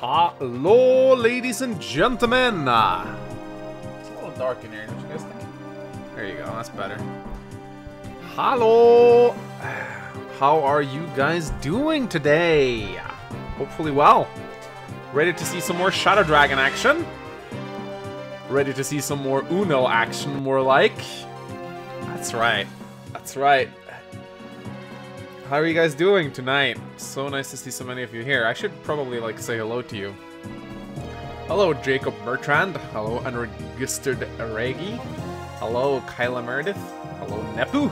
Hello, ladies and gentlemen. Uh, it's a little dark in here, don't you guys think? There you go, that's better. Hello. How are you guys doing today? Hopefully well. Ready to see some more Shadow Dragon action? Ready to see some more Uno action, more like? That's right. That's right. How are you guys doing tonight? So nice to see so many of you here. I should probably like say hello to you. Hello Jacob Bertrand. Hello Unregistered Regi. Hello Kyla Meredith. Hello Nepu.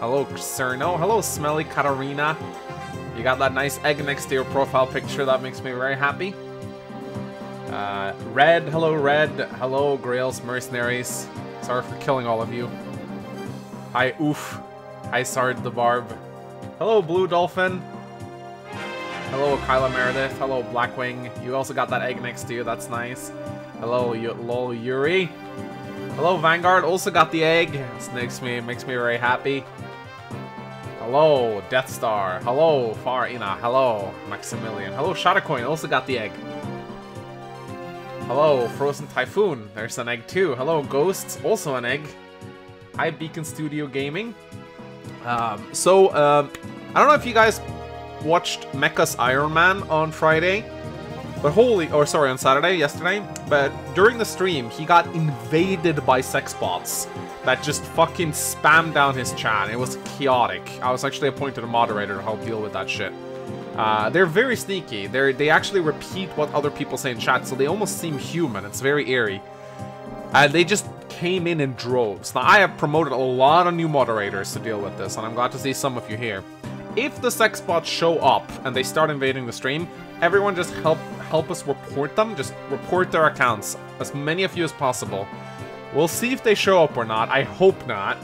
Hello Cerno. Hello Smelly Katarina. You got that nice egg next to your profile picture. That makes me very happy. Uh, Red. Hello Red. Hello Grails Mercenaries. Sorry for killing all of you. Hi Oof. Hi Sard the Barb. Hello, Blue Dolphin. Hello, Kyla Meredith. Hello, Blackwing. You also got that egg next to you. That's nice. Hello, y lol Yuri. Hello, Vanguard. Also got the egg. This makes me makes me very happy. Hello, Death Star. Hello, Farina. Hello, Maximilian. Hello, Shadowcoin. Also got the egg. Hello, Frozen Typhoon. There's an egg too. Hello, Ghosts. Also an egg. Hi, Beacon Studio Gaming. Um, so, uh, I don't know if you guys watched Mekkah's Iron Man on Friday, but holy, or sorry, on Saturday, yesterday, but during the stream, he got invaded by sex bots that just fucking spammed down his chat. It was chaotic. I was actually appointed a moderator to help deal with that shit. Uh, they're very sneaky. They they actually repeat what other people say in chat, so they almost seem human. It's very eerie. And they just came in in droves. Now, I have promoted a lot of new moderators to deal with this, and I'm glad to see some of you here. If the sex bots show up and they start invading the stream, everyone just help help us report them. Just report their accounts, as many of you as possible. We'll see if they show up or not. I hope not.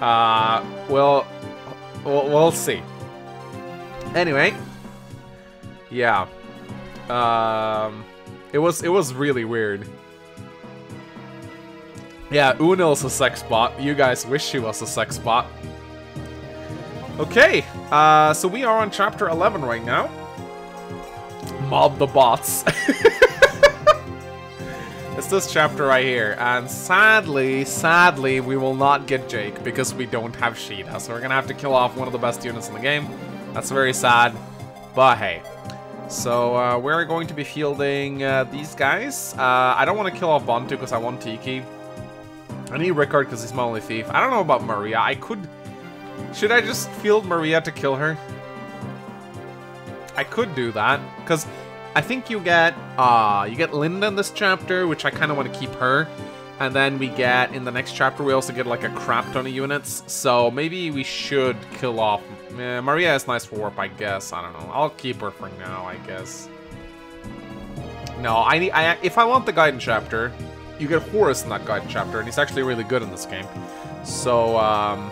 Uh, well, we'll, we'll see. Anyway, yeah. Um, it was it was really weird. Yeah, Uno's a sex bot. You guys wish she was a sex bot. Okay, uh, so we are on chapter 11 right now. Mob the bots. it's this chapter right here, and sadly, sadly, we will not get Jake because we don't have Sheeta, so we're gonna have to kill off one of the best units in the game. That's very sad, but hey. So, uh, we're going to be fielding uh, these guys. Uh, I don't want to kill off Bantu because I want Tiki. I need Rickard because he's my only thief. I don't know about Maria. I could... Should I just field Maria to kill her? I could do that, because I think you get, uh, you get Linda in this chapter, which I kind of want to keep her. And then we get, in the next chapter, we also get like a crap ton of units. So maybe we should kill off... Eh, Maria is nice for warp, I guess. I don't know. I'll keep her for now, I guess. No, I need. I, if I want the Gaiden chapter, you get Horace in that guide chapter, and he's actually really good in this game. So, um,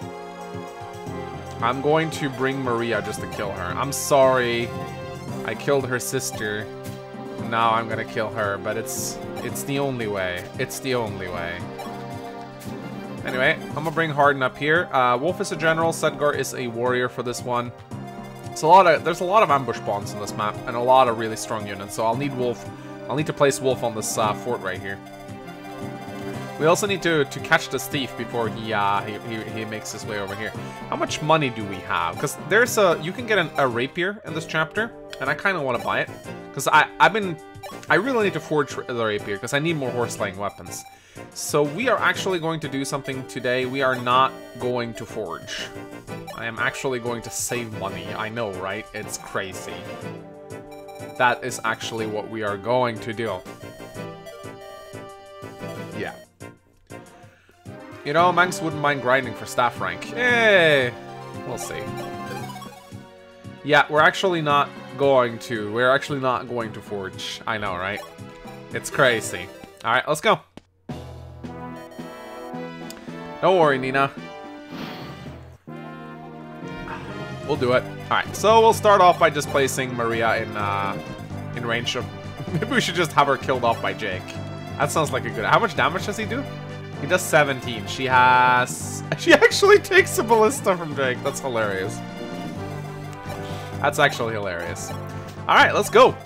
I'm going to bring Maria just to kill her. I'm sorry, I killed her sister. Now I'm gonna kill her, but it's it's the only way. It's the only way. Anyway, I'm gonna bring Hardin up here. Uh, Wolf is a general, Sedgar is a warrior for this one. It's a lot of there's a lot of ambush bonds in this map, and a lot of really strong units. So I'll need Wolf. I'll need to place Wolf on this uh, fort right here. We also need to, to catch this thief before he, uh, he, he, he makes his way over here. How much money do we have? Because there's a... You can get an, a rapier in this chapter, and I kind of want to buy it. Because I've been... I really need to forge the rapier, because I need more horse-slaying weapons. So we are actually going to do something today. We are not going to forge. I am actually going to save money. I know, right? It's crazy. That is actually what we are going to do. Yeah. You know, Mangs wouldn't mind grinding for staff rank. Eh, we'll see. Yeah, we're actually not going to. We're actually not going to forge. I know, right? It's crazy. Alright, let's go. Don't worry, Nina. We'll do it. Alright, so we'll start off by just placing Maria in, uh, in range of... Maybe we should just have her killed off by Jake. That sounds like a good... How much damage does he do? He does 17. She has... She actually takes a ballista from Jake. That's hilarious. That's actually hilarious. Alright, let's go.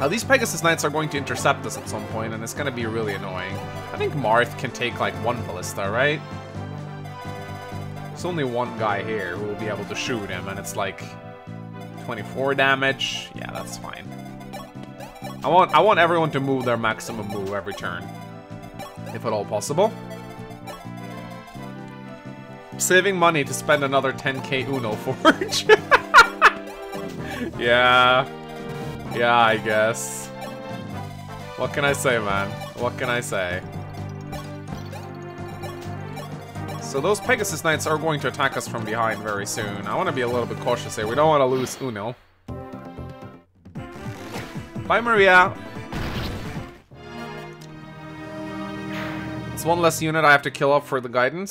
Now, these Pegasus Knights are going to intercept us at some point, and it's going to be really annoying. I think Marth can take, like, one Ballista, right? There's only one guy here who will be able to shoot him, and it's, like, 24 damage. Yeah, that's fine. I want, I want everyone to move their maximum move every turn, if at all possible. Saving money to spend another 10k Uno Forge. yeah. Yeah, I guess. What can I say, man? What can I say? So those Pegasus Knights are going to attack us from behind very soon. I want to be a little bit cautious here. We don't want to lose Uno. Bye, Maria. It's one less unit I have to kill up for the gaiden.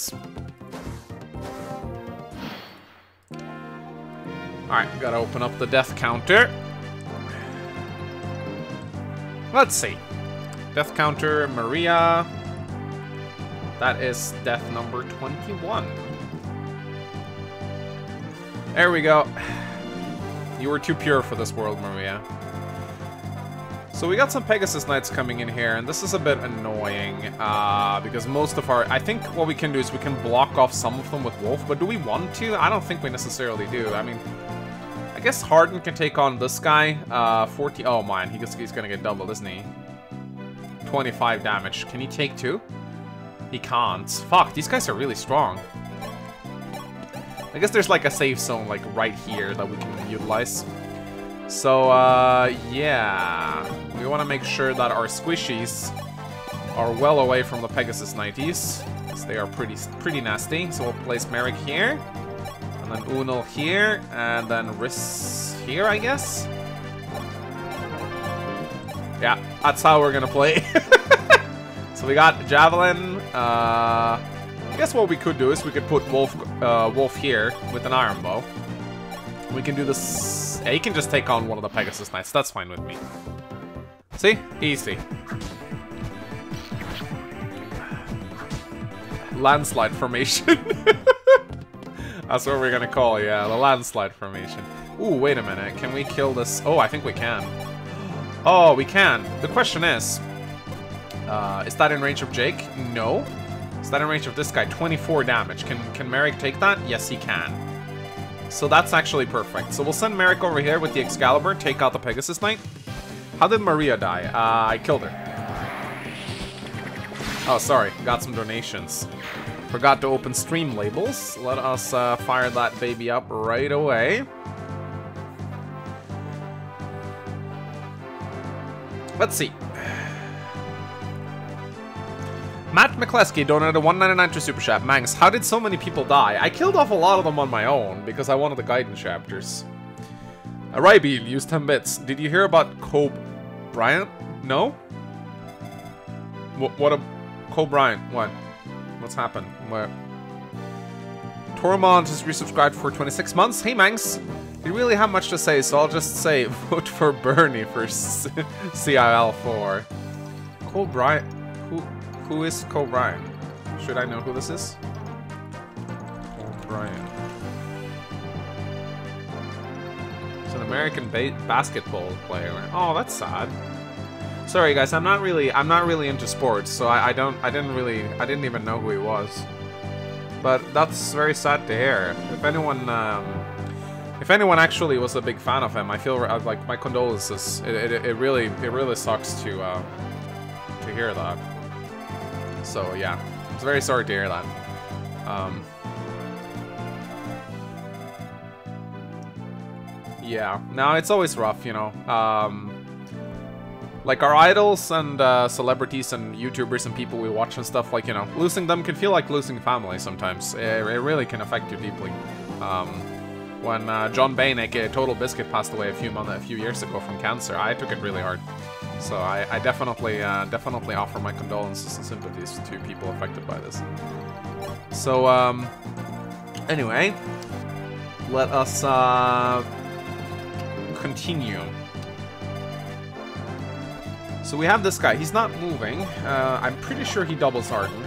Alright, gotta open up the death counter. Let's see. Death counter, Maria. That is death number 21. There we go. You were too pure for this world, Maria. So we got some Pegasus Knights coming in here, and this is a bit annoying, uh, because most of our... I think what we can do is we can block off some of them with Wolf, but do we want to? I don't think we necessarily do. I mean, I guess Hardin can take on this guy. Uh, 40... Oh, man, he he's gonna get doubled, isn't he? 25 damage. Can he take two? He can't. Fuck, these guys are really strong. I guess there's like a safe zone like right here that we can utilize. So, uh, yeah. We want to make sure that our squishies are well away from the Pegasus Knights. Because they are pretty pretty nasty. So we'll place Merric here. And then Uno here. And then Riss here, I guess. Yeah, that's how we're gonna play. so we got Javelin. Uh, I guess what we could do is we could put Wolf, uh, Wolf here with an Iron Bow. We can do this... Yeah, he can just take on one of the Pegasus Knights. That's fine with me. See? Easy. Landslide formation. That's what we're gonna call, yeah, the landslide formation. Ooh, wait a minute. Can we kill this? Oh, I think we can. Oh, we can. The question is, uh, is that in range of Jake? No. Is that in range of this guy? 24 damage. Can, can Merric take that? Yes, he can. So that's actually perfect. So we'll send Merric over here with the Excalibur, take out the Pegasus Knight. How did Maria die? Uh, I killed her. Oh, sorry. Got some donations. Forgot to open Streamlabs. Let us uh, fire that baby up right away. Let's see. Matt McCleskey donated a 199 to Super Chat. Mangs, how did so many people die? I killed off a lot of them on my own because I wanted the gaiden chapters. Rybeal used 10 bits. Did you hear about Kobe Bryant? No? What, what a... Kobe Bryant, what? What's happened? Where? Tormont has resubscribed for 26 months. Hey, Mangs. You really have much to say, so I'll just say vote for Bernie for CYL4. Cole Bryant. Who is Cole Bryant? Should I know who this is? Cole Bryant. It's an American ba basketball player. Oh, that's sad. Sorry guys, I'm not really I'm not really into sports, so I, I don't I didn't really I didn't even know who he was. But that's very sad to hear. If anyone um, if anyone actually was a big fan of him, I feel like my condolences. It, it, it really it really sucks to uh, to hear that. So yeah, I'm very sorry to hear that. Um, yeah, now it's always rough, you know. Um, like our idols and uh, celebrities and YouTubers and people we watch and stuff, like, you know, losing them can feel like losing family sometimes. It, it really can affect you deeply. Um, when uh, John Bain, aka Total Biscuit, passed away a few months, a few years ago from cancer, I took it really hard. So I, I definitely, uh, definitely offer my condolences and sympathies to people affected by this. So, um, anyway, let us uh, continue. So we have this guy. He's not moving. Uh, I'm pretty sure he doubles Hardin.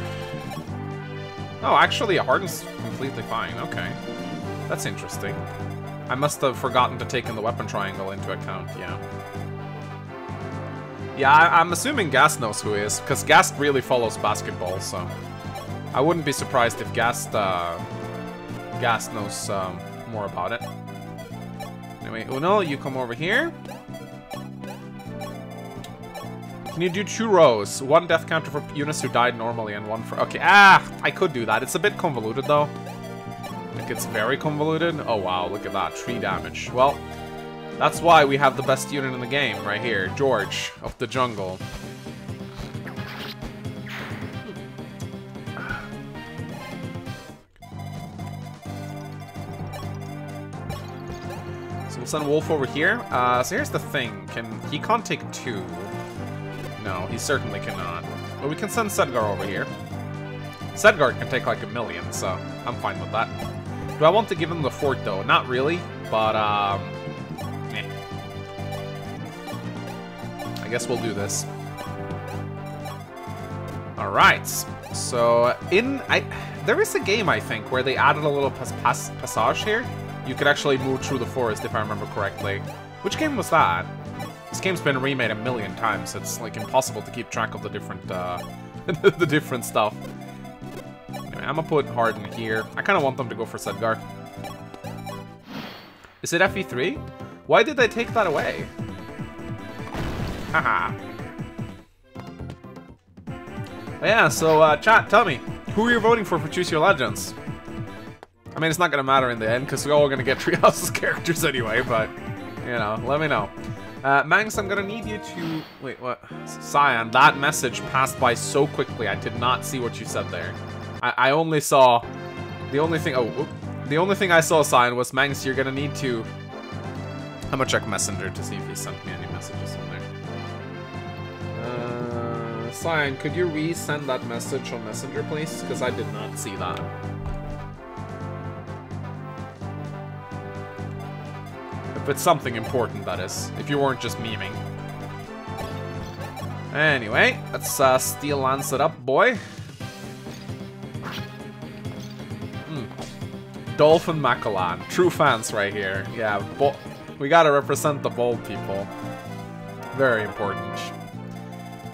Oh, actually, Hardin's completely fine. Okay. That's interesting. I must have forgotten to take in the weapon triangle into account, yeah. Yeah, I am assuming Gast knows who he is, because Gast really follows basketball, so... I wouldn't be surprised if Gast, uh, Gast knows um, more about it. Anyway, Uno, you come over here. Can you do two rows? One death counter for units who died normally and one for... Okay, ah, I could do that. It's a bit convoluted, though. Like, it's very convoluted. Oh, wow, look at that. Tree damage. Well, that's why we have the best unit in the game right here. George of the jungle. So we'll send Wolf over here. Uh, so here's the thing. Can He can't take two. No, he certainly cannot. But we can send Sedgar over here. Sedgar can take like a million, so I'm fine with that. Do I want to give him the fort, though? Not really, but, um... I guess we'll do this. Alright, so in... I There is a game, I think, where they added a little pas pas passage here. You could actually move through the forest, if I remember correctly. Which game was that? This game's been remade a million times. It's, like, impossible to keep track of the different, uh... the different stuff. I'm gonna put Hardin here. I kind of want them to go for Sedgar. Is it FE3? Why did they take that away? Haha. yeah, so, uh, chat, tell me. Who are you voting for for Choose Your Legends? I mean, it's not gonna matter in the end, because we're all gonna get Treehouse's characters anyway, but, you know, let me know. Uh, Mangs, I'm gonna need you to... Wait, what? Cyan, that message passed by so quickly, I did not see what you said there. I, I only saw... The only thing... Oh, the only thing I saw sign was, Mangs, you're gonna need to... I'm gonna check Messenger to see if he sent me any messages Cyan, could you resend that message on Messenger, please? Because I did not see that. If it's something important, that is. If you weren't just memeing. Anyway, let's uh, steel lance it up, boy. Dolphin Macalan. True fans right here. Yeah, we gotta represent the bold people. Very important.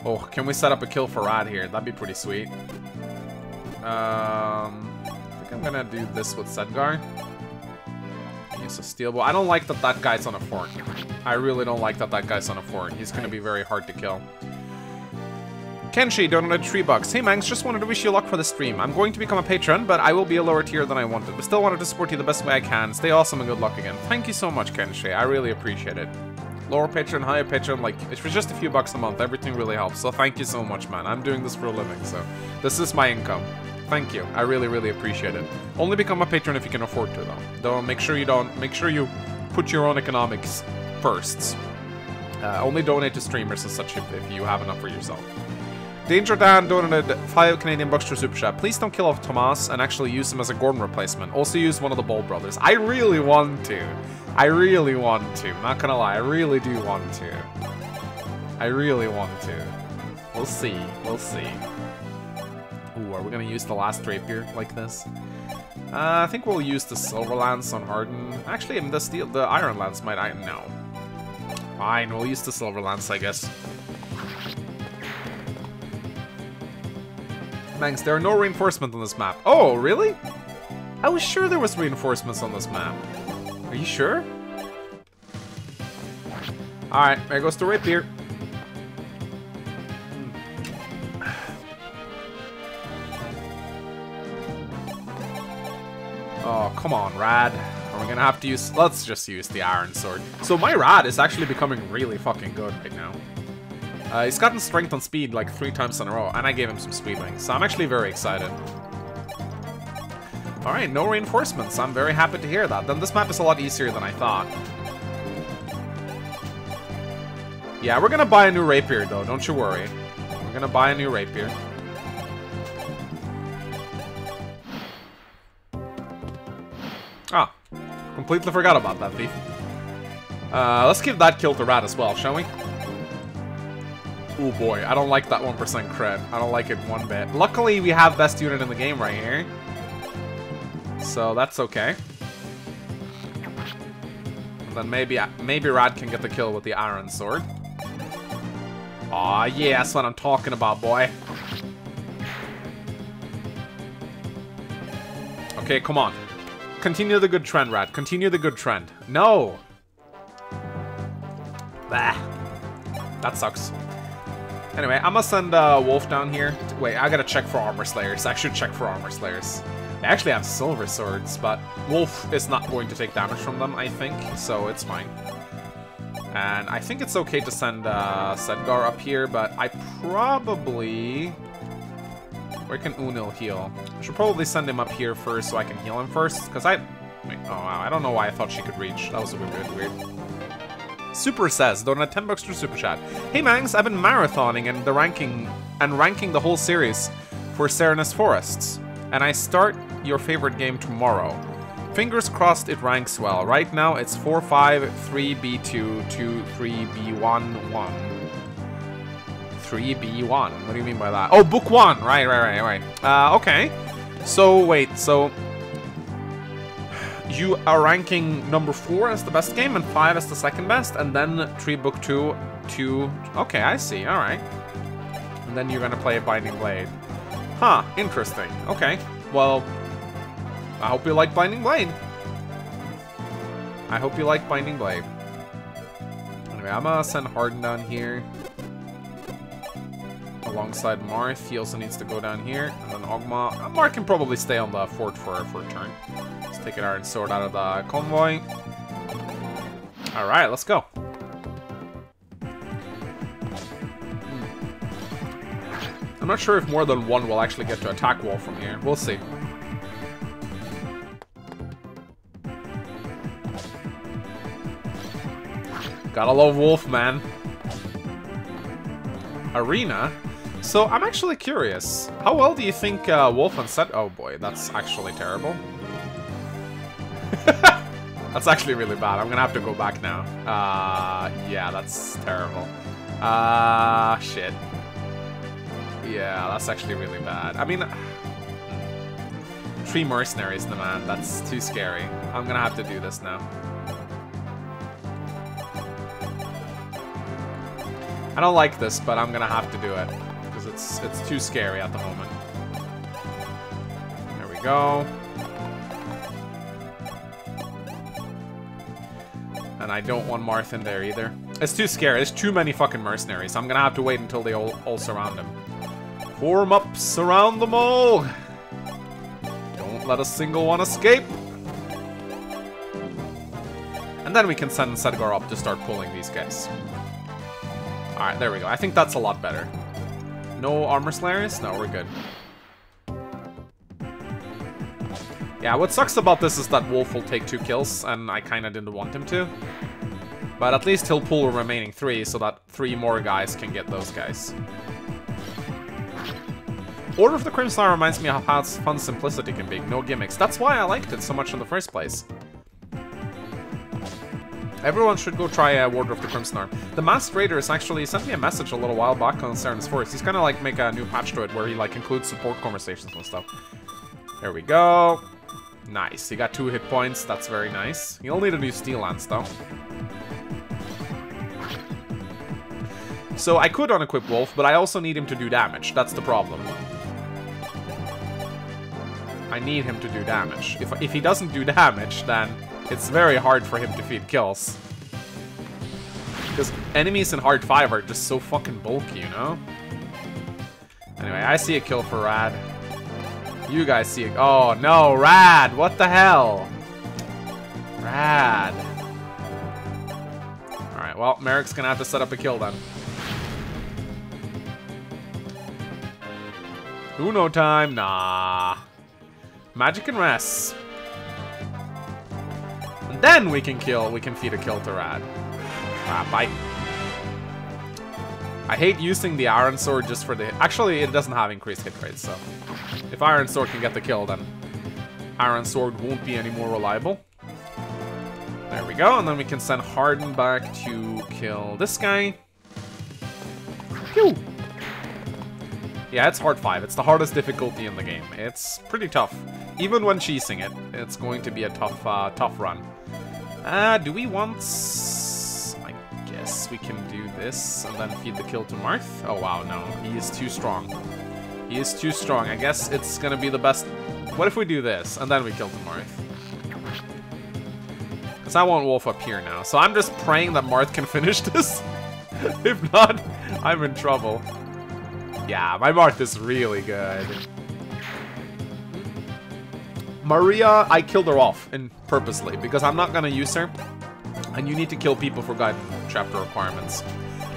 Oh, can we set up a kill for Radd here? That'd be pretty sweet. Um, I think I'm gonna do this with Sedgar. Use a steel ball. I don't like that that guy's on a fort. I really don't like that that guy's on a fort. He's gonna be very hard to kill. Kenshi donated 3 bucks. Hey Mangs, just wanted to wish you luck for the stream. I'm going to become a patron, but I will be a lower tier than I wanted. But still wanted to support you the best way I can. Stay awesome and good luck again. Thank you so much, Kenshi. I really appreciate it. Lower patron, higher patron, like, it's just a few bucks a month. Everything really helps. So thank you so much, man. I'm doing this for a living, so this is my income. Thank you. I really, really appreciate it. Only become a patron if you can afford to, though. Don't make sure you don't. Make sure you put your own economics first. Uh, only donate to streamers and such if, if you have enough for yourself. Danger Dan donated 5 Canadian bucks to Super Chat. Please don't kill off Tomas and actually use him as a Gordin replacement. Also use one of the Ball brothers. I really want to. I really want to. I'm Not gonna lie, I really do want to. I really want to. We'll see. We'll see. Ooh, are we gonna use the last rapier like this? Uh, I think we'll use the Silver Lance on Hardin. Actually, the steel, the Iron Lance might. I no. Fine, we'll use the Silver Lance, I guess. Mangs, there are no reinforcements on this map. Oh, really? I was sure there was reinforcements on this map. Are you sure? Alright, there goes the rapier. Oh, come on, Radd. Are we gonna have to use... Let's just use the Iron Sword. So my Radd is actually becoming really fucking good right now. Uh, he's gotten strength and speed like three times in a row, and I gave him some speed wings, so I'm actually very excited. Alright, no reinforcements. I'm very happy to hear that. Then this map is a lot easier than I thought. Yeah, we're gonna buy a new rapier, though. Don't you worry. We're gonna buy a new rapier. Ah, completely forgot about that thief. Uh, let's give that kill to Radd as well, shall we? Oh boy, I don't like that 1% crit. I don't like it one bit. Luckily, we have best unit in the game right here. So that's okay. And then maybe maybe Radd can get the kill with the Iron Sword. Aw, yeah, that's what I'm talking about, boy. Okay, come on. Continue the good trend, Radd. Continue the good trend. No! Bah. That sucks. Anyway, I'm gonna send uh, Wolf down here. Wait, I gotta check for Armor Slayers. I should check for Armor Slayers. They actually have Silver Swords, but Wolf is not going to take damage from them, I think, so it's fine. And I think it's okay to send uh, Sedgar up here, but I probably... Where can Unil heal? I should probably send him up here first so I can heal him first, because I... Wait, oh wow, I don't know why I thought she could reach. That was a bit weird. Super says, donate 10 bucks to Super Chat. Hey Mangs, I've been marathoning and the ranking and ranking the whole series for Serenes Forests. And I start your favorite game tomorrow. Fingers crossed it ranks well. Right now it's 4, 5, 3, B2, 2, 3, B1, 1. 3B1. What do you mean by that? Oh, book 1! Right, right, right, right. Uh, okay. So, wait, so... You are ranking number 4 as the best game and 5 as the second best, and then 3 book 2, 2... Okay, I see, alright. And then you're gonna play a Binding Blade. Huh, interesting. Okay, well, I hope you like Binding Blade. I hope you like Binding Blade. Anyway, I'm gonna send Hardin down here. Alongside Marth. He also needs to go down here. And then Ogma. Uh, Marth can probably stay on the fort for, for a turn. Let's take an Iron Sword out of the convoy. Alright, let's go. I'm not sure if more than one will actually get to attack wall from here. We'll see. Gotta love Wolf, man. Arena? So, I'm actually curious. How well do you think uh, Wolf and Set... Oh boy, that's actually terrible. that's actually really bad. I'm gonna have to go back now. Uh, yeah, that's terrible. Uh, shit. Yeah, that's actually really bad. I mean, three mercenaries in the man. That's too scary. I'm gonna have to do this now. I don't like this, but I'm gonna have to do it because it's it's too scary at the moment. There we go. And I don't want Marth in there either. It's too scary. There's too many fucking mercenaries. I'm gonna have to wait until they all, all surround him. Form up, surround them all! Don't let a single one escape! And then we can send Sedgar up to start pulling these guys. Alright, there we go. I think that's a lot better. No armor slayers? No, we're good. Yeah, what sucks about this is that Wolf will take two kills, and I kinda didn't want him to. But at least he'll pull the remaining three, so that three more guys can get those guys. Order of the Crimson Star reminds me of how fun simplicity can be, no gimmicks. That's why I liked it so much in the first place. Everyone should go try uh, Order of the Crimson Arm. The Masked Raider has actually sent me a message a little while back on Serenes Forest. He's gonna like make a new patch to it where he like includes support conversations and stuff. There we go. Nice. He got two hit points. That's very nice. He'll need a new Steel Lance though. So I could unequip Wolf, but I also need him to do damage. That's the problem. I need him to do damage. If, if he doesn't do damage, then it's very hard for him to feed kills. Because enemies in Hard 5 are just so fucking bulky, you know? Anyway, I see a kill for Radd. You guys see it. Oh, no, Radd! What the hell? Radd. Alright, well, Merric's gonna have to set up a kill then. Uno time? Nah. Magic and rest. And then we can kill, we can feed a kill to Radd. Ah, Crap, I... I hate using the Iron Sword just for the... Actually, it doesn't have increased hit rate, so... If Iron Sword can get the kill, then Iron Sword won't be any more reliable. There we go, and then we can send Hardin back to kill this guy. Phew! Yeah, it's hard 5. It's the hardest difficulty in the game. It's pretty tough. Even when cheesing it, it's going to be a tough, uh, tough run. Uh, do we want... I guess We can do this and then feed the kill to Marth. Oh wow, no. He is too strong. He is too strong. I guess it's gonna be the best... What if we do this and then we kill to Marth? Because I want Wolf up here now. So I'm just praying that Marth can finish this. if not, I'm in trouble. Yeah, my Marth is really good. Maria, I killed her off and purposely because I'm not gonna use her. And you need to kill people for Gaiden chapter requirements.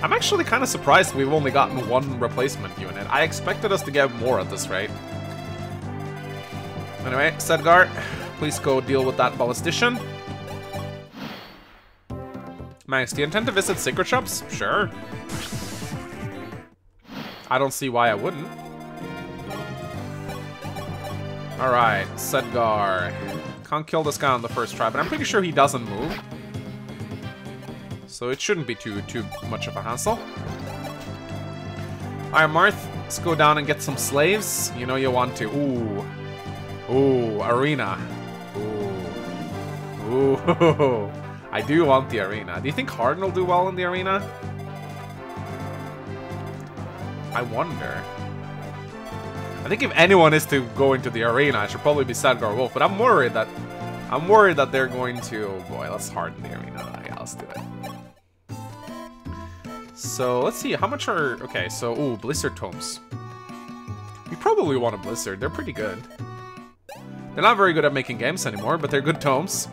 I'm actually kind of surprised we've only gotten one replacement unit. I expected us to get more at this rate. Anyway, Sedgar, please go deal with that ballistician. Max, do you intend to visit secret shops? Sure. I don't see why I wouldn't. Alright, Sedgar. Can't kill this guy on the first try, but I'm pretty sure he doesn't move. So it shouldn't be too too much of a hassle. Alright, Marth, let's go down and get some slaves. You know you want to. Ooh. Ooh, arena. Ooh. Ooh. I do want the arena. Do you think Hardin will do well in the arena? I wonder. I think if anyone is to go into the arena, it should probably be Sedgar Wolf, but I'm worried that I'm worried that they're going to oh boy, let's harden the arena. Yeah, let's do it. So let's see, how much are okay, so ooh, Blizzard Tomes. We probably want a Blizzard, they're pretty good. They're not very good at making games anymore, but they're good tomes.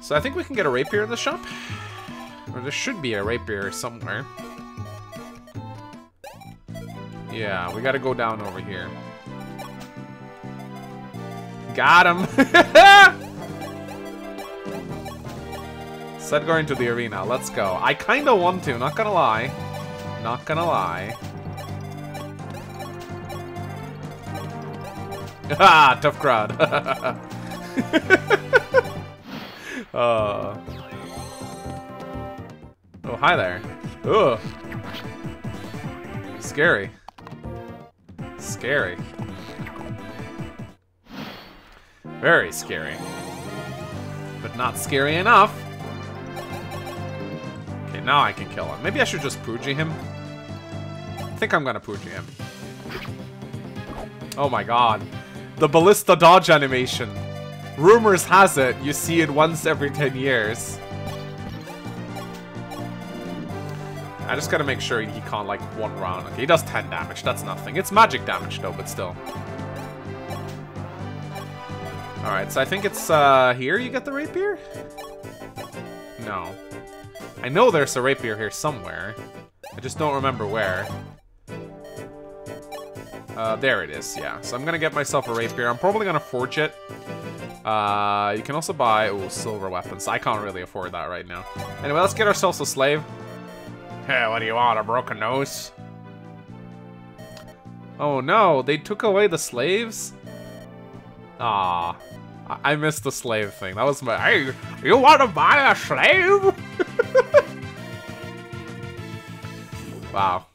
So I think we can get a rapier in the shop. Or there should be a rapier somewhere. Yeah, we gotta go down over here. Got him! Said going to the arena. Let's go. I kinda want to, not gonna lie. Not gonna lie. Ah, tough crowd. uh. Oh, hi there. Ugh. Scary. Scary. Very scary. But not scary enough. Okay, now I can kill him. Maybe I should just Pooji him. I think I'm gonna Pooji him. Oh my god. The Ballista Dodge animation. Rumors has it, you see it once every 10 years. I just gotta make sure he can't, like, one round. Okay, he does 10 damage. That's nothing. It's magic damage, though, but still. Alright, so I think it's, uh, here you get the rapier? No. I know there's a rapier here somewhere. I just don't remember where. Uh, there it is, yeah. So I'm gonna get myself a rapier. I'm probably gonna forge it. Uh, you can also buy, silver weapons. I can't really afford that right now. Anyway, let's get ourselves a slave. Hey, what do you want, a broken nose? Oh no, they took away the slaves? Ah, I, I missed the slave thing. That was my, hey, you want to buy a slave? wow.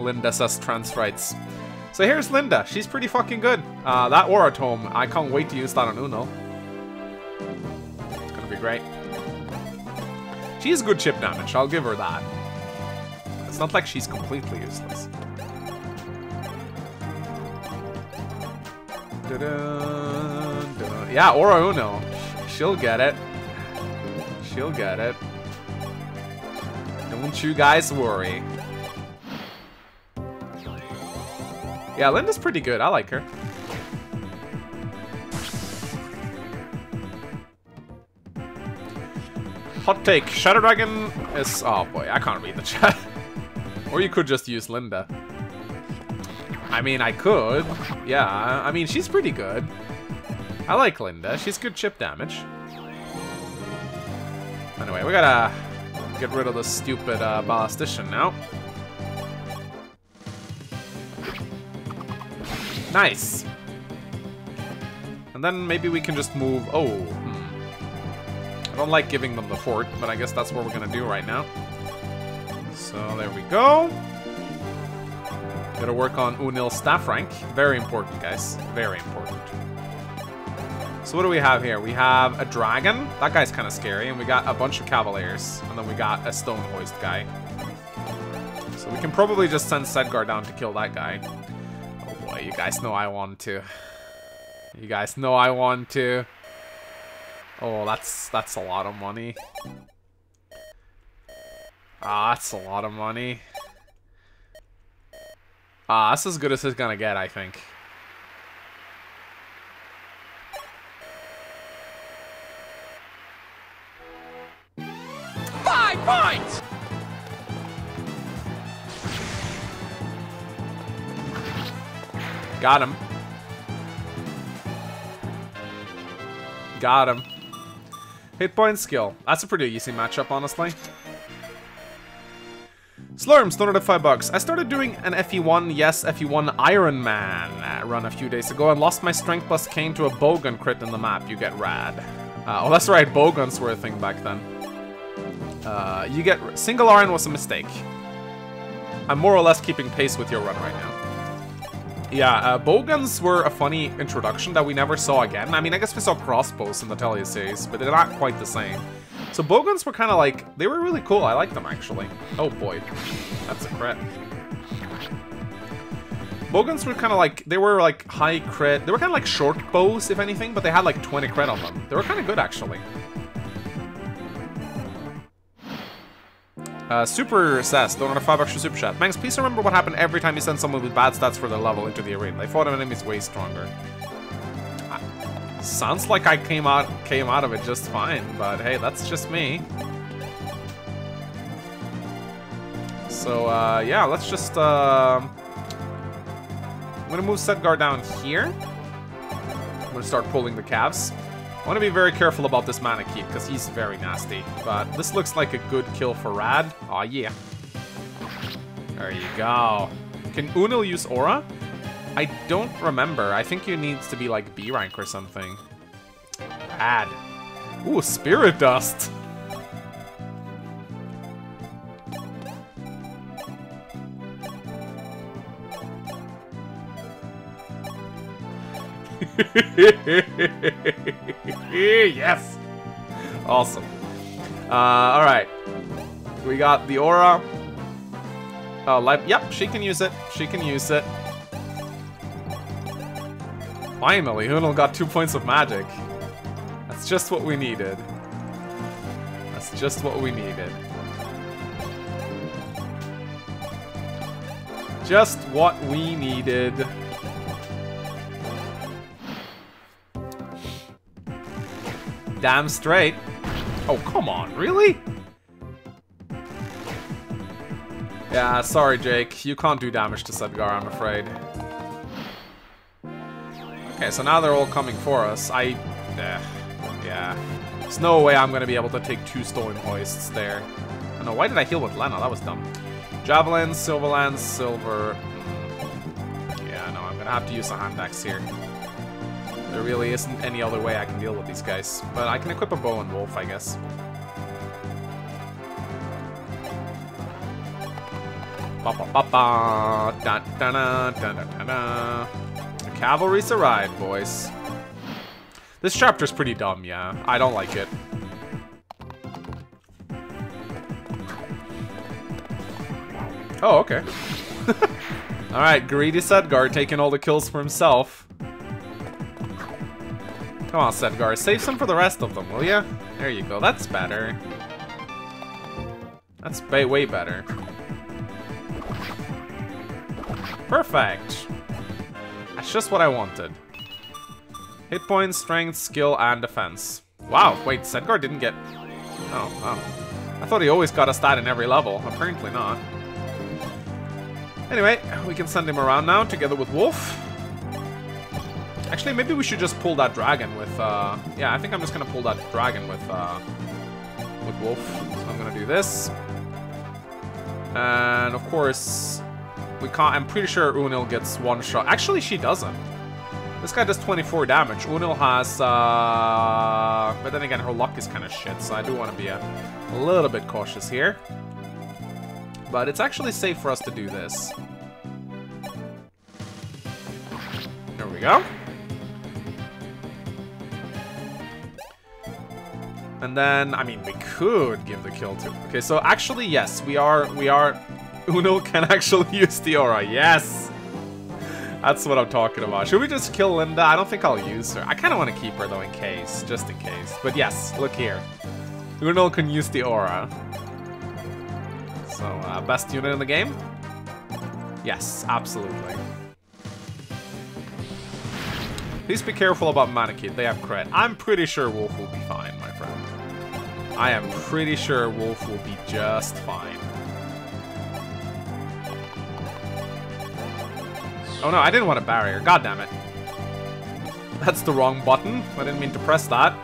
Linda says trans rights. So here's Linda. She's pretty fucking good. Uh, that Tome, I can't wait to use that on Uno. It's gonna be great. She's good chip damage, I'll give her that. Not like she's completely useless. Da -da, da yeah, Aura Uno. She'll get it. She'll get it. Don't you guys worry. Yeah, Linda's pretty good. I like her. Hot take. Shadow Dragon is... Oh boy, I can't read the chat. or you could just use Linda. I mean, I could. Yeah, I mean, she's pretty good. I like Linda. She's good chip damage. Anyway, we gotta get rid of the stupid uh, ballistician now. Nice. And then maybe we can just move... Oh, hmm. I don't like giving them the fort, but I guess that's what we're gonna do right now. So there we go. Gotta work on Unil staff rank. Very important, guys. Very important. So what do we have here? We have a dragon. That guy's kind of scary. And we got a bunch of cavaliers. And then we got a stone hoist guy. So we can probably just send Sedgar down to kill that guy. Oh boy, you guys know I want to. You guys know I want to. Oh, that's that's a lot of money. Ah, that's a lot of money. Ah, that's as good as it's gonna get, I think. Five points! Got him. Got him. Hit point skill. That's a pretty easy matchup, honestly. Slurm started 5 bucks. I started doing an FE1, yes, FE1 Iron Man uh, run a few days ago and lost my strength plus cane to a Bowgun crit in the map. You get rad. Uh, oh, that's right, Bowguns were a thing back then. Uh, you get... Single iron was a mistake. I'm more or less keeping pace with your run right now. Yeah, uh, bowguns were a funny introduction that we never saw again. I mean, I guess we saw crossbows in the Tellius series, but they're not quite the same. So bowguns were kind of like, they were really cool. I like them, actually. Oh, boy. That's a crit. Bowguns were kind of like, they were like high crit. They were kind of like short bows, if anything, but they had like 20 crit on them. They were kind of good, actually. Uh, Super says, don't a 5 extra super chat. Mangs, please remember what happened every time you send someone with bad stats for their level into the arena. They fought an enemies way stronger. Sounds like I came out came out of it just fine, but hey, that's just me. So, uh, yeah, let's just, uh... I'm gonna move Sedgar down here. I'm gonna start pulling the calves. I want to be very careful about this Manakete, because he's very nasty. But this looks like a good kill for Radd. Aw, oh, yeah. There you go. Can Unil use Aura? I don't remember. I think he needs to be like B rank or something. Radd. Ooh, Spirit Dust. yes! Awesome. Uh, alright. We got the aura. Oh, life. Yep, she can use it. She can use it. Finally, Hunel got two points of magic. That's just what we needed. That's just what we needed. Just what we needed. damn straight. Oh, come on, really? Yeah, sorry, Jake. You can't do damage to Sedgar, I'm afraid. Okay, so now they're all coming for us. I... Eh, yeah. There's no way I'm gonna be able to take two Stone Hoists there. I know, why did I heal with Lena? That was dumb. Javelin, Silver Lance, Silver... Yeah, no, I'm gonna have to use a hand axe here. There really isn't any other way I can deal with these guys. But I can equip a bow and wolf, I guess. Ba ba ba ba da da da da da da. The cavalry's arrived, boys. This chapter's pretty dumb, yeah. I don't like it. Oh, okay. Alright, greedy Sedgar taking all the kills for himself. Come on, Sedgar, save some for the rest of them, will ya? There you go, that's better. That's way, way better. Perfect! That's just what I wanted. Hit points, strength, skill, and defense. Wow, wait, Sedgar didn't get... Oh, oh. I thought he always got a stat in every level. Apparently not. Anyway, we can send him around now, together with Wolf. Actually, maybe we should just pull that dragon with, uh... Yeah, I think I'm just gonna pull that dragon with, uh... With Wolf. So I'm gonna do this. And, of course... We can't... I'm pretty sure Unil gets one shot. Actually, she doesn't. This guy does 24 damage. Unil has, uh... But then again, her luck is kind of shit, so I do want to be a, a little bit cautious here. But it's actually safe for us to do this. There we go. And then, I mean, we could give the kill to... Okay, so actually, yes, we are... We are... Uno can actually use the aura. Yes! That's what I'm talking about. Should we just kill Linda? I don't think I'll use her. I kind of want to keep her, though, in case. Just in case. But yes, look here. Uno can use the aura. So, uh, best unit in the game? Yes, absolutely. Please be careful about Manakete. They have crit. I'm pretty sure Wolf will be fine, my friend. I am pretty sure Wolf will be just fine. Oh no, I didn't want a barrier. God damn it. That's the wrong button. I didn't mean to press that.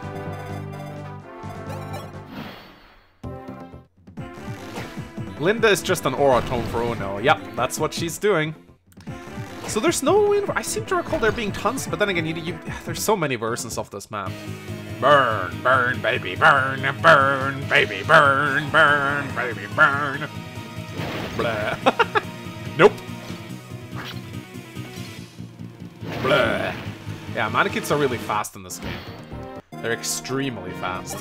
Linda is just an aura tome for Uno. Yep, that's what she's doing. So there's no... I seem to recall there being tons, but then again, you, you, there's so many versions of this map. Burn, burn, baby, burn, burn, baby, burn, burn, baby, burn. Blah. nope. Blah. Yeah, Manaketes are really fast in this game. They're extremely fast.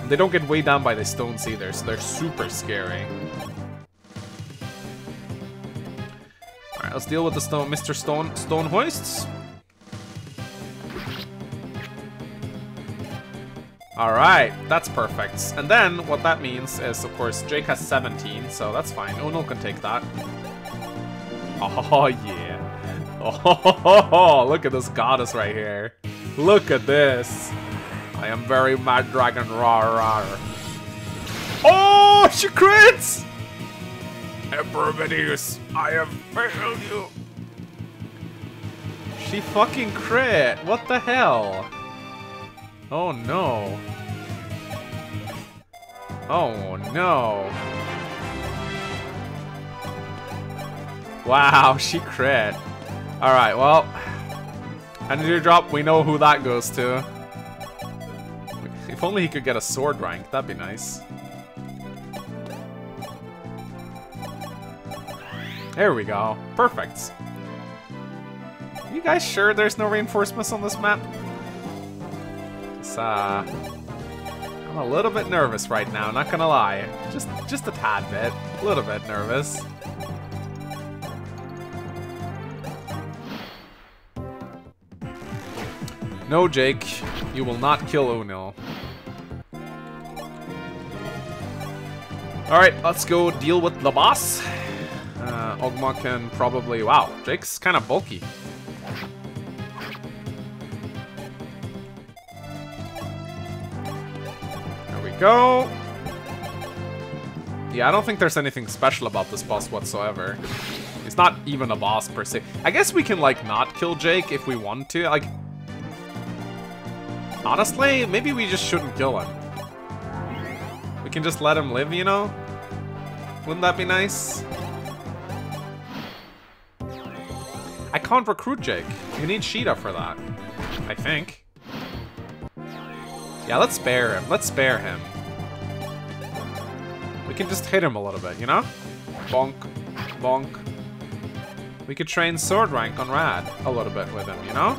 And they don't get weighed down by the stones either, so they're super scary. Alright, let's deal with the stone, Mr. Stone Stone Hoists. Alright, that's perfect. And then, what that means is, of course, Jake has 17, so that's fine. Uno can take that. Oh, yeah. Oh, look at this goddess right here. Look at this. I am very mad dragon rar. Oh, she crits! Emperor Medeus, I have failed you. She fucking crit. What the hell? Oh no. Oh no. Wow, she crit. Alright, well. Energy drop, we know who that goes to. If only he could get a sword rank, that'd be nice. There we go. Perfect. You guys sure there's no reinforcements on this map? uh, I'm a little bit nervous right now, not gonna lie. Just, just a tad bit. A little bit nervous. No, Jake. You will not kill Uno. Alright, let's go deal with the boss. Uh, Ogma can probably... Wow, Jake's kind of bulky. There we go. Yeah, I don't think there's anything special about this boss whatsoever. It's not even a boss per se. I guess we can, like, not kill Jake if we want to. Like, Honestly, maybe we just shouldn't kill him. We can just let him live, you know? Wouldn't that be nice? I can't recruit Jake. You need Sheeda for that. I think. Yeah, let's spare him. Let's spare him. We can just hit him a little bit, you know? Bonk. Bonk. We could train sword rank on Radd a little bit with him, you know?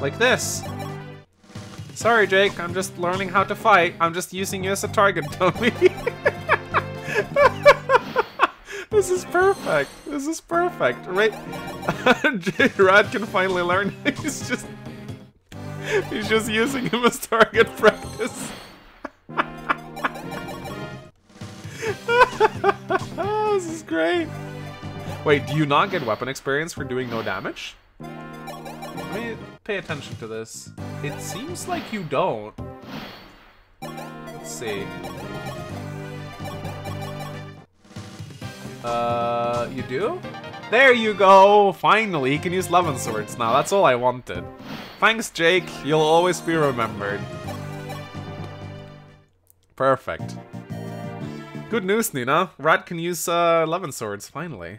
Like this. Sorry, Jake. I'm just learning how to fight. I'm just using you as a target dummy. this is perfect. This is perfect. Right? Radd can finally learn. he's just... He's just using him as target practice. this is great. Wait, do you not get weapon experience for doing no damage? Let me pay attention to this. It seems like you don't. Let's see. Uh, you do? There you go! Finally, you can use Levin Swords now. That's all I wanted. Thanks, Jake. You'll always be remembered. Perfect. Good news, Nina. Radd can use uh, Levin Swords, finally.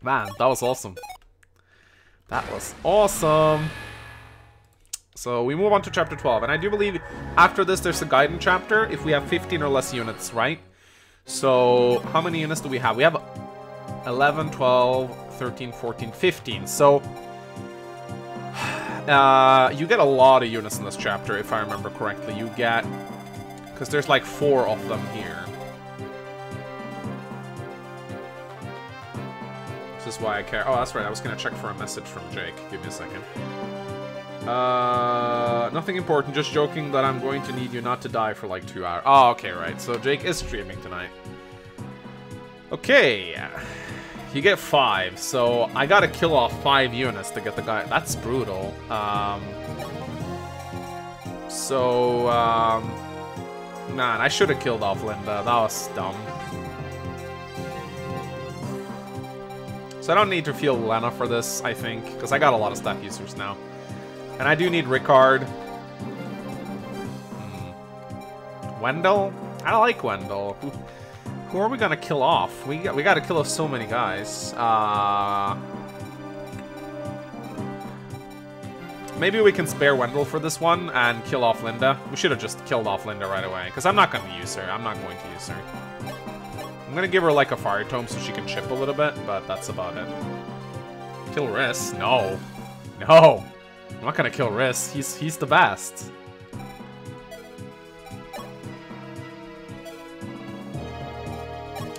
Man, that was awesome. That was awesome. So we move on to chapter 12. And I do believe after this there's a Gaiden chapter if we have 15 or less units, right? So how many units do we have? We have 11, 12, 13, 14, 15. So uh, you get a lot of units in this chapter, if I remember correctly. You get... Because there's like four of them here. This is why I care. Oh, that's right. I was going to check for a message from Jake. Give me a second. Uh, nothing important. Just joking that I'm going to need you not to die for like two hours. Oh, okay, right. So Jake is streaming tonight. Okay. You get five, so I gotta kill off five units to get the guy. That's brutal. Um, so, um, man, I should have killed off Linda. That was dumb. So I don't need to feel Lena for this, I think, because I got a lot of staff users now. And I do need Ricard. Hmm. Wendell? I like Wendell. Who, who are we gonna kill off? We got, we gotta kill off so many guys. Uh, maybe we can spare Wendell for this one and kill off Linda. We should have just killed off Linda right away, because I'm not gonna use her. I'm not going to use her. I'm gonna give her like a fire tome so she can chip a little bit, but that's about it. Kill Wrys? No. No! I'm not gonna kill Wrys. He's he's the best.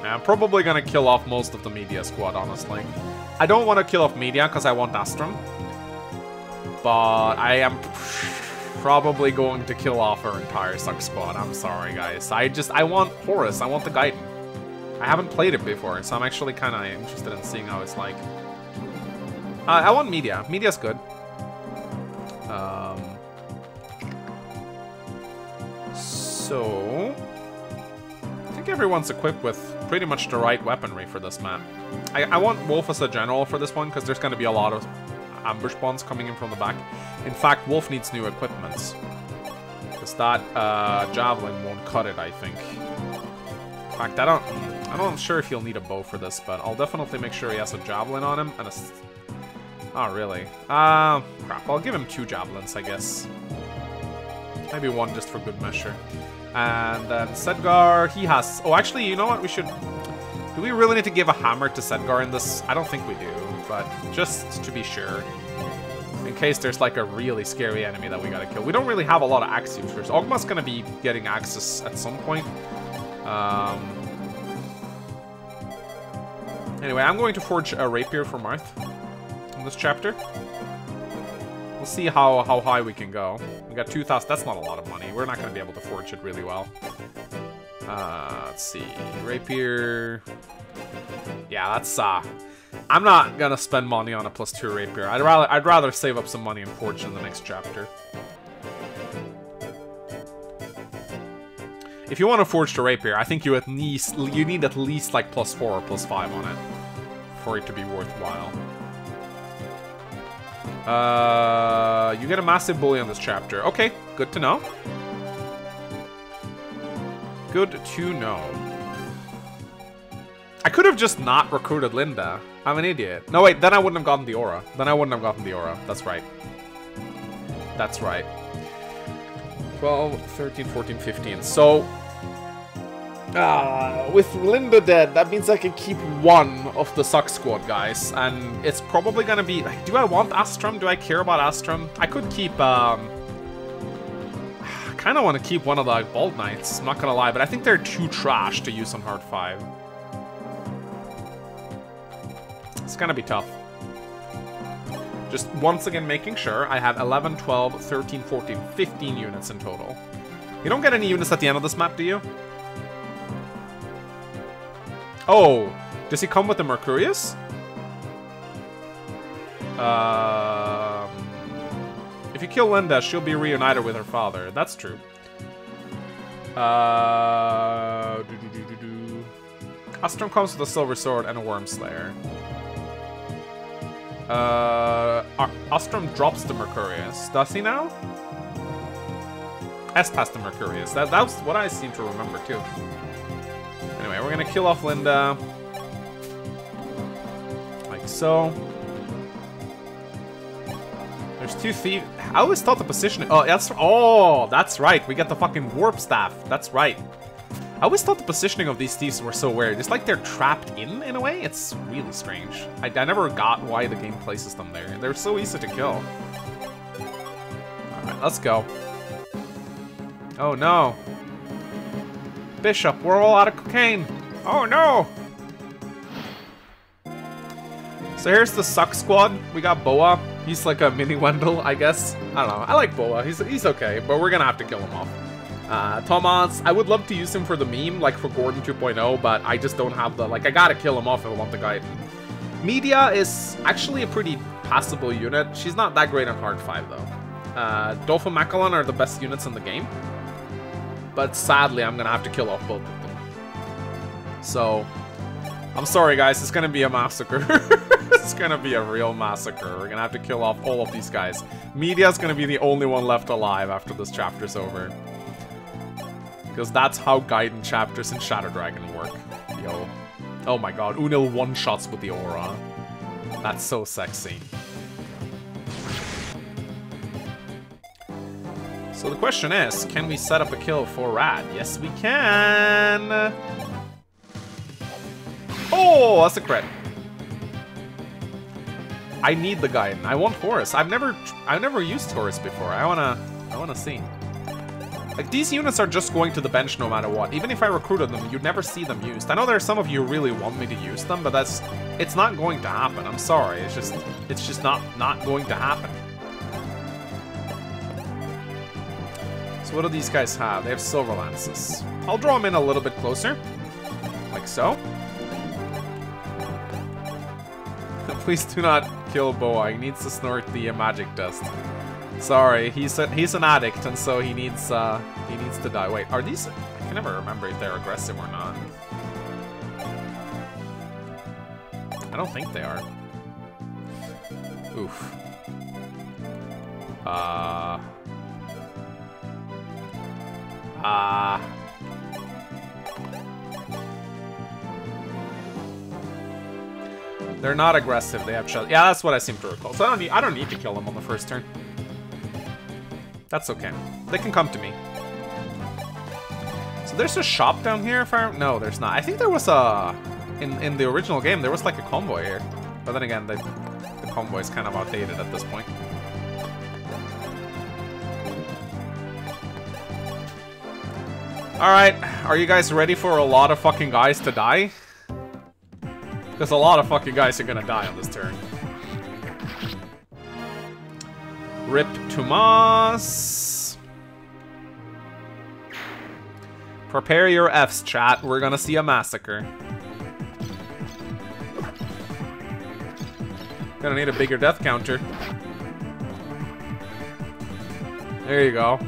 I'm probably gonna kill off most of the Midia squad, honestly. I don't want to kill off Midia because I want Astram. But I am probably going to kill off her entire Suck squad. I'm sorry, guys. I just, I want Horace. I want the Gaiden. I haven't played it before, so I'm actually kind of interested in seeing how it's like. Uh, I want Midia. Midia's good. Um, so, I think everyone's equipped with pretty much the right weaponry for this map. I, I want Wolf as a general for this one, because there's going to be a lot of ambush bonds coming in from the back. In fact, Wolf needs new equipment. Because that uh, Javelin won't cut it, I think. In fact, I don't... I'm not sure if he'll need a bow for this, but I'll definitely make sure he has a Javelin on him and a Oh, really? Uh, crap. I'll give him two javelins, I guess. Maybe one just for good measure. And then Sedgar, he has... Oh, actually, you know what? We should... Do we really need to give a hammer to Sedgar in this? I don't think we do, but just to be sure. In case there's like a really scary enemy that we gotta kill. We don't really have a lot of axe users. Ogma's gonna be getting axes at some point. Um, anyway, I'm going to forge a rapier for Marth in this chapter. We'll see how, how high we can go. We got 2,000. That's not a lot of money. We're not going to be able to forge it really well. Uh, let's see. Rapier. Yeah, that's, uh... I'm not gonna spend money on a plus two rapier. I'd rather I'd rather save up some money and forge in the next chapter. If you want to forge the rapier, I think you at least you need at least like plus four or plus five on it for it to be worthwhile. Uh, you get a massive bully on this chapter. Okay, good to know. Good to know. I could have just not recruited Linda. I'm an idiot. No, wait, then I wouldn't have gotten the aura. Then I wouldn't have gotten the aura. That's right. That's right. 12, 13, 14, 15. So, uh, with Linda dead, that means I can keep one of the Suck Squad guys, and it's probably gonna be... Like, Do I want Astram? Do I care about Astram? I could keep, um... I kinda want to keep one of the Bald Knights, I'm not gonna lie, but I think they're too trash to use on Hard 5. It's gonna be tough. Just once again making sure I have 11, 12, 13, 14, 15 units in total. You don't get any units at the end of this map, do you? Oh, does he come with the Mercurius? Um, if you kill Linda, she'll be reunited with her father. That's true. Uh, doo -doo -doo comes with a Silver Sword and a Wyrmslayer. Uh, Astram drops the Mercurius. Does he now? Est past the Mercurius. That, that was what I seem to remember, too. Anyway, we're gonna kill off Linda. Like so. There's two thieves. I always thought the position. Oh, that's oh, that's right. We get the fucking warp staff. That's right. I always thought the positioning of these thieves were so weird. It's like they're trapped in, in a way. It's really strange. I, I never got why the game places them there. They're so easy to kill. Alright, let's go. Oh no. Bishop, we're all out of cocaine. Oh no! So here's the suck squad. We got Boah. He's like a mini Wendell, I guess. I don't know. I like Boah. He's, he's okay, but we're gonna have to kill him off. Uh, Tomas, I would love to use him for the meme, like for Gordin 2.0, but I just don't have the, like, I gotta kill him off if I want the guy. Midia is actually a pretty passable unit. She's not that great on hard 5, though. Uh, Dolphin Macellan are the best units in the game. But sadly, I'm gonna have to kill off both of them. So, I'm sorry, guys. It's gonna be a massacre. it's gonna be a real massacre. We're gonna have to kill off all of these guys. Midia's gonna be the only one left alive after this chapter's over. Because that's how Gaiden chapters in Shadow Dragon work. Yo. Oh my god, Unil one-shots with the aura. That's so sexy. So the question is, can we set up a kill for Radd? Yes, we can! Oh, that's a crit. I need the Gaiden. I want Horace. I've never, I've never used Horace before. I wanna, I wanna see. Like these units are just going to the bench no matter what. Even if I recruited them, you'd never see them used. I know there are some of you really want me to use them, but that's, it's not going to happen. I'm sorry. It's just, it's just not, not going to happen. So what do these guys have? They have silver lances. I'll draw them in a little bit closer, like so. Please do not kill Boah. He needs to snort the magic dust. Sorry, he's a, he's an addict, and so he needs uh he needs to die. Wait, are these? I can never remember if they're aggressive or not. I don't think they are. Oof. Uh. Ah. Uh, They're not aggressive. They have shell. Yeah, that's what I seem to recall. So I don't need. I don't need to kill them on the first turn. That's okay. They can come to me. So there's a shop down here. If I no, there's not. I think there was a in in the original game. There was like a convoy here, but then again, the the convoy is kind of outdated at this point. All right, are you guys ready for a lot of fucking guys to die? Because a lot of fucking guys are gonna die on this turn. Rip Tomas. Prepare your Fs, chat. We're gonna see a massacre. Gonna need a bigger death counter. There you go.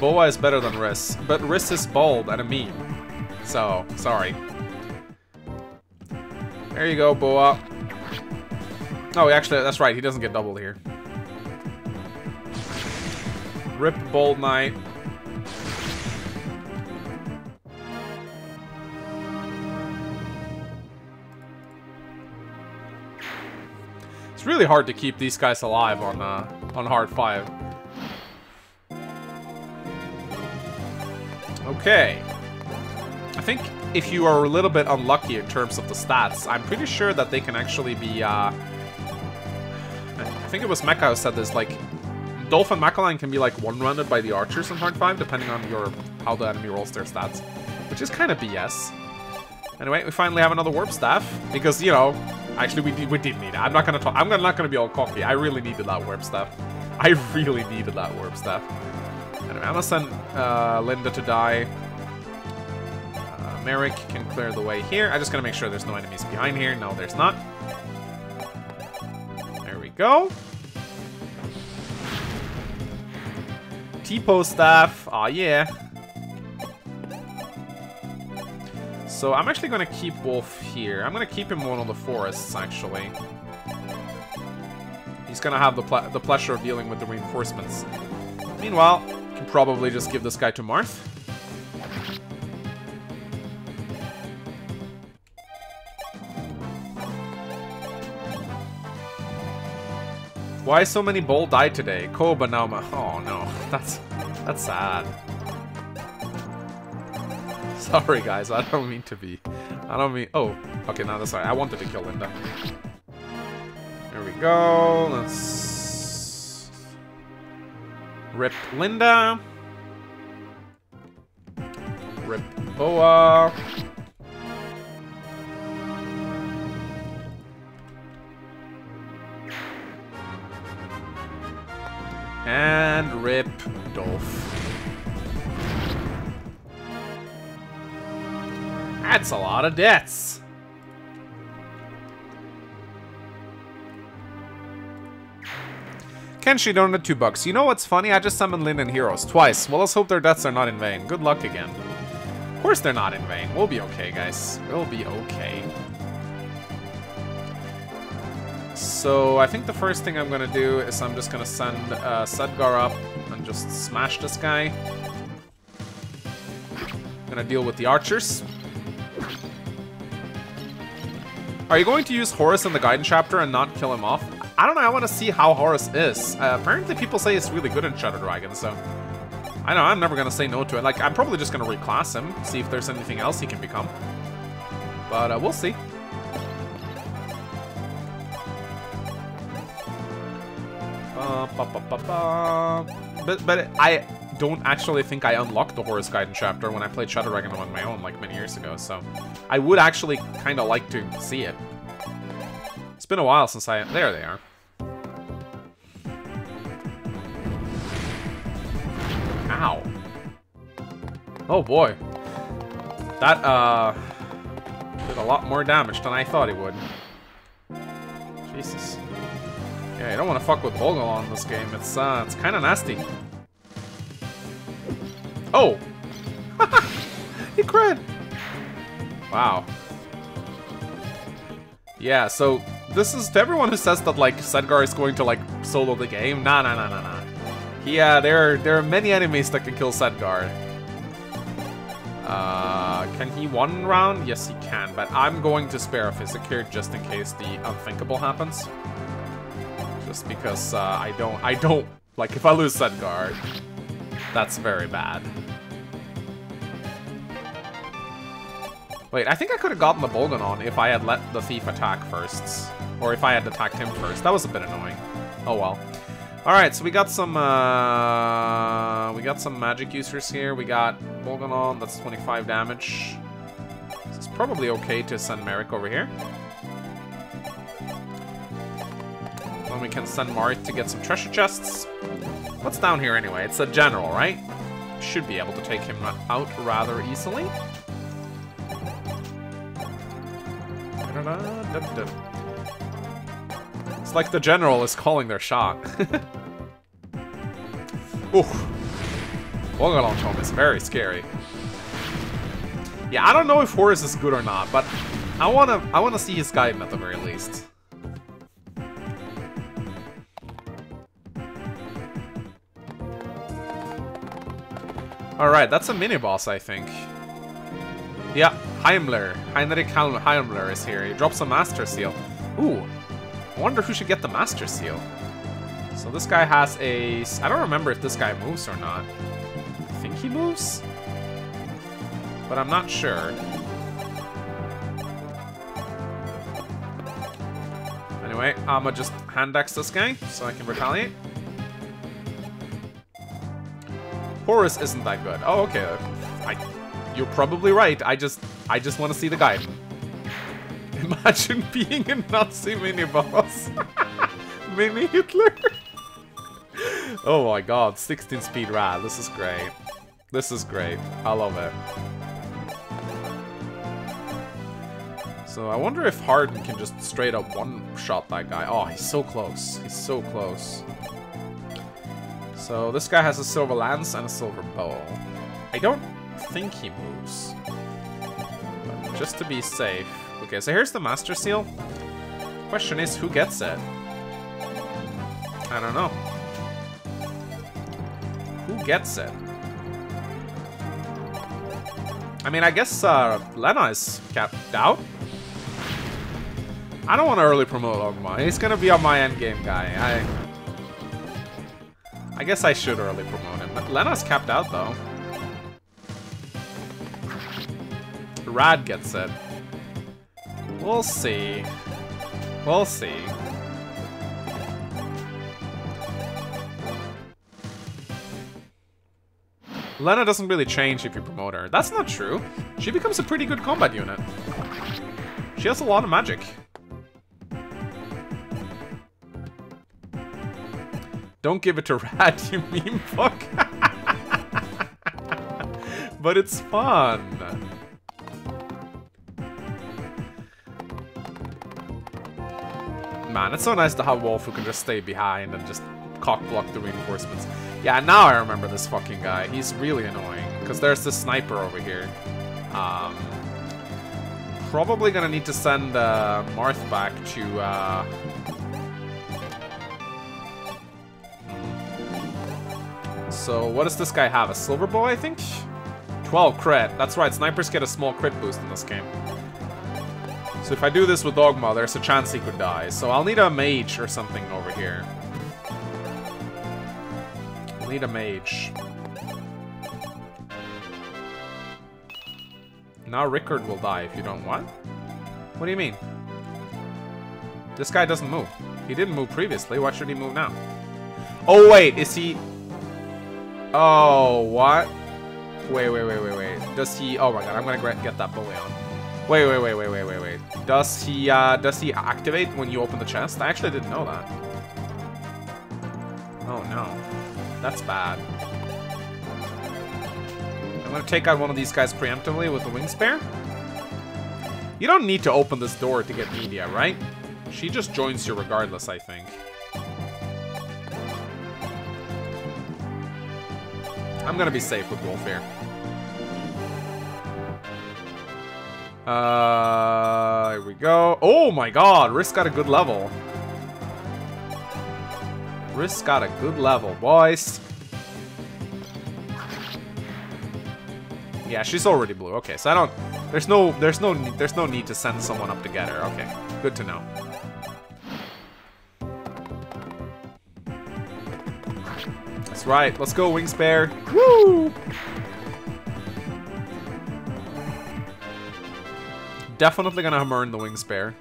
Boah is better than Wrys, but Wrys is bold and a meme. So, sorry. There you go, Boah. Oh, actually, that's right. He doesn't get doubled here. Rip Bold Knight. It's really hard to keep these guys alive on uh, on hard five. Okay. I think if you are a little bit unlucky in terms of the stats, I'm pretty sure that they can actually be, uh... I think it was Mekkah who said this, like, Dolphin Macellan can be, like, one-rounded by the archers in Hard 5, depending on your how the enemy rolls their stats. Which is kind of BS. Anyway, we finally have another Warp Staff, because, you know, actually, we, we did need it. I'm not gonna talk, I'm not gonna be all cocky. I really needed that Warp Staff. I really needed that Warp Staff. Anyway, I'm gonna send uh, Linda to die. Merric can clear the way here. I just gotta make sure there's no enemies behind here. No, there's not. There we go. T-post staff. Aw, oh, yeah. So I'm actually gonna keep Wolf here. I'm gonna keep him one of the forests, actually. He's gonna have the, ple the pleasure of dealing with the reinforcements. Meanwhile, can probably just give this guy to Marth. Why so many Bull died today? Koba Nauma. Oh no, that's that's sad. Sorry guys, I don't mean to be. I don't mean. Oh, okay, now that's sorry. I wanted to kill Linda. There we go. Let's rip Linda. Rip Boah. And rip Dolph. That's a lot of deaths. Kenshi donated two bucks. You know what's funny? I just summoned Lin and Heroes twice. Well, let's hope their deaths are not in vain. Good luck again. Of course they're not in vain. We'll be okay, guys. We'll be okay. So I think the first thing I'm gonna do is I'm just gonna send uh, Sedgar up and just smash this guy. Gonna deal with the archers. Are you going to use Horace in the Gaiden chapter and not kill him off? I don't know, I want to see how Horace is. Uh, apparently people say it's really good in Shadow Dragon, so... I know, I'm never gonna say no to it. Like, I'm probably just gonna reclass him, see if there's anything else he can become. But uh, we'll see. Ba, ba, ba, but, but I don't actually think I unlocked the Horace Gaiden chapter when I played Shadow Dragon on my own, like, many years ago, so... I would actually kind of like to see it. It's been a while since I... There they are. Ow. Oh boy. That, uh... Did a lot more damage than I thought it would. Jesus. Yeah, you don't want to fuck with Bolganone in this game. It's, uh, it's kind of nasty. Oh! he crit! Wow. Yeah, so this is to everyone who says that like Sedgar is going to like solo the game. Nah, nah, nah, nah, nah. Yeah, there are, there are many enemies that can kill Sedgar. Uh, can he one round? Yes, he can. But I'm going to spare a Physicure just in case the unthinkable happens. Just because uh, I don't I don't like if I lose Sedgar, that's very bad. Wait, I think I could have gotten the Bolganone if I had let the thief attack first. Or if I had attacked him first. That was a bit annoying. Oh well. Alright, so we got some, uh... We got some magic users here. We got Bolganone, that's 25 damage. This is probably okay to send Merric over here. Then we can send Marth to get some treasure chests. What's down here anyway? It's a general, right? Should be able to take him out rather easily. It's like the general is calling their shot. Ooh. Bolganone Tome is very scary. Yeah, I don't know if Horace is good or not, but I wanna I wanna see his Gaiden at the very least. Alright, that's a mini-boss, I think. Yeah, Heimler. Heinrich Heimler is here. He drops a Master Seal. Ooh, I wonder who should get the Master Seal. So this guy has a... I don't remember if this guy moves or not. I think he moves? But I'm not sure. Anyway, I'ma just hand axe this guy so I can retaliate. Horace isn't that good. Oh, okay. I you're probably right. I just, I just want to see the guide. Imagine being a Nazi mini-boss. Mini Hitler. oh my god, 16 speed Radd. This is great. This is great. I love it. So I wonder if Hardin can just straight up one-shot that guy. Oh, he's so close. He's so close. So this guy has a silver lance and a silver bow. I don't think he moves. But just to be safe. Okay, so here's the Master Seal. Question is, who gets it? I don't know. Who gets it? I mean, I guess uh, Lena is capped out. I don't want to early promote Ogma. He's gonna be on my endgame guy. I I guess I should early promote him. Lena's capped out, though. Radd gets it. We'll see. We'll see. Lena doesn't really change if you promote her. That's not true. She becomes a pretty good combat unit. She has a lot of magic. Don't give it to Rat, you meme fuck. but it's fun. Man, it's so nice to have Wolf who can just stay behind and just cock block the reinforcements. Yeah, now I remember this fucking guy. He's really annoying. Because there's this sniper over here. Um, probably gonna need to send uh, Marth back to... Uh, So what does this guy have? A silver bow, I think? 12 crit. That's right, snipers get a small crit boost in this game. So if I do this with Dogma, there's a chance he could die. So I'll need a mage or something over here. I'll need a mage. Now Rickard will die if you don't want. What do you mean? This guy doesn't move. He didn't move previously. Why should he move now? Oh, wait. Is he... Oh, what? Wait, wait, wait, wait, wait. Does he... Oh my god, I'm gonna get that bully on. Wait, wait, wait, wait, wait, wait, wait. Does he, uh, does he activate when you open the chest? I actually didn't know that. Oh no. That's bad. I'm gonna take out one of these guys preemptively with the wing spear. You don't need to open this door to get Midia, right? She just joins you regardless, I think. I'm gonna be safe with Wolf here. Uh, here we go. Oh my god, Risk got a good level. Risk got a good level, boys. Yeah, she's already blue. Okay, so I don't. There's no. There's no. There's no need to send someone up to get her. Okay, good to know. Right. Let's go, Wing Spear. Woo! Definitely gonna in the Wing Spear.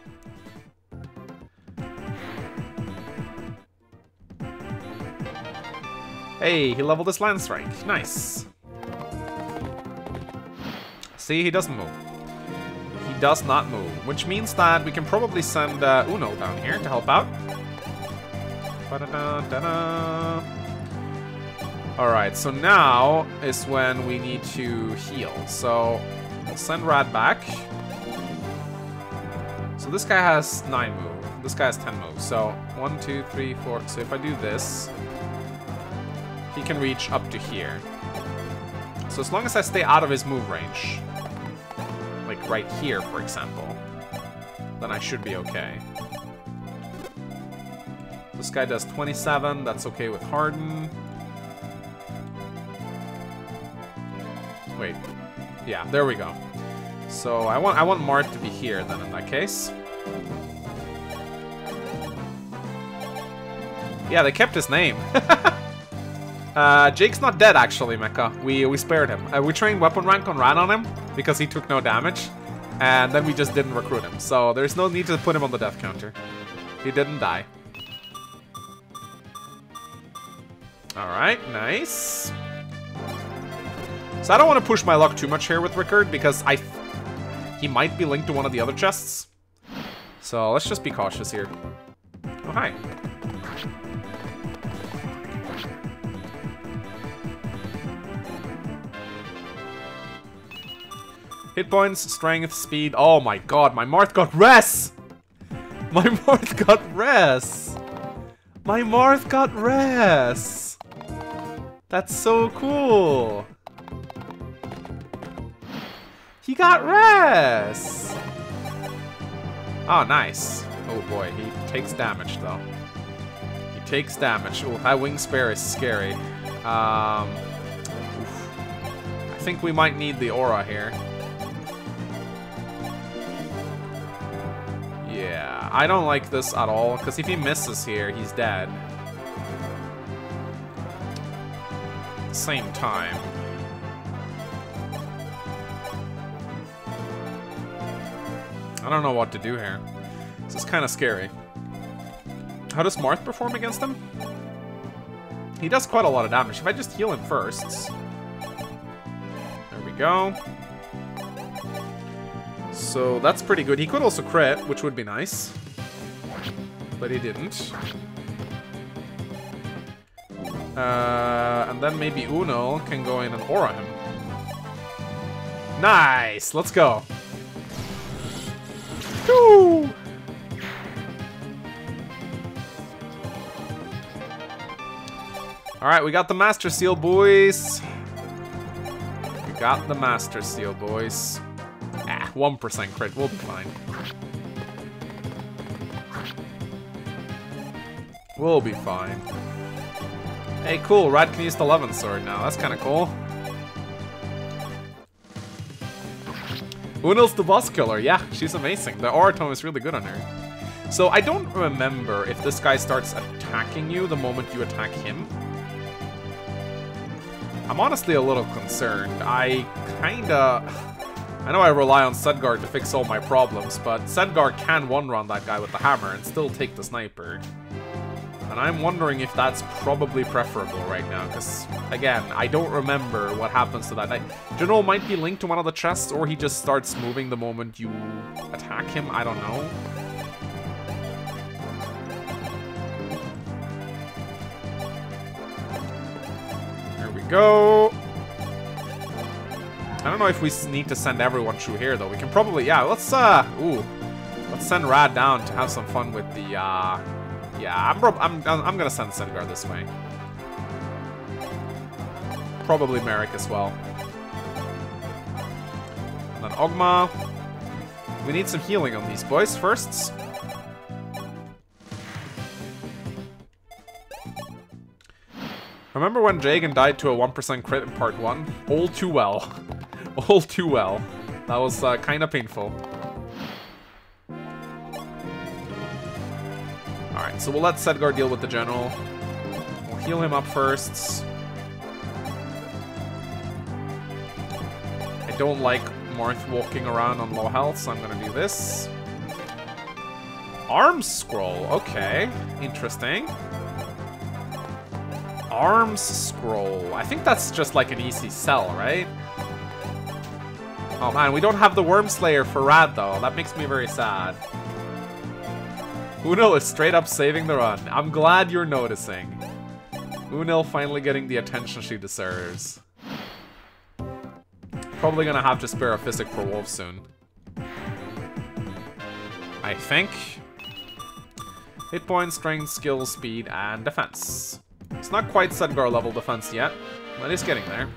Hey, he leveled his Land Strike. Nice. See, he doesn't move. He does not move, which means that we can probably send uh, Uno down here to help out. Alright, so now is when we need to heal. So, we'll send Radd back. So this guy has 9 moves. This guy has 10 moves. So, one, two, three, four. So if I do this, he can reach up to here. So as long as I stay out of his move range, like right here, for example, then I should be okay. This guy does 27, that's okay with Hardin. Wait. Yeah, there we go. So I want I want Marth to be here then in that case. Yeah, they kept his name. uh, Jake's not dead actually, Mekkah. We we spared him. Uh, we trained weapon rank on ran on him because he took no damage, and then we just didn't recruit him. So there's no need to put him on the death counter. He didn't die. All right, nice. So I don't want to push my luck too much here with Rickard because I he might be linked to one of the other chests. So let's just be cautious here. Oh, hi. Hit points, strength, speed. Oh my god, my Marth got res! My Marth got res! My Marth got res! That's so cool! He got res! Oh, nice. Oh boy, he takes damage though. He takes damage. Oh, that wing spear is scary. Um, I think we might need the aura here. Yeah, I don't like this at all, because if he misses here, he's dead. Same time. I don't know what to do here. This is kind of scary. How does Marth perform against him? He does quite a lot of damage. If I just heal him first... There we go. So that's pretty good. He could also crit, which would be nice. But he didn't. Uh, and then maybe Uno can go in and aura him. Nice! Let's go. Woo! Alright, we got the Master Seal, boys. We got the Master Seal, boys. Ah, 1% crit. We'll be fine. We'll be fine. Hey, cool. Radd can use the Levin sword now. That's kind of cool. Unil's the boss killer. Yeah, she's amazing. The tome is really good on her. So I don't remember if this guy starts attacking you the moment you attack him. I'm honestly a little concerned. I kinda... I know I rely on Sedgar to fix all my problems, but Sedgar can one-run that guy with the hammer and still take the sniper. And I'm wondering if that's probably preferable right now, because, again, I don't remember what happens to that. I, General might be linked to one of the chests, or he just starts moving the moment you attack him, I don't know. Here we go. I don't know if we need to send everyone through here, though. We can probably, yeah, let's, uh, ooh. Let's send Radd down to have some fun with the, uh, yeah, I'm, I'm, I'm gonna send Sedgar this way. Probably Merric as well. And then Ogma. We need some healing on these boys first. Remember when Jagen died to a 1% crit in part 1? All too well. All too well. That was uh, kind of painful. Alright, so we'll let Sedgar deal with the general. We'll heal him up first. I don't like Marth walking around on low health, so I'm gonna do this. Arms scroll, okay. Interesting. Arms scroll. I think that's just like an easy sell, right? Oh man, we don't have the Wyrmslayer for Radd though. That makes me very sad. Unil is straight up saving the run. I'm glad you're noticing. Unil finally getting the attention she deserves. Probably gonna have to spare a physic for Wolf soon. I think. Hit points, strength, skill, speed, and defense. It's not quite Sedgar level defense yet, but it's getting there.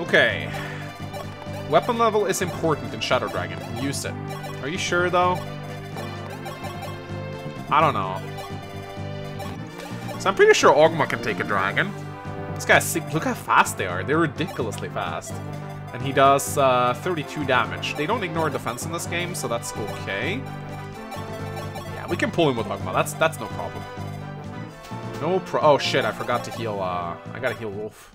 Okay. Weapon level is important in Shadow Dragon. Use it. Are you sure, though? I don't know. So I'm pretty sure Ogma can take a dragon. This guys, look how fast they are. They're ridiculously fast. And he does uh, 32 damage. They don't ignore defense in this game, so that's okay. Yeah, we can pull him with Ogma. That's that's no problem. No pro- Oh shit, I forgot to heal, uh, I gotta heal Wolf.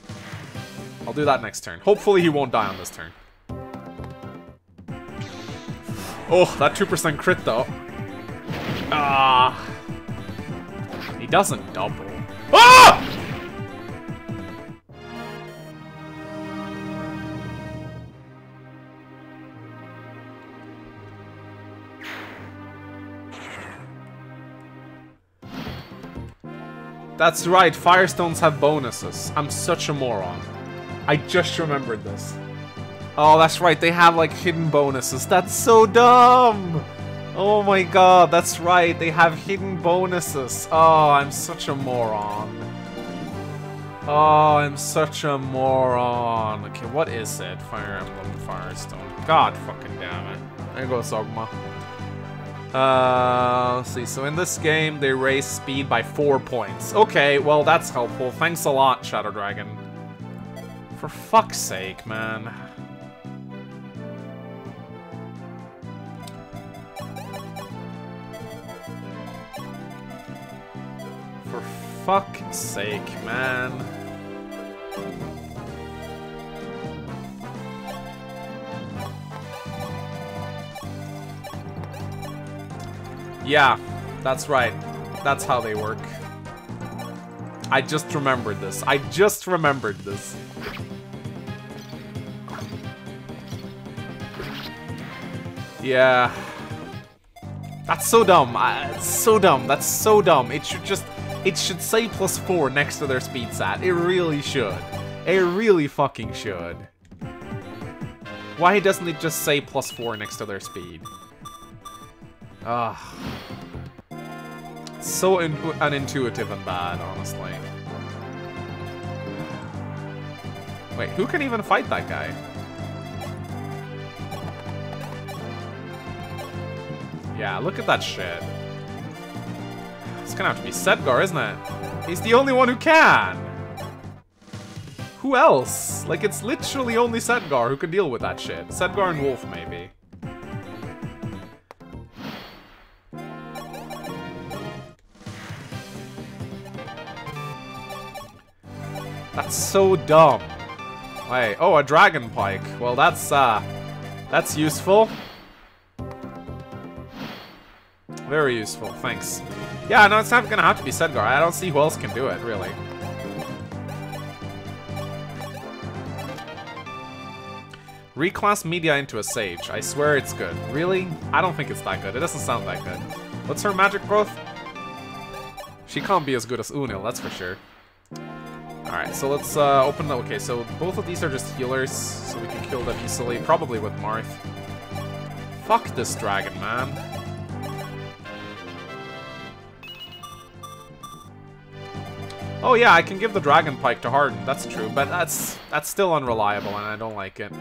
I'll do that next turn. Hopefully he won't die on this turn. Oh, that 2% crit though. Ah. He doesn't double. Ah! That's right, Firestones have bonuses. I'm such a moron. I just remembered this. Oh, that's right, they have like hidden bonuses. That's so dumb! Oh my god, that's right, they have hidden bonuses. Oh, I'm such a moron. Oh, I'm such a moron. Okay, what is it? Fire Emblem Firestone. God fucking damn it. There goes Ogma. Uh, let's see. So in this game, they raise speed by four points. Okay, well, that's helpful. Thanks a lot, Shadow Dragon. For fuck's sake, man. Fuck's sake, man. Yeah, that's right. That's how they work. I just remembered this. I just remembered this. Yeah. That's so dumb. Uh, so dumb. That's so dumb. It should just... It should say plus 4 next to their speed stat. It really should. It really fucking should. Why doesn't it just say plus 4 next to their speed? Ugh. So unintuitive and bad, honestly. Wait, who can even fight that guy? Yeah, look at that shit. It's gonna have to be Sedgar, isn't it? He's the only one who can! Who else? Like, it's literally only Sedgar who can deal with that shit. Sedgar and Wolf, maybe. That's so dumb. Wait, oh, a Dragon Pike. Well, that's, uh, that's useful. Very useful, thanks. Yeah, no, it's not gonna have to be Sedgar. I don't see who else can do it, really. Reclass Midia into a sage. I swear it's good. Really? I don't think it's that good. It doesn't sound that good. What's her magic growth? She can't be as good as Unil, that's for sure. Alright, so let's uh, open the... Okay, so both of these are just healers, so we can kill them easily. Probably with Marth. Fuck this dragon, man. Oh yeah, I can give the Dragon Pike to Hardin, that's true, but that's that's still unreliable and I don't like it.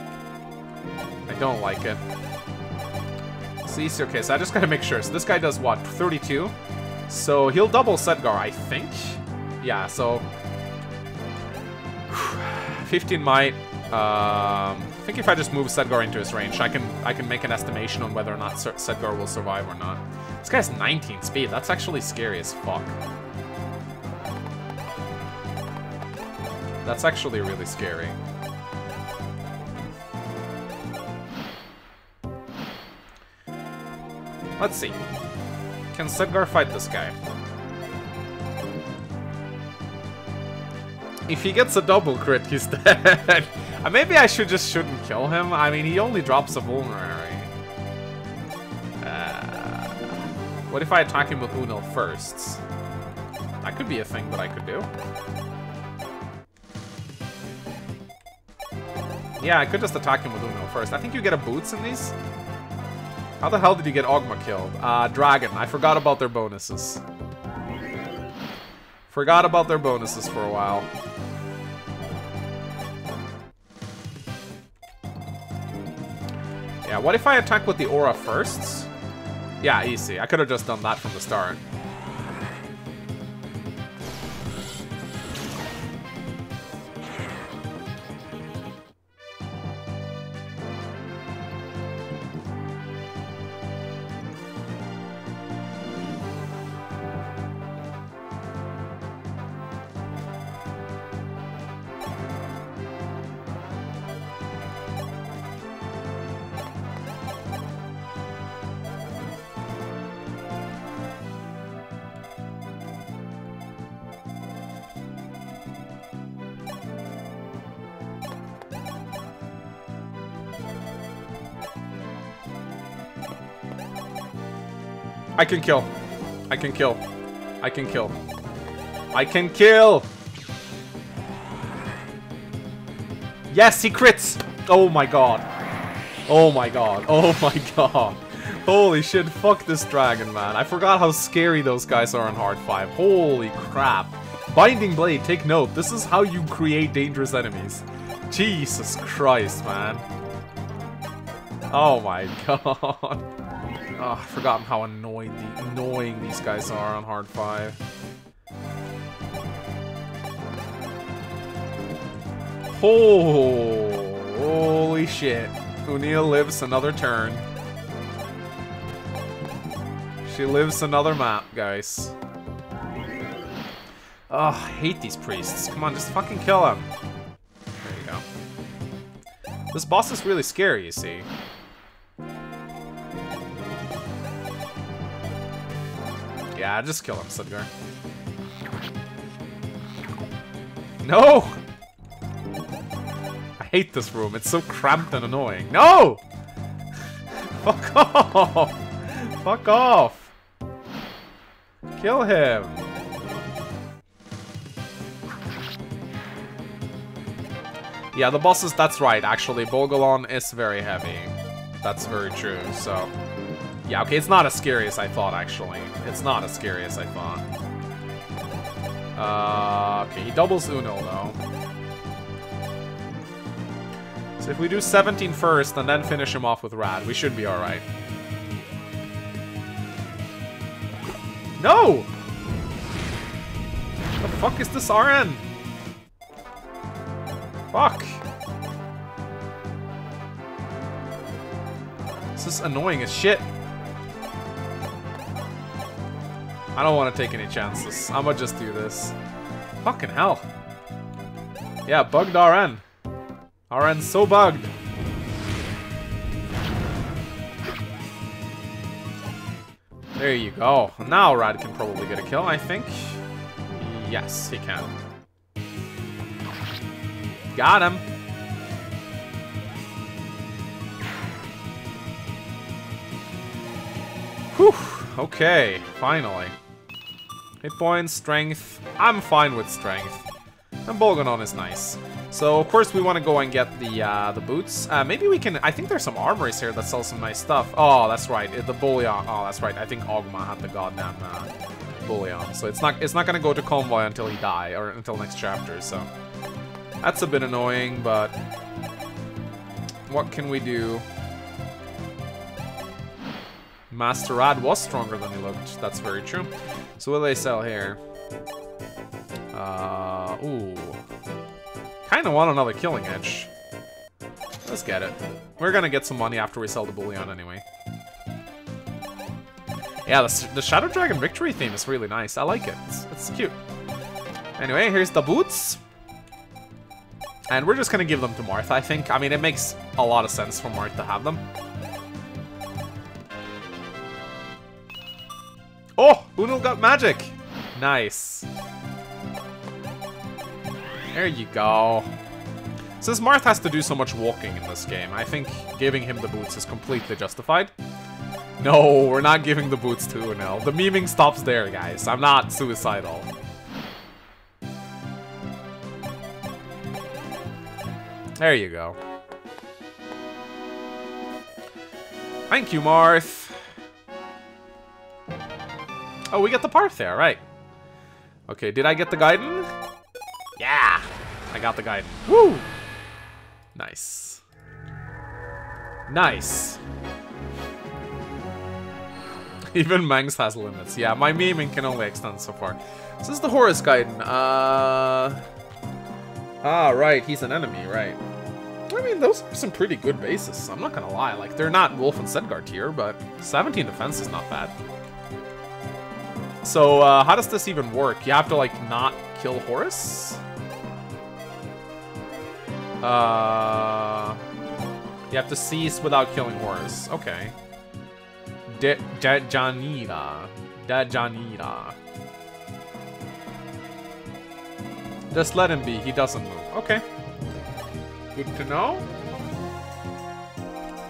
I don't like it. See, okay, so I just gotta make sure. So this guy does what, 32? So he'll double Sedgar, I think? Yeah, so... 15 might. Um, I think if I just move Sedgar into his range, I can I can make an estimation on whether or not Sedgar will survive or not. This guy has 19 speed, that's actually scary as fuck. That's actually really scary. Let's see. Can Sedgar fight this guy? If he gets a double crit, he's dead. Uh, maybe I should just shouldn't kill him. I mean, he only drops a vulnerary. Uh, what if I attack him with Unil first? That could be a thing that I could do. Yeah, I could just attack him with Uno first. I think you get a boots in these. How the hell did you get Ogma killed? Uh, Dragon. I forgot about their bonuses. Forgot about their bonuses for a while. Yeah, what if I attack with the aura first? Yeah, easy. I could have just done that from the start. I can kill. I can kill. I can kill. I can kill! Yes, he crits! Oh my god. Oh my god. Oh my god. Holy shit, fuck this dragon, man. I forgot how scary those guys are on Hard 5. Holy crap. Binding Blade, take note. This is how you create dangerous enemies. Jesus Christ, man. Oh my god. Oh, I've forgotten how annoyed the annoying these guys are on hard five. Oh, holy shit. Unil lives another turn. She lives another map, guys. Oh, I hate these priests. Come on, just fucking kill him. There you go. This boss is really scary, you see. Yeah, just kill him, Sedgar. No! I hate this room. It's so cramped and annoying. No! Fuck off! Fuck off! Kill him! Yeah, the bosses, that's right, actually. Bolganone is very heavy. That's very true, so... Yeah, okay, it's not as scary as I thought, actually. It's not as scary as I thought. Uh, okay, he doubles Uno, though. So if we do 17 first and then finish him off with Radd, we should be alright. No! The fuck is this RN? Fuck! This is annoying as shit. I don't want to take any chances. I'm gonna just do this. Fucking hell. Yeah, bugged RN. RN's so bugged. There you go. Now Radd can probably get a kill, I think. Yes, he can. Got him. Whew. Okay, finally. Hit points, strength. I'm fine with strength. And Bolganone is nice. So, of course, we want to go and get the uh, the boots. Uh, maybe we can... I think there's some armories here that sell some nice stuff. Oh, that's right. The bullion. Oh, that's right. I think Ogma had the goddamn uh, bullion. So it's not it's not going to go to Convoy until he die, or until next chapter, so... That's a bit annoying, but... What can we do? Master Radd was stronger than he looked. That's very true. So what do they sell here? Uh, ooh. Kind of want another Killing Edge. Let's get it. We're gonna get some money after we sell the bullion anyway. Yeah, the, the Shadow Dragon victory theme is really nice. I like it. It's, it's cute. Anyway, here's the boots. And we're just gonna give them to Marth, I think. I mean, it makes a lot of sense for Marth to have them. Oh! Unal got magic! Nice. There you go. Since Marth has to do so much walking in this game, I think giving him the boots is completely justified. No, we're not giving the boots to Unal. The memeing stops there, guys. I'm not suicidal. There you go. Thank you, Marth. Oh, we get the Parth there, right. Okay, did I get the Gaiden? Yeah! I got the Gaiden. Woo! Nice. Nice. Even Mangs has limits. Yeah, my memeing can only extend so far. This is the Horace Gaiden. Uh... Ah, right, he's an enemy, right. I mean, those are some pretty good bases. I'm not gonna lie. Like, they're not Wolf and Sedgar tier, but 17 defense is not bad. So, uh, how does this even work? You have to, like, not kill Horace? Uh... You have to cease without killing Horace. Okay. De Janira. Janira. Just let him be. He doesn't move. Okay. Good to know.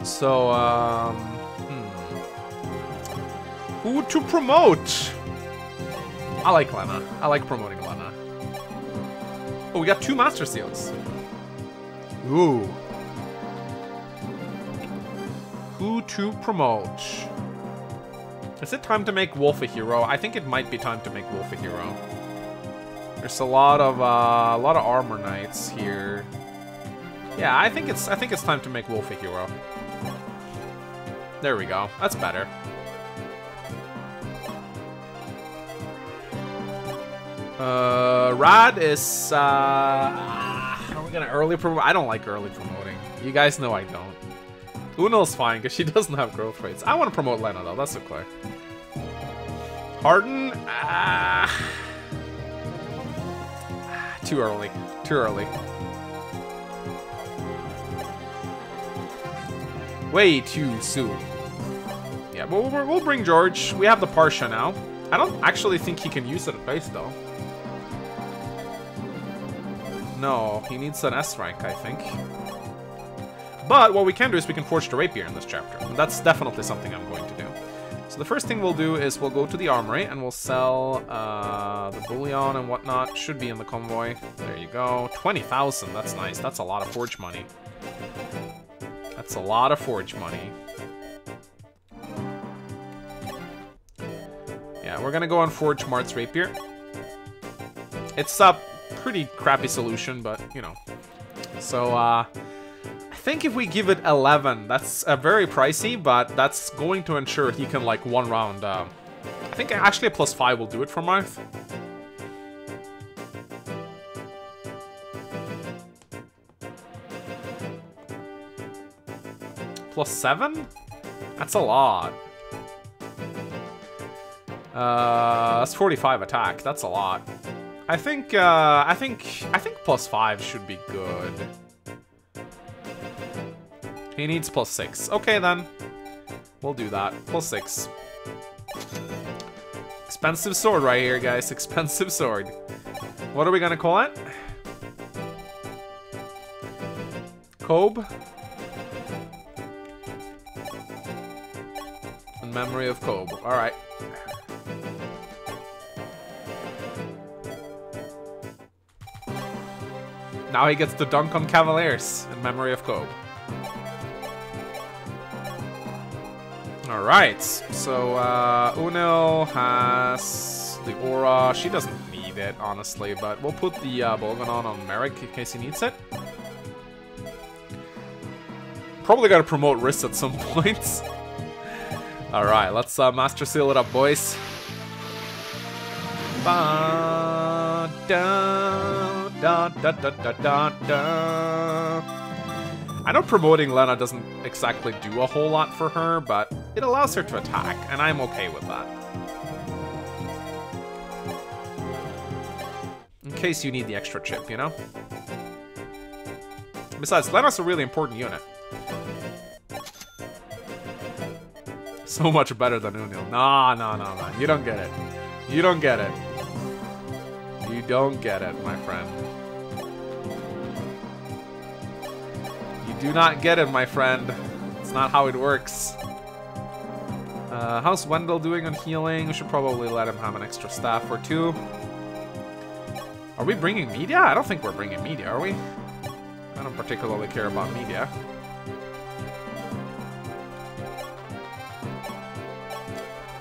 So, um... Hmm. Who to promote? I like Lena. I like promoting Lena. Oh, we got two Master Seals. Ooh. Who to promote? Is it time to make Wolf a hero? I think it might be time to make Wolf a hero. There's a lot of uh, a lot of armor knights here. Yeah, I think it's I think it's time to make Wolf a hero. There we go. That's better. Uh, Radd is, uh, are we gonna early promote? I don't like early promoting. You guys know I don't. Unal's fine, because she doesn't have growth rates. I want to promote Lena, though. That's okay. Hardin? Ah. Too early. Too early. Way too soon. Yeah, but we'll, we'll bring George. We have the Parthia now. I don't actually think he can use it at base, though. No, he needs an S rank, I think. But what we can do is we can forge the rapier in this chapter. That's definitely something I'm going to do. So the first thing we'll do is we'll go to the armory and we'll sell uh, the bullion and whatnot. Should be in the convoy. There you go. 20,000. That's nice. That's a lot of forge money. That's a lot of forge money. Yeah, we're gonna go on Forge Marth's Rapier. It's a pretty crappy solution, but, you know. So, uh, I think if we give it 11, that's uh, very pricey, but that's going to ensure he can, like, one round. Uh, I think actually a plus 5 will do it for Marth. Plus 7? That's a lot. Uh, that's 45 attack. That's a lot. I think, uh, I think, I think plus 5 should be good. He needs plus 6. Okay, then. We'll do that. Plus 6. Expensive sword right here, guys. Expensive sword. What are we gonna call it? Kobe? In memory of Kobe. Alright. Now he gets to dunk on Cavaliers in memory of Kobe. Alright, so uh, Uno has the aura. She doesn't need it, honestly, but we'll put the uh, Bolgan on Merric in case he needs it. Probably gotta promote wrist at some point. Alright, let's uh, Master Seal it up, boys. Ba da, da, da, da, da, da. I know promoting Lena doesn't exactly do a whole lot for her, but it allows her to attack, and I'm okay with that. In case you need the extra chip, you know? Besides, Lena's a really important unit. So much better than Unil. Nah, nah, nah, nah. You don't get it. You don't get it. You don't get it, my friend. Do not get it, my friend. It's not how it works. Uh, how's Wendell doing on healing? We should probably let him have an extra staff or two. Are we bringing Midia? I don't think we're bringing Midia, are we? I don't particularly care about Midia.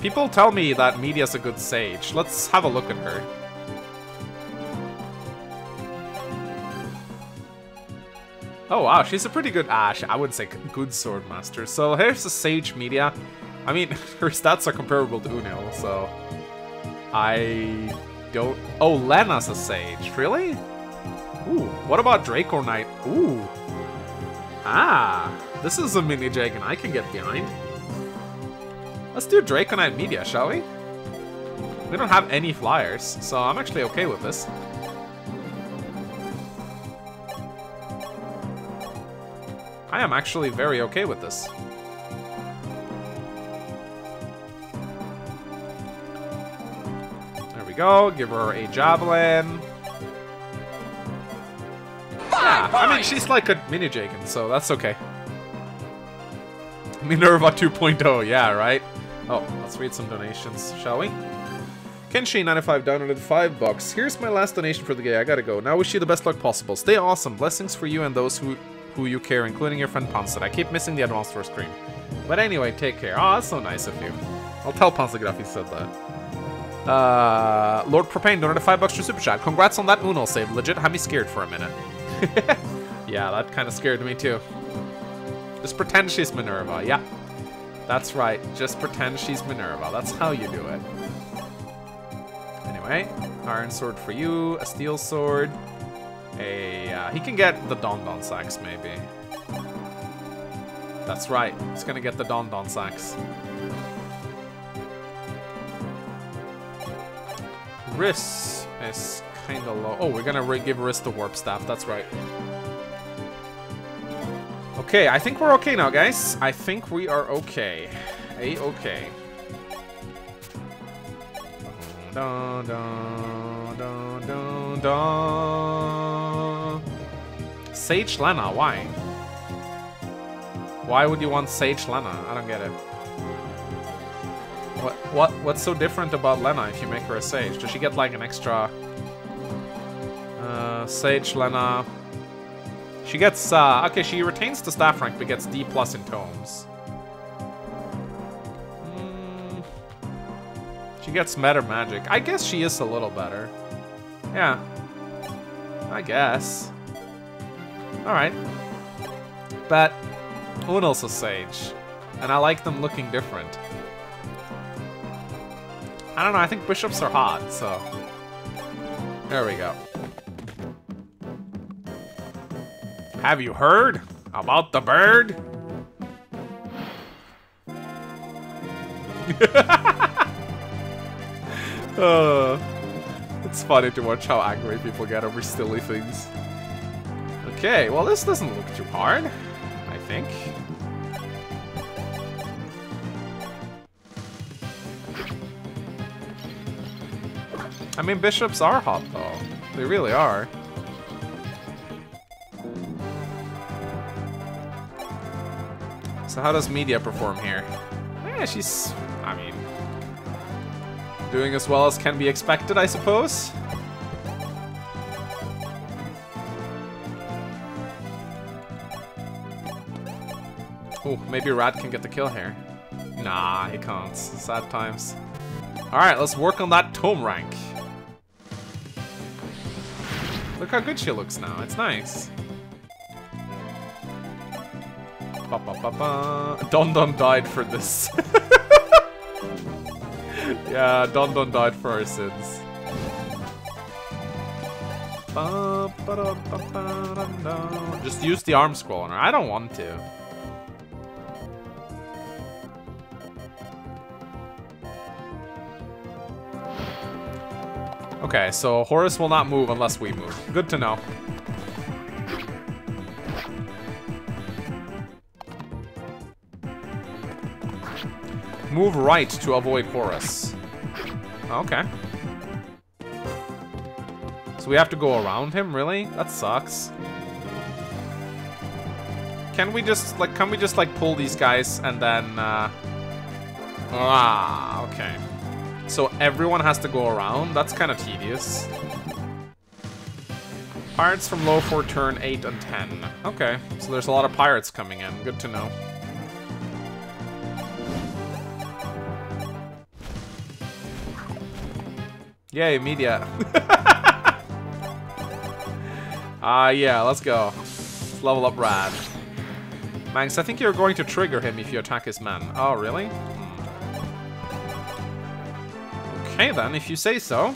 People tell me that Midia's a good sage. Let's have a look at her. Oh wow, she's a pretty good Ash. I would say good sword master. So here's the Sage Midia. I mean, her stats are comparable to Unil, so I don't. Oh, Lena's a Sage. Really? Ooh, what about Draco Knight? Ooh. Ah, this is a mini dragon I can get behind. Let's do Draco Knight Midia, shall we? We don't have any flyers, so I'm actually okay with this. I am actually very okay with this. There we go. Give her a javelin. Yeah, I mean, she's like a mini Jagen, so that's okay. Minerva 2.0, yeah, right? Oh, let's read some donations, shall we? Kenshi95 donated 5 bucks. Here's my last donation for the day. I gotta go. Now wish you the best luck possible. Stay awesome. Blessings for you and those who who you care, including your friend Panzer. I keep missing the Advanced War stream. But anyway, take care. Oh, that's so nice of you. I'll tell Panzergraf you said that. Uh, Lord Propane donated 5 bucks to Super Chat. Congrats on that Uno save. Legit had me scared for a minute. yeah, that kind of scared me too. Just pretend she's Minerva. Yeah, that's right. Just pretend she's Minerva. That's how you do it. Anyway, iron sword for you, a steel sword. A, uh, he can get the Don Don Sacks, maybe. That's right. He's gonna get the Don Don Sacks. Wrys is kinda low. Oh, we're gonna give Wrys the Warp Staff. That's right. Okay, I think we're okay now, guys. I think we are okay. A-okay. Dun, dun, dun, dun, dun. Sage Lena, why? Why would you want Sage Lena? I don't get it. What what what's so different about Lena if you make her a Sage? Does she get like an extra uh, Sage Lena? She gets uh, okay. She retains the staff rank but gets D plus in tomes. Mm, she gets meta magic. I guess she is a little better. Yeah. I guess. Alright. But Uno's a Sage. And I like them looking different. I don't know, I think bishops are hot, so... There we go. Have you heard about the bird? uh, it's funny to watch how angry people get over silly things. Okay, well this doesn't look too hard, I think. I mean, bishops are hot, though. They really are. So how does Midia perform here? Yeah, she's... I mean... Doing as well as can be expected, I suppose? Oh, maybe Radd can get the kill here. Nah, he can't. Sad times. Alright, let's work on that tome rank. Look how good she looks now. It's nice. Ba -ba -ba Don Don died for this. yeah, Don Don died for our sins. Just use the arm scroll on her. I don't want to. Okay, so Horace will not move unless we move. Good to know. Move right to avoid Horace. Okay. So we have to go around him, really? That sucks. Can we just, like, can we just, like, pull these guys and then, uh... Ah, okay. So everyone has to go around? That's kind of tedious. Pirates from low for turn 8 and 10. Okay, so there's a lot of pirates coming in. Good to know. Yay, Midia. Ah, uh, yeah, let's go. Let's level up Radd. Mangs, I think you're going to trigger him if you attack his man. Oh, really? Okay then, if you say so.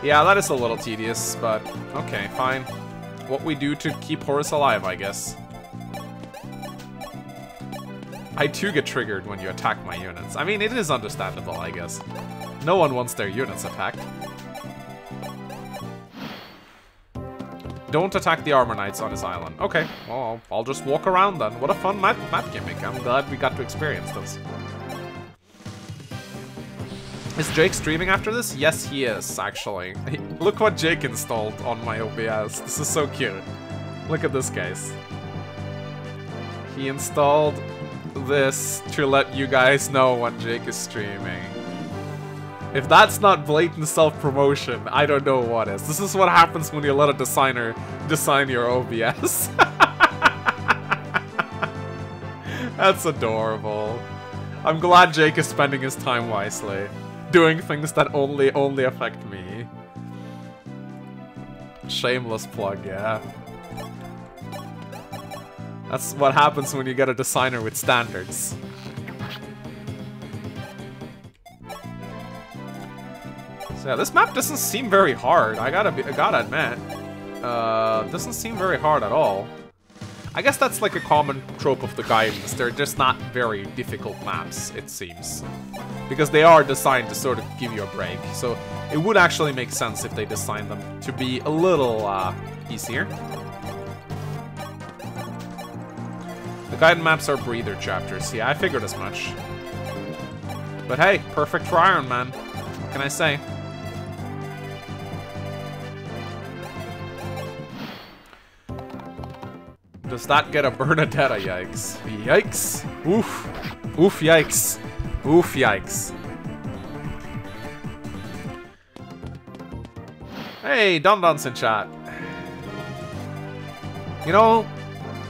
Yeah, that is a little tedious, but okay, fine. What we do to keep Horace alive, I guess. I too get triggered when you attack my units. I mean, it is understandable, I guess. No one wants their units attacked. Don't attack the Armor Knights on his island. Okay, well, I'll just walk around then. What a fun map, map gimmick. I'm glad we got to experience this. Is Jake streaming after this? Yes, he is, actually. Look what Jake installed on my OBS. This is so cute. Look at this, guys. He installed this to let you guys know when Jake is streaming. If that's not blatant self-promotion, I don't know what is. This is what happens when you let a designer design your OBS. that's adorable. I'm glad Jake is spending his time wisely. Doing things that only, only affect me. Shameless plug, yeah. That's what happens when you get a designer with standards. So yeah, this map doesn't seem very hard. I gotta be, I gotta admit, uh, doesn't seem very hard at all. I guess that's like a common trope of the guidance. They're just not very difficult maps, it seems. Because they are designed to sort of give you a break. So it would actually make sense if they designed them to be a little uh, easier. The Gaiden maps are breather chapters. Yeah, I figured as much. But hey, perfect for Iron Man. What can I say? Does that get a Bernadetta? Yikes. Yikes. Oof. Oof, yikes. Oof, yikes. Hey, Don Don's in chat. You know,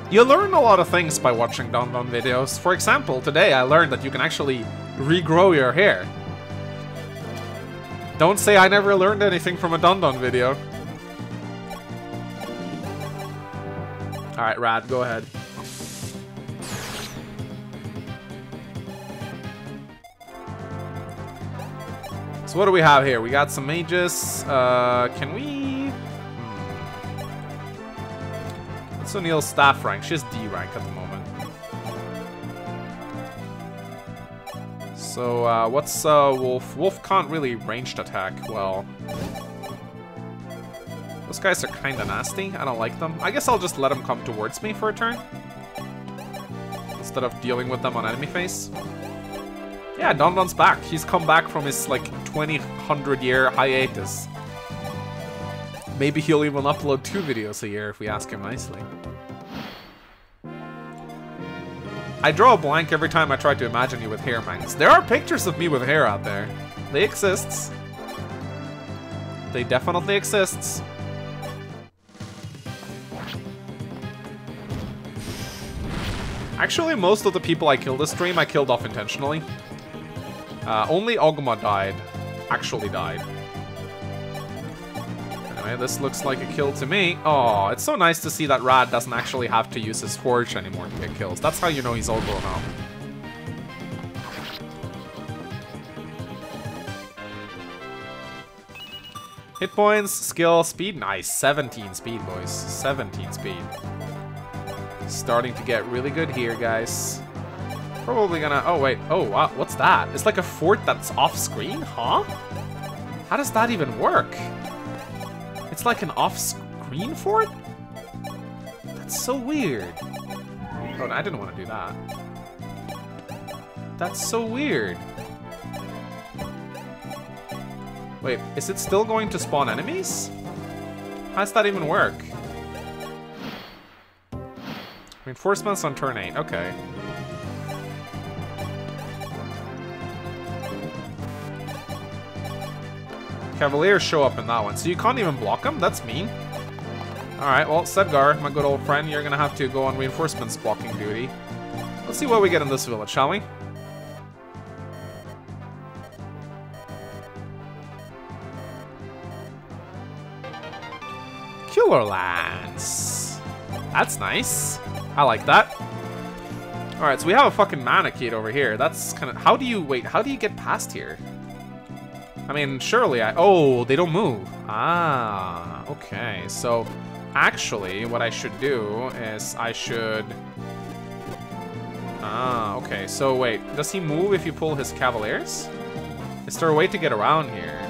you learn a lot of things by watching Don Don videos. For example, today I learned that you can actually regrow your hair. Don't say I never learned anything from a Don Don video. Alright, Radd, go ahead. So what do we have here? We got some mages. Uh, can we... Hmm. O'Neill's staff rank? She's D rank at the moment. So, uh, what's uh, Wolf? Wolf can't really ranged attack well. Those guys are kinda nasty. I don't like them. I guess I'll just let them come towards me for a turn. Instead of dealing with them on enemy face. Yeah, Don Don's back. He's come back from his, like, 20, year hiatus. Maybe he'll even upload two videos a year if we ask him nicely. I draw a blank every time I try to imagine you with hair, Mangs. There are pictures of me with hair out there. They exists. They definitely exists. Actually, most of the people I killed this stream, I killed off intentionally. Uh, only Ogma died. Actually died. Anyway, this looks like a kill to me. Oh, it's so nice to see that Radd doesn't actually have to use his Forge anymore to get kills. That's how you know he's all grown up. Hit points, skill, speed. Nice. 17 speed, boys. 17 speed. Starting to get really good here, guys. Probably gonna... Oh, wait. Oh, wow. What's that? It's like a fort that's off-screen? Huh? How does that even work? It's like an off-screen fort? That's so weird. Oh, I didn't want to do that. That's so weird. Wait, is it still going to spawn enemies? How does that even work? Reinforcements on turn 8, okay. Cavaliers show up in that one, so you can't even block them? That's mean. Alright, well, Sedgar, my good old friend, you're gonna have to go on reinforcements blocking duty. Let's see what we get in this village, shall we? Killer Lance. That's nice. I like that. Alright, so we have a fucking Manakete over here. That's kind of... How do you... Wait, how do you get past here? I mean, surely I... Oh, they don't move. Ah, okay. So, actually, what I should do is I should... Ah, okay. So, wait. Does he move if you pull his Cavaliers? Is there a way to get around here?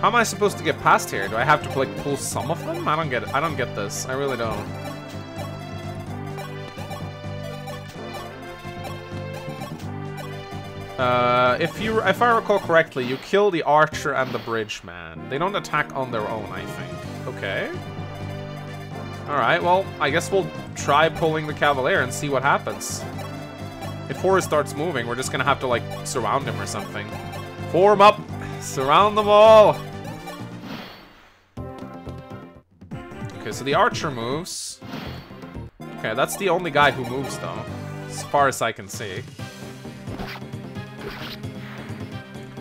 How am I supposed to get past here? Do I have to like pull some of them? I don't get it. I don't get this. I really don't. Uh, if you, if I recall correctly, you kill the archer and the bridge man. They don't attack on their own, I think. Okay. Alright, well, I guess we'll try pulling the cavalier and see what happens. If Horace starts moving, we're just gonna have to, like, surround him or something. Form up! Surround them all! Okay, so the archer moves. Okay, that's the only guy who moves, though. As far as I can see.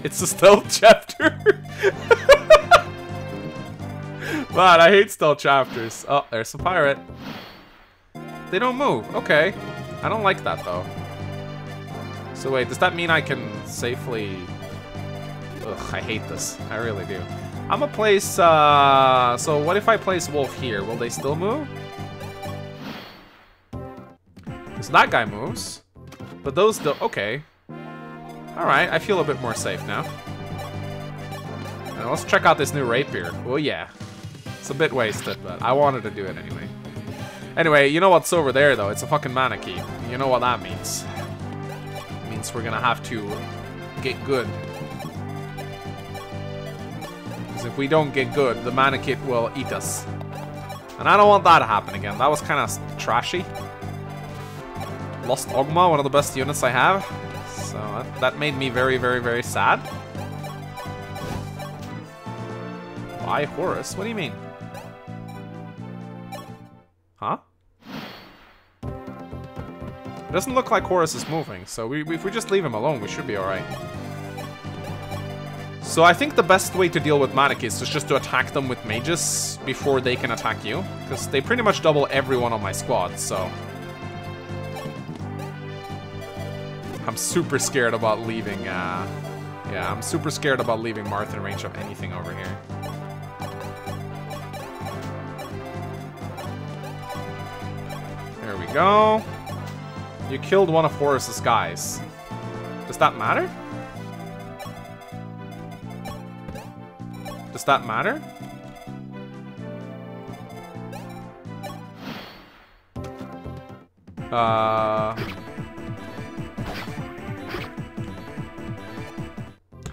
It's a stealth chapter! Man, I hate stealth chapters. Oh, there's a pirate. They don't move. Okay. I don't like that, though. So wait, does that mean I can safely... Ugh, I hate this. I really do. I'm gonna place, uh... So what if I place Wolf here? Will they still move? So that guy moves. But those do- okay. Alright, I feel a bit more safe now. Let's check out this new rapier. Oh yeah. It's a bit wasted, but I wanted to do it anyway. Anyway, you know what's over there though? It's a fucking Manakete. You know what that means. It means we're gonna have to get good. Because if we don't get good, the Manakete will eat us. And I don't want that to happen again. That was kind of trashy. Lost Ogma, one of the best units I have. So that, that made me very, very, very sad. Why Horace? What do you mean? Huh? It doesn't look like Horace is moving, so we, if we just leave him alone, we should be alright. So I think the best way to deal with Manaketes is just to attack them with mages before they can attack you. Because they pretty much double everyone on my squad, so... I'm super scared about leaving, uh... Yeah, I'm super scared about leaving Marth in range of anything over here. There we go. You killed one of Horace's guys. Does that matter? Does that matter? Uh...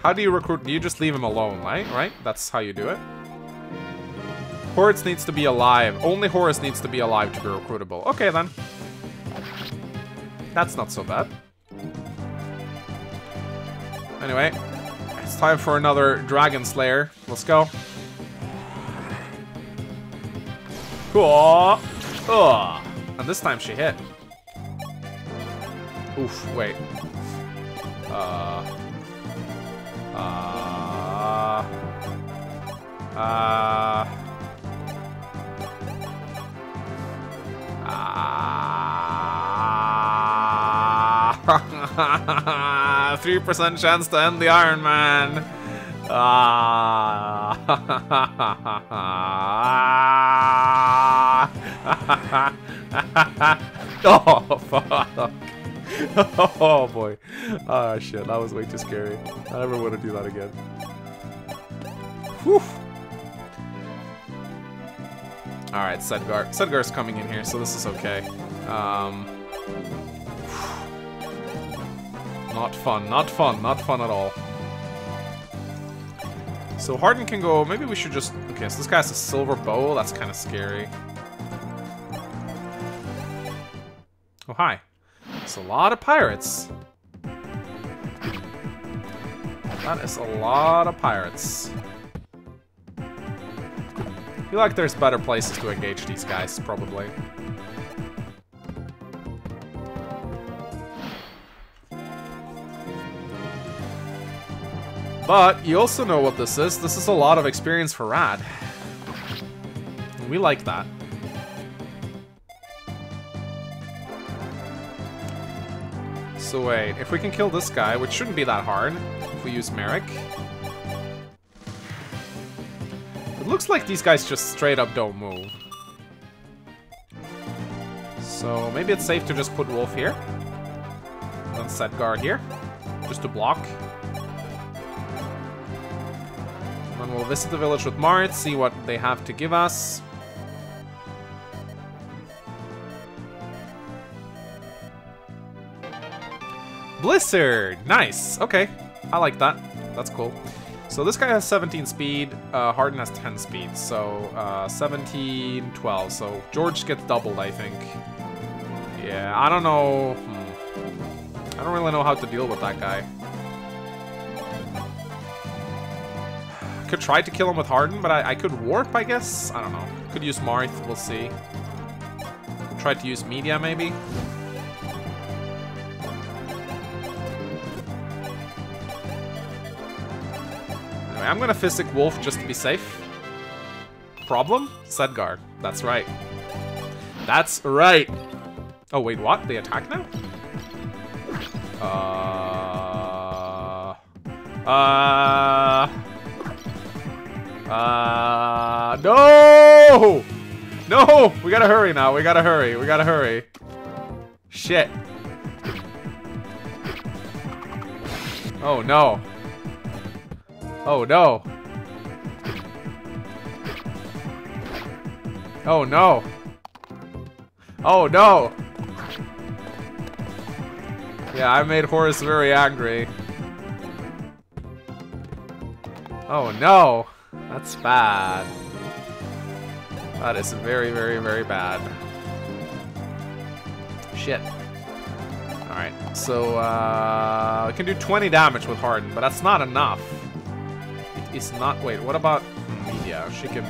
How do you recruit? You just leave him alone, right? Right? That's how you do it. Horace needs to be alive. Only Horace needs to be alive to be recruitable. Okay, then. That's not so bad. Anyway, it's time for another Dragon Slayer. Let's go. Cool. Ugh. And this time she hit. Oof, wait. Uh... Uh... Uh... Ah... 3% chance to end the Iron Man. Ah. oh, fuck. oh boy. Oh shit, that was way too scary. I never want to do that again. Whew. Alright, Sedgar. Sedgar's coming in here, so this is okay. Um, not fun, not fun, not fun at all. So Hardin can go, maybe we should just... Okay, so this guy has a silver bow, that's kind of scary. Oh, hi. It's a lot of pirates. That is a lot of pirates. I feel like there's better places to engage these guys, probably. But you also know what this is. This is a lot of experience for Radd. We like that. So wait, if we can kill this guy, which shouldn't be that hard, if we use Merric. It looks like these guys just straight up don't move. So maybe it's safe to just put Wolf here. And then set guard here, just to block. And we'll visit the village with Marth, see what they have to give us. Blizzard! Nice! Okay, I like that. That's cool. So this guy has 17 speed, uh, Hardin has 10 speed, so uh, 17, 12. So George gets doubled, I think. Yeah, I don't know. Hmm. I don't really know how to deal with that guy. Could try to kill him with Hardin, but I, I could warp, I guess? I don't know. Could use Marth, we'll see. Try to use Midia, maybe? Anyway, I'm gonna Physic Wolf just to be safe. Problem? Sedgar. That's right. That's right. Oh, wait, what? They attack now? Uh... Uh... Uh, no! No! We gotta hurry now. We gotta hurry. We gotta hurry. Shit. Oh, no. Oh, no. Oh, no. Oh, no. Yeah, I made Horace very angry. Oh no! That's bad. That is very, very, very bad. Shit. Alright, so uh, I can do 20 damage with Hardin, but that's not enough. It is not... Wait, what about Midia? She can...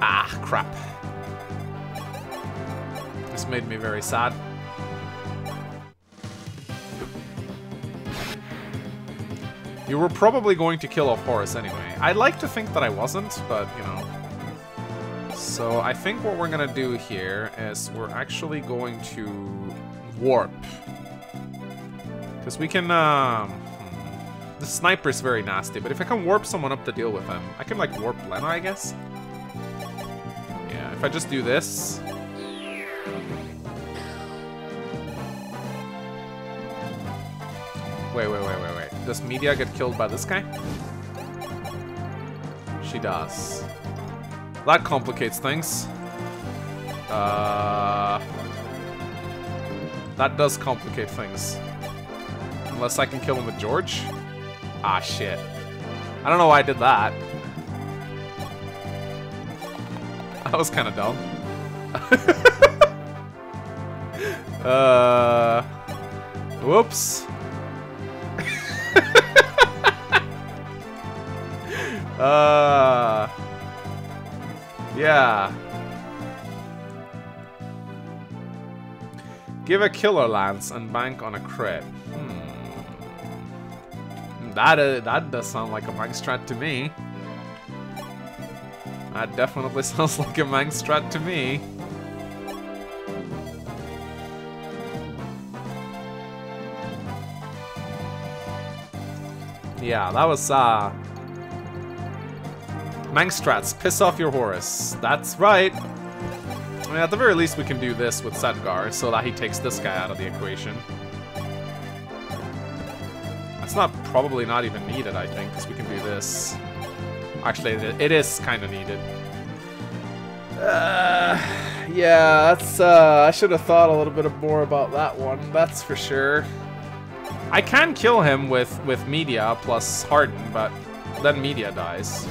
Ah, crap. This made me very sad. You were probably going to kill off Horace anyway. I'd like to think that I wasn't, but, you know. So I think what we're going to do here is we're actually going to warp. Because we can, um... Hmm. The sniper is very nasty, but if I can warp someone up to deal with him, I can, like, warp Lena, I guess? Yeah, if I just do this... Wait, wait, wait, wait, wait. Does Midia get killed by this guy? She does. That complicates things. Uh, that does complicate things. Unless I can kill him with George? Ah, shit. I don't know why I did that. That was kind of dumb. uh, whoops. Uh, yeah. Give a killer lance and bank on a crit. Hmm. That, uh, that does sound like a mag strat to me. That definitely sounds like a mag strat to me. Yeah, that was, uh... Mangstrats, piss off your Horace. That's right. I mean, at the very least, we can do this with Sedgar, so that he takes this guy out of the equation. That's not probably not even needed, I think, because we can do this. Actually, it is kind of needed. Uh, yeah, that's, uh, I should have thought a little bit more about that one, that's for sure. I can kill him with, with Midia plus Hardin, but then Midia dies.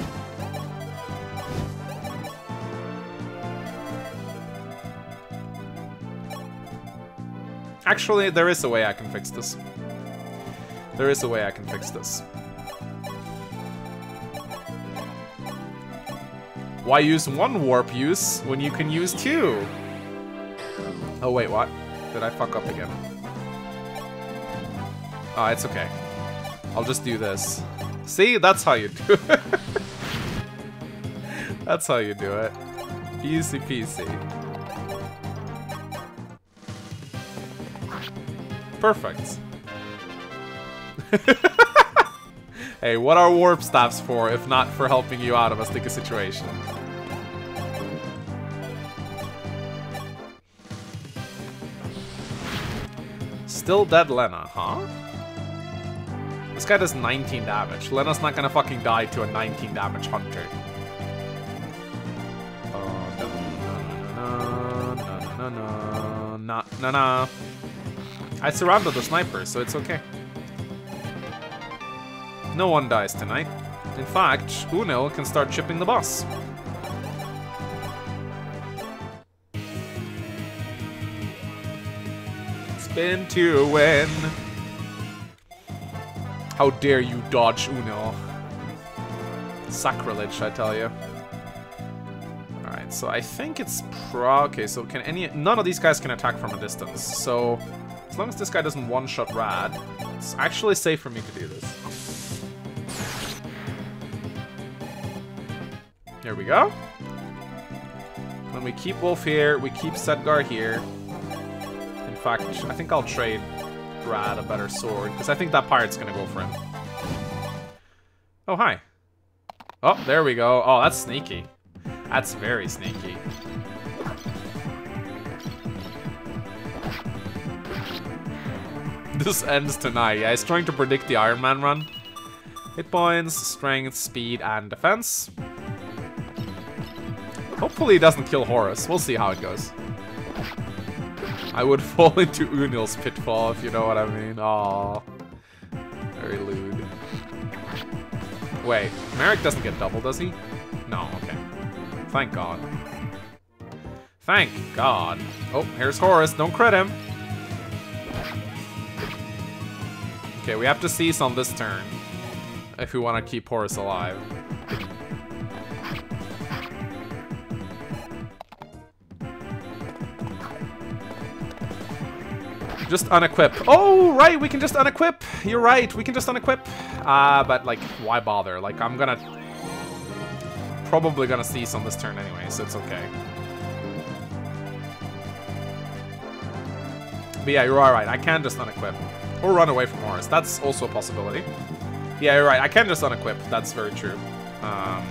Actually, there is a way I can fix this. There is a way I can fix this. Why use one warp use when you can use two? Oh wait, what? Did I fuck up again? Oh, it's okay. I'll just do this. See? That's how you do it. That's how you do it. Easy peasy. Perfect. hey, what are warp staffs for if not for helping you out of a sticky situation? Still dead Lena, huh? This guy does 19 damage. Lena's not gonna fucking die to a 19 damage hunter. Oh, no, no, no, no, no, no, no, no. I surrounded the sniper, so it's okay. No one dies tonight. In fact, Unil can start chipping the boss. Spin to win. How dare you dodge Uno? Sacrilege, I tell you. Alright, so I think it's pro... Okay, so can any... None of these guys can attack from a distance, so... As long as this guy doesn't one-shot Radd, it's actually safe for me to do this. Here we go. When we keep Wolf here, we keep Sedgar here. In fact, I think I'll trade Radd a better sword, because I think that pirate's gonna go for him. Oh, hi. Oh, there we go. Oh, that's sneaky. That's very sneaky. This ends tonight. Yeah, he's trying to predict the Iron Man run. Hit points, strength, speed, and defense. Hopefully he doesn't kill Horace. We'll see how it goes. I would fall into Unil's pitfall, if you know what I mean. Aww. Very lewd. Wait, Merric doesn't get double, does he? No, okay. Thank God. Thank God. Oh, here's Horace. Don't crit him. Okay, we have to cease on this turn. If we want to keep Horace alive. Just unequip. Oh, right, we can just unequip. You're right, we can just unequip. Uh, but, like, why bother? Like, I'm gonna... Probably gonna cease on this turn anyway, so it's okay. But yeah, you're alright. I can just unequip. Or run away from Horace. That's also a possibility. Yeah, you're right. I can just unequip. That's very true. Um,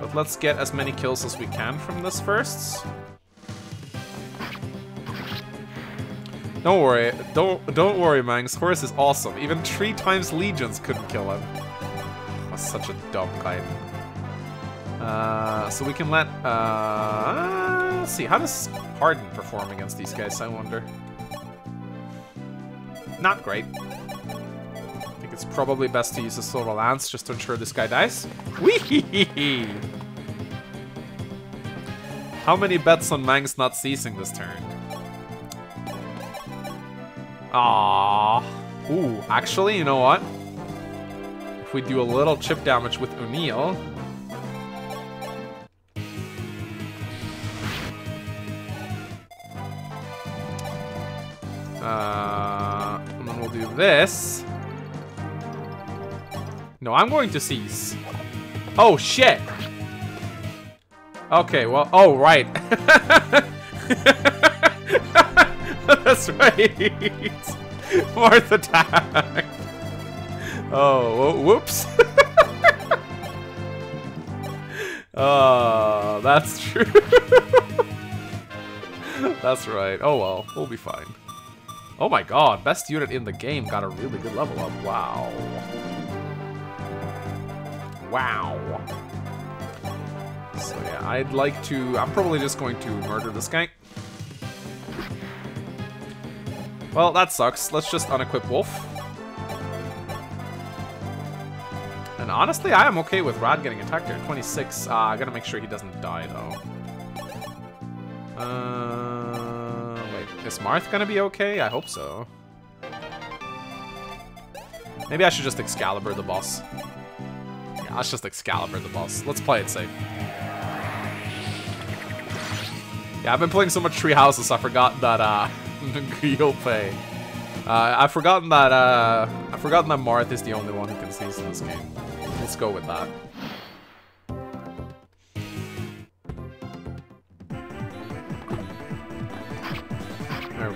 but let's get as many kills as we can from this first. Don't worry, don't don't worry, Mangs. Horace is awesome. Even three times legions couldn't kill him. That's such a dumb guy. Uh, so we can let. Uh, let's see. How does Hardin perform against these guys? I wonder. Not great. I think it's probably best to use a Silver Lance just to ensure this guy dies. Wee How many bets on Mangs not ceasing this turn? Ah. Ooh, actually, you know what? If we do a little chip damage with O'Neil... Uh, do this. No, I'm going to cease. Oh, shit! Okay, well, oh, right. That's right. Fourth attack. Oh, whoops. oh, that's true. that's right. Oh well, we'll be fine. Oh my god, best unit in the game got a really good level up. Wow. Wow. So yeah, I'd like to... I'm probably just going to murder this guy. Well, that sucks. Let's just unequip Wolf. And honestly, I am okay with Radd getting attacked here. 26. Uh, I gotta make sure he doesn't die, though. Uh, is Marth gonna be okay? I hope so. Maybe I should just Excalibur the boss. Yeah, let's just Excalibur the boss. Let's play it safe. Yeah, I've been playing so much Three Houses, I forgot that, uh, Guiope. Uh, I've forgotten that, uh, I've forgotten that Marth is the only one who can seize in this game. Let's go with that.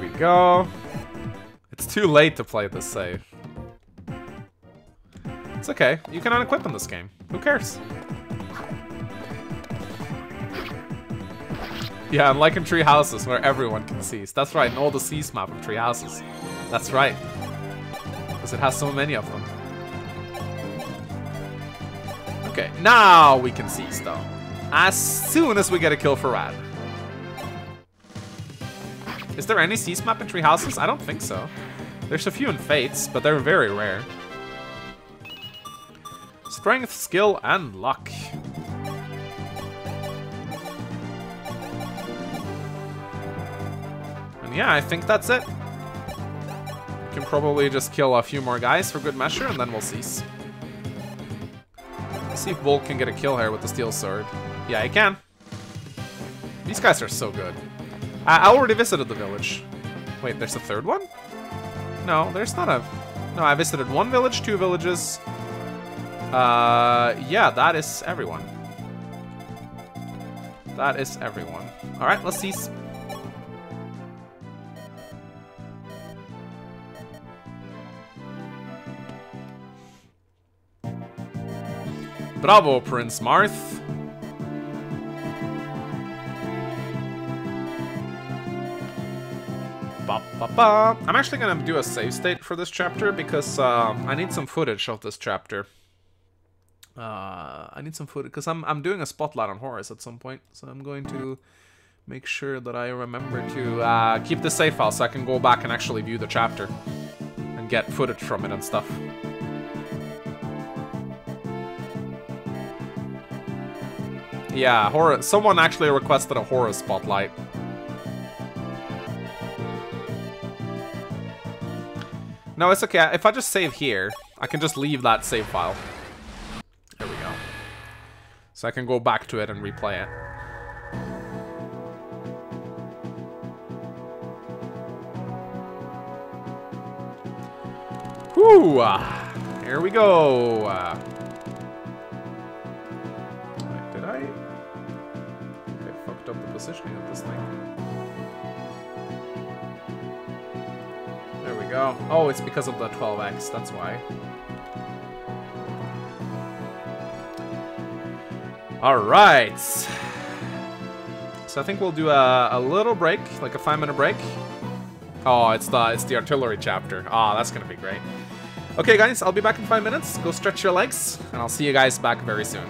We go. It's too late to play this safe. It's okay. You can unequip in this game. Who cares? Yeah, unlike in Three Houses, where everyone can seize. That's right, in all the map of Three Houses. That's right. Because it has so many of them. Okay, now we can seize, though. As soon as we get a kill for Radd. Is there any seize map in Three Houses? I don't think so. There's a few in Fates, but they're very rare. Strength, skill, and luck. And yeah, I think that's it. We can probably just kill a few more guys for good measure, and then we'll cease. Let's see if Volk can get a kill here with the Steel Sword. Yeah, he can. These guys are so good. I, already visited the village. Wait, there's a third one? No, there's not a... No, I visited one village, two villages. Uh, yeah, that is everyone. That is everyone. Alright, let's see. Bravo, Prince Marth. Ba, ba. I'm actually gonna do a save state for this chapter because uh, I need some footage of this chapter. Uh, I need some footage because I'm I'm doing a spotlight on Horace at some point, so I'm going to make sure that I remember to uh, keep the save file so I can go back and actually view the chapter and get footage from it and stuff. Yeah, horror. Someone actually requested a horror spotlight. No, it's okay. If I just save here, I can just leave that save file. There we go. So I can go back to it and replay it. Whew! Uh, here we go. Oh, it's because of the 12x, that's why. Alright. So I think we'll do a, a little break, like a five minute break. Oh, it's the it's the artillery chapter. Ah, oh, that's gonna be great. Okay, guys, I'll be back in five minutes. Go stretch your legs, and I'll see you guys back very soon.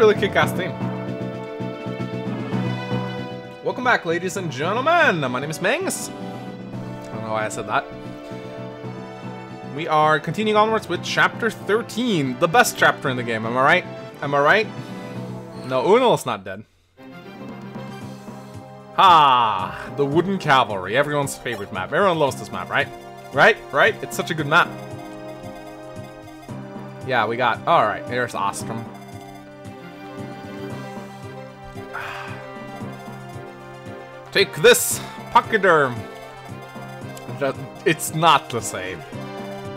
Really kick-ass team. Welcome back, ladies and gentlemen. My name is Mengs. I don't know why I said that. We are continuing onwards with Chapter 13, the best chapter in the game. Am I right? Am I right? No, Unal's not dead. Ah, the Wooden Cavalry, everyone's favorite map. Everyone loves this map, right? Right? Right? It's such a good map. Yeah, we got... Alright, there's Astram. Take this, Pachyderm. It's not the same.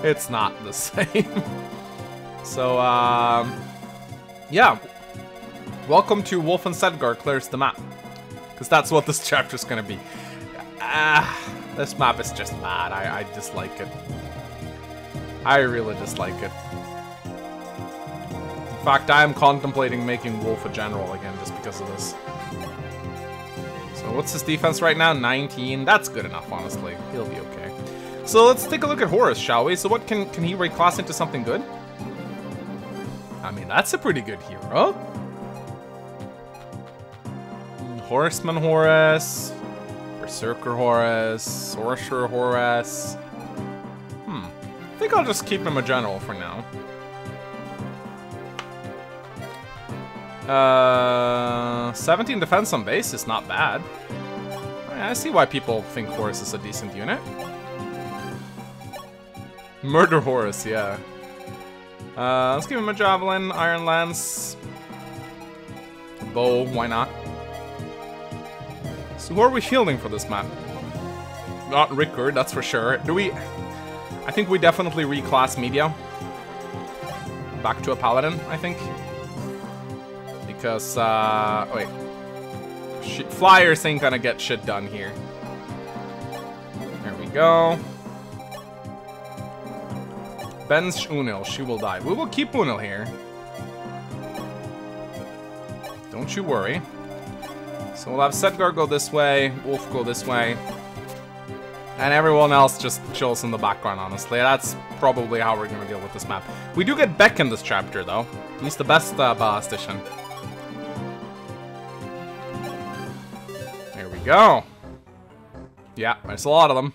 It's not the same. so, um... Yeah. Welcome to Wolf and Sedgar clears the map. Because that's what this chapter's gonna be. Ah, this map is just mad. I, I dislike it. I really dislike it. In fact, I am contemplating making Wolf a general again just because of this. So what's his defense right now? 19. That's good enough, honestly. He'll be okay. So let's take a look at Horace, shall we? So what can can he reclass into something good? I mean, that's a pretty good hero. Horseman Horace, Berserker Horace, Sorcerer Horace. Hmm. I think I'll just keep him a general for now. Uh, 17 defense on base is not bad. I see why people think Horace is a decent unit. Murder Horace, yeah. Uh, let's give him a Javelin, Iron Lance, Bow, why not? So who are we fielding for this map? Not Rickard, that's for sure. Do we... I think we definitely reclass Midia. Back to a Paladin, I think because, uh, wait. Sh flyers ain't gonna get shit done here. There we go. Ben's Unil, she will die. We will keep Unil here. Don't you worry. So we'll have Sedgar go this way, Wolf go this way. And everyone else just chills in the background, honestly. That's probably how we're gonna deal with this map. We do get Beck in this chapter, though. He's the best uh, ballistician. Go. Yeah, there's a lot of them.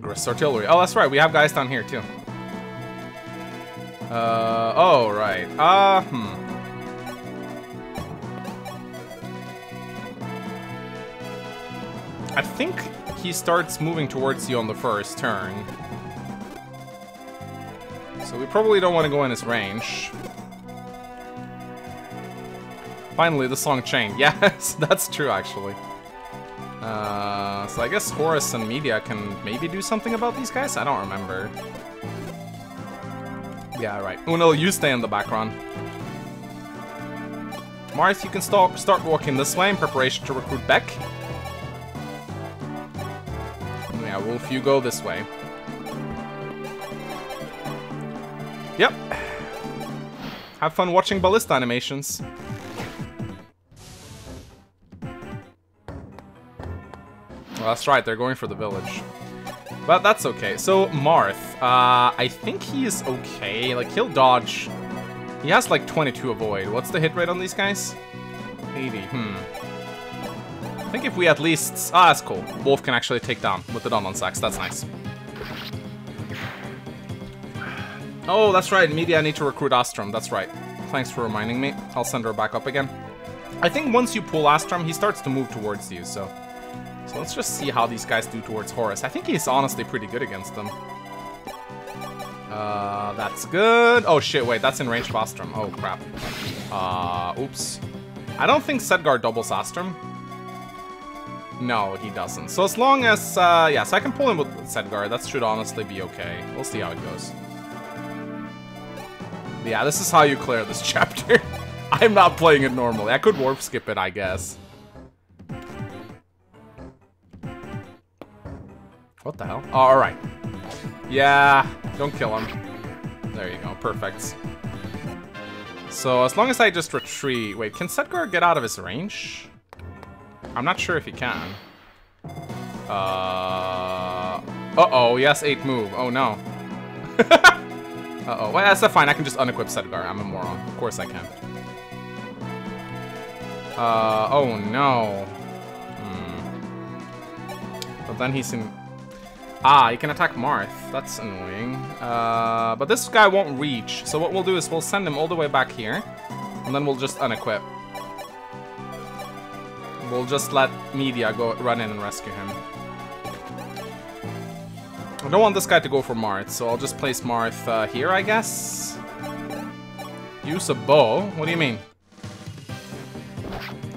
Grist artillery. Oh, that's right. We have guys down here, too. Uh, oh, right. Uh, hmm. I think he starts moving towards you on the first turn. So we probably don't want to go in his range. Finally, the song changed. Yes, that's true, actually. Uh, so I guess Horace and Midia can maybe do something about these guys? I don't remember. Yeah, right. Uno, you stay in the background. Marth, you can start, start walking this way in preparation to recruit Beck. Yeah, Wolf, you go this way. Yep. Have fun watching ballista animations. That's right, they're going for the village. But that's okay. So, Marth, uh, I think he is okay. Like, he'll dodge. He has, like, 22 avoid. What's the hit rate on these guys? 80, hmm. I think if we at least... Ah, that's cool. Wolf can actually take down with the Dawn Sacks. That's nice. Oh, that's right. Midia I need to recruit Astram. That's right. Thanks for reminding me. I'll send her back up again. I think once you pull Astram, he starts to move towards you, so... So let's just see how these guys do towards Horace. I think he's honestly pretty good against them. Uh, that's good. Oh shit, wait, that's in range of Astram. Oh crap. Uh, oops. I don't think Sedgar doubles Astram. No, he doesn't. So as long as, uh, yeah, so I can pull him with Sedgar. That should honestly be okay. We'll see how it goes. Yeah, this is how you clear this chapter. I'm not playing it normally. I could warp skip it, I guess. What the hell? Oh, alright. Yeah, don't kill him. There you go, perfect. So as long as I just retreat... Wait, can Sedgar get out of his range? I'm not sure if he can. Uh... Uh-oh, yes, 8 move. Oh, no. Uh-oh. Well, that's fine. I can just unequip Sedgar. I'm a moron. Of course I can. Uh, oh no. Hmm. But then he's in... Ah, he can attack Marth. That's annoying. Uh, but this guy won't reach. So what we'll do is we'll send him all the way back here. And then we'll just unequip. We'll just let Midia go run in and rescue him. I don't want this guy to go for Marth, so I'll just place Marth uh, here, I guess? Use a bow? What do you mean?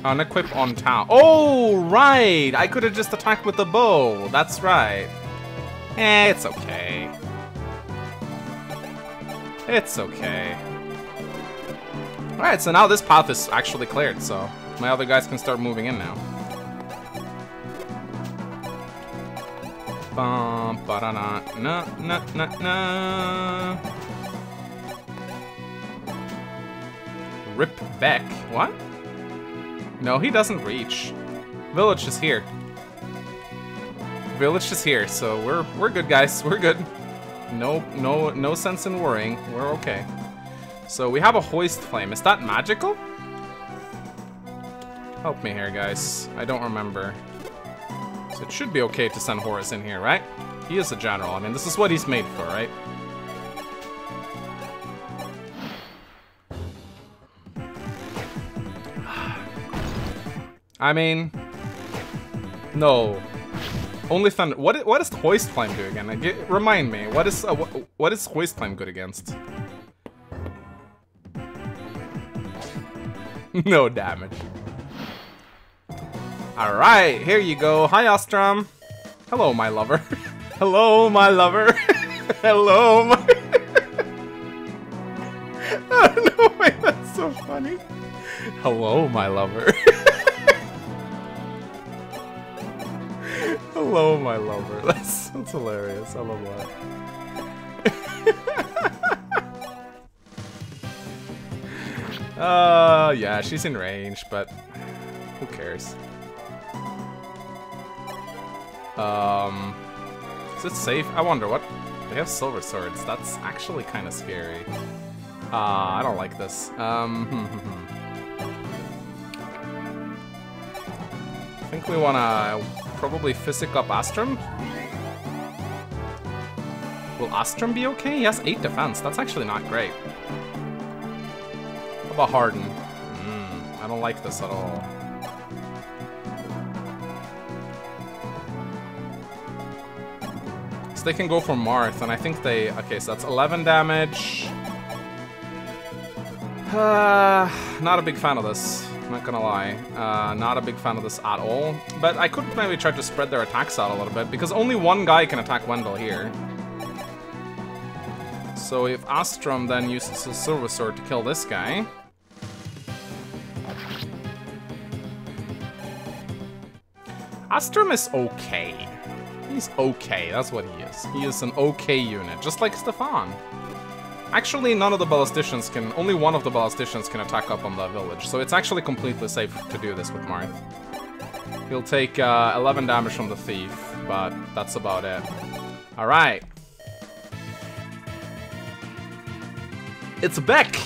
Unequip on town. Oh, right! I could have just attacked with the bow. That's right. Eh, it's okay. It's okay. Alright, so now this path is actually cleared, so my other guys can start moving in now. Bum, ba da na na na na na. Rip Beck. What? No, he doesn't reach. Village is here. Village is here, so we're we're good, guys. We're good. No, no, no sense in worrying. We're okay. So we have a Hoistflamme. Is that magical? Help me here, guys. I don't remember. So it should be okay to send Horace in here, right? He is a general. I mean, this is what he's made for, right? I mean, no. Only thunder. What what does hoist climb do again? Get, remind me. What is uh, what, what is hoist climb good against? no damage. All right, here you go. Hi, Astram. Hello, my lover. Hello, my lover. Hello, my. oh, no that's so funny. Hello, my lover. Hello, my lover. That's that's hilarious. I love that. uh, yeah, she's in range, but who cares? Um, is it safe? I wonder what. They have silver swords. That's actually kind of scary. Ah, uh, I don't like this. Um, I think we wanna probably Physic up Astram. Will Astram be okay? He has 8 defense. That's actually not great. How about Hardin? Mm, I don't like this at all. So they can go for Marth, and I think they... Okay, so that's 11 damage. Uh, not a big fan of this not gonna lie. Uh, not a big fan of this at all. But I could maybe try to spread their attacks out a little bit, because only one guy can attack Wendell here. So if Astram then uses a Silver Sword to kill this guy... Astram is okay. He's okay, that's what he is. He is an okay unit, just like Stefan. Actually, none of the ballisticians can... Only one of the ballisticians can attack up on the village, so it's actually completely safe to do this with Marth. He'll take uh, 11 damage from the thief, but that's about it. Alright. It's Beck!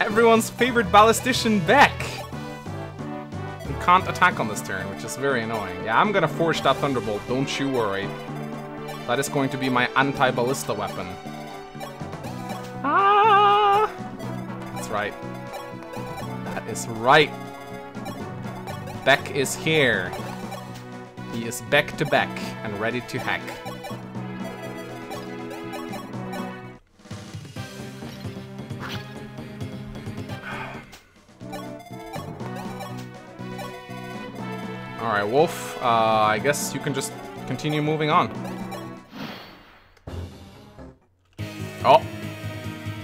Everyone's favorite ballistician, Beck! He can't attack on this turn, which is very annoying. Yeah, I'm gonna forge that Thunderbolt, don't you worry. That is going to be my anti-ballista weapon. Ah! That's right. That is right. Beck is here. He is back to back and ready to hack. Alright, Wolf, uh, I guess you can just continue moving on. Oh,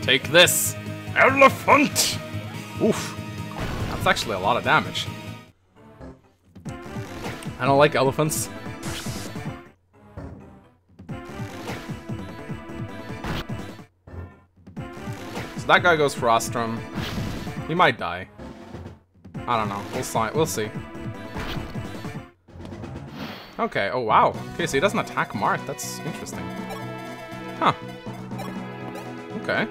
Take this! Elephant! Oof. That's actually a lot of damage. I don't like elephants. So that guy goes for Astram. He might die. I don't know. We'll see. We'll see. Okay. Oh, wow. Okay, so he doesn't attack Marth. That's interesting. Huh. Okay.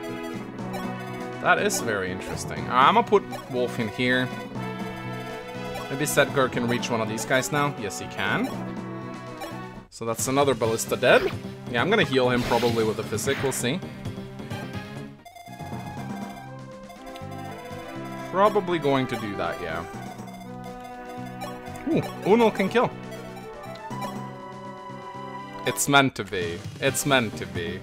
That is very interesting. Uh, I'm gonna put Wolf in here. Maybe Sedgar can reach one of these guys now. Yes, he can. So that's another Ballista dead. Yeah, I'm gonna heal him probably with the Physic, we'll see. Probably going to do that, yeah. Ooh, Uno can kill. It's meant to be. It's meant to be.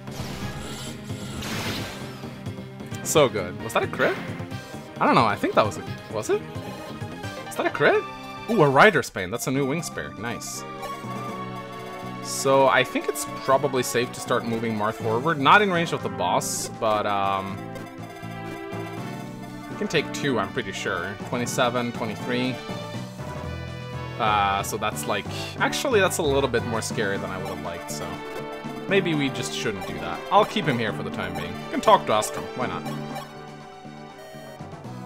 So good. Was that a crit? I don't know, I think that was a... Was it? Is that a crit? Ooh, a Rider's Bane. That's a new wing spear. Nice. So I think it's probably safe to start moving Marth forward. Not in range of the boss, but um, we can take two, I'm pretty sure. 27, 23. Uh, so that's like... Actually, that's a little bit more scary than I would have liked, so... Maybe we just shouldn't do that. I'll keep him here for the time being. You can talk to Astram. Why not?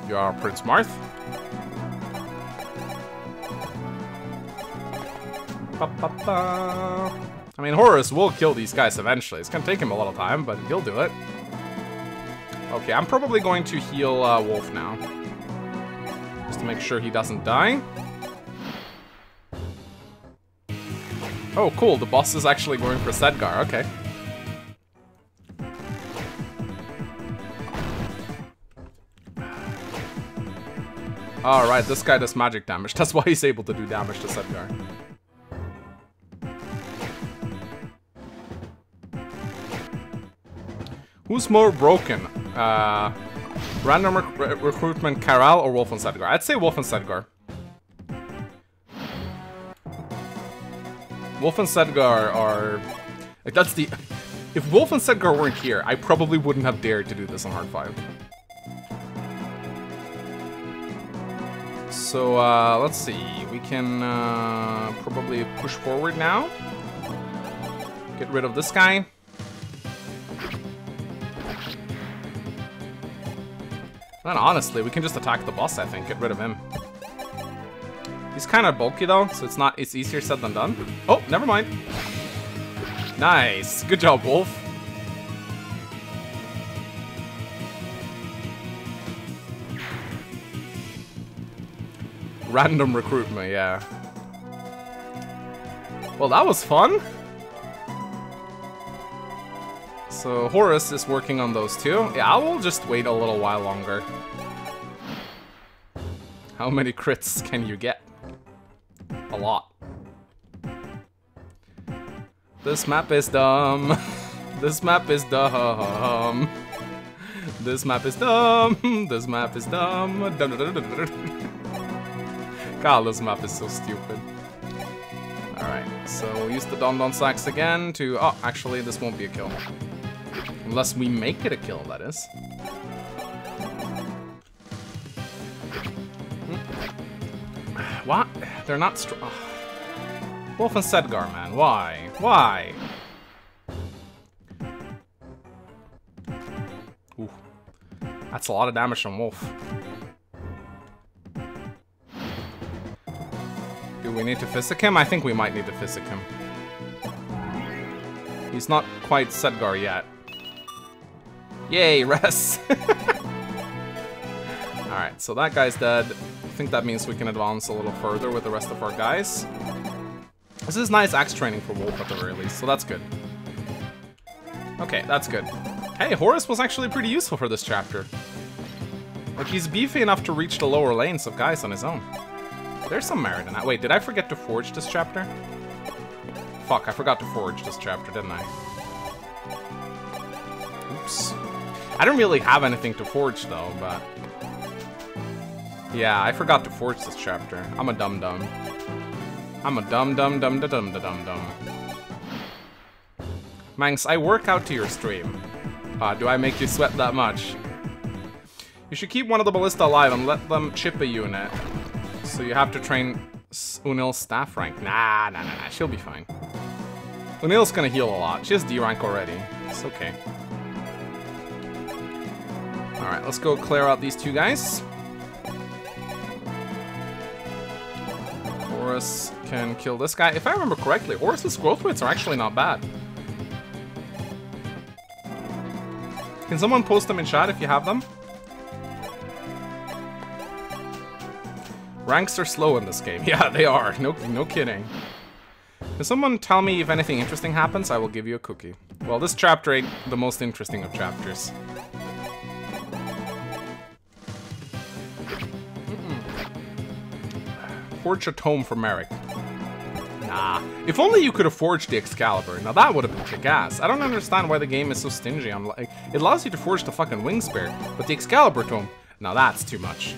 You are Prince Marth. Ba -ba -ba. I mean, Horace will kill these guys eventually. It's gonna take him a little time, but he'll do it. Okay, I'm probably going to heal uh, Wolf now. Just to make sure he doesn't die. Oh, cool. The boss is actually going for Sedgar. Okay. Alright, this guy does magic damage. That's why he's able to do damage to Sedgar. Who's more broken? Uh, random rec recruitment Karel or Wolf and Sedgar? I'd say Wolf and Sedgar. Wolf and Sedgar are... Like, that's the... If Wolf and Sedgar weren't here, I probably wouldn't have dared to do this on Hard 5. So, uh, let's see. We can uh, probably push forward now. Get rid of this guy. And honestly, we can just attack the boss, I think. Get rid of him. He's kind of bulky though, so it's not it's easier said than done. Oh, never mind. Nice. Good job, Wolf. Random recruitment, yeah. Well, that was fun. So Horace is working on those two. Yeah, I will just wait a little while longer. How many crits can you get? A lot. This map is dumb. this map is dumb. This map is dumb. This map is dumb. God, this map is so stupid. Alright, so we'll use the Don Don Sax again to... Oh, actually, this won't be a kill. Unless we make it a kill, that is. What? They're not strong. Ah. Wolf and Sedgar, man. Why? Why? Ooh. That's a lot of damage from Wolf. Do we need to physic him? I think we might need to physic him. He's not quite Sedgar yet. Yay, Res! Alright, so that guy's dead. I think that means we can advance a little further with the rest of our guys. This is nice axe training for Wolf at the very least, so that's good. Okay, that's good. Hey, Horace was actually pretty useful for this chapter. Like, he's beefy enough to reach the lower lanes of guys on his own. There's some merit in that. Wait, did I forget to forge this chapter? Fuck, I forgot to forge this chapter, didn't I? Oops. I don't really have anything to forge, though, but... Yeah, I forgot to force this chapter. I'm a dum-dum. I'm a dum-dum-dum-da-dum-da-dum-dum. Mangs, I work out to your stream. Uh, do I make you sweat that much? You should keep one of the ballista alive and let them chip a unit. So you have to train Unil's staff rank. Nah, nah, nah, nah. She'll be fine. Unil's gonna heal a lot. She has D rank already. It's okay. Alright, let's go clear out these two guys. Horace can kill this guy. If I remember correctly, Horace's growth rates are actually not bad. Can someone post them in chat if you have them? Ranks are slow in this game. Yeah, they are. No, no kidding. Can someone tell me if anything interesting happens? I will give you a cookie. Well, this chapter ain't the most interesting of chapters. Forge a tome for Merric. Nah. If only you could have forged the Excalibur. Now that would have been kick-ass. I don't understand why the game is so stingy on like it allows you to forge the fucking wing spear, but the Excalibur tome, now that's too much.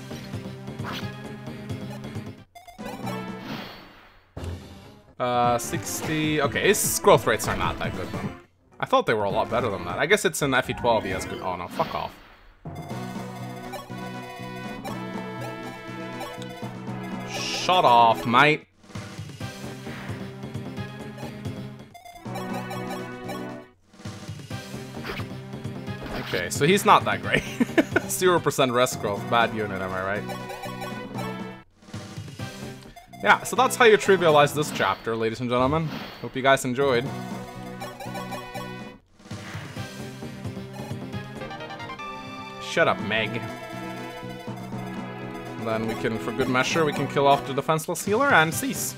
Uh, 60... Okay, his growth rates are not that good, though. I thought they were a lot better than that. I guess it's an FE12 he has good... Oh, no, fuck off. Shut off, mate. Okay, so he's not that great. 0% rest growth, bad unit, am I right? Yeah, so that's how you trivialize this chapter, ladies and gentlemen. Hope you guys enjoyed. Shut up, Meg. Then we can, for good measure, we can kill off the defenseless healer and cease.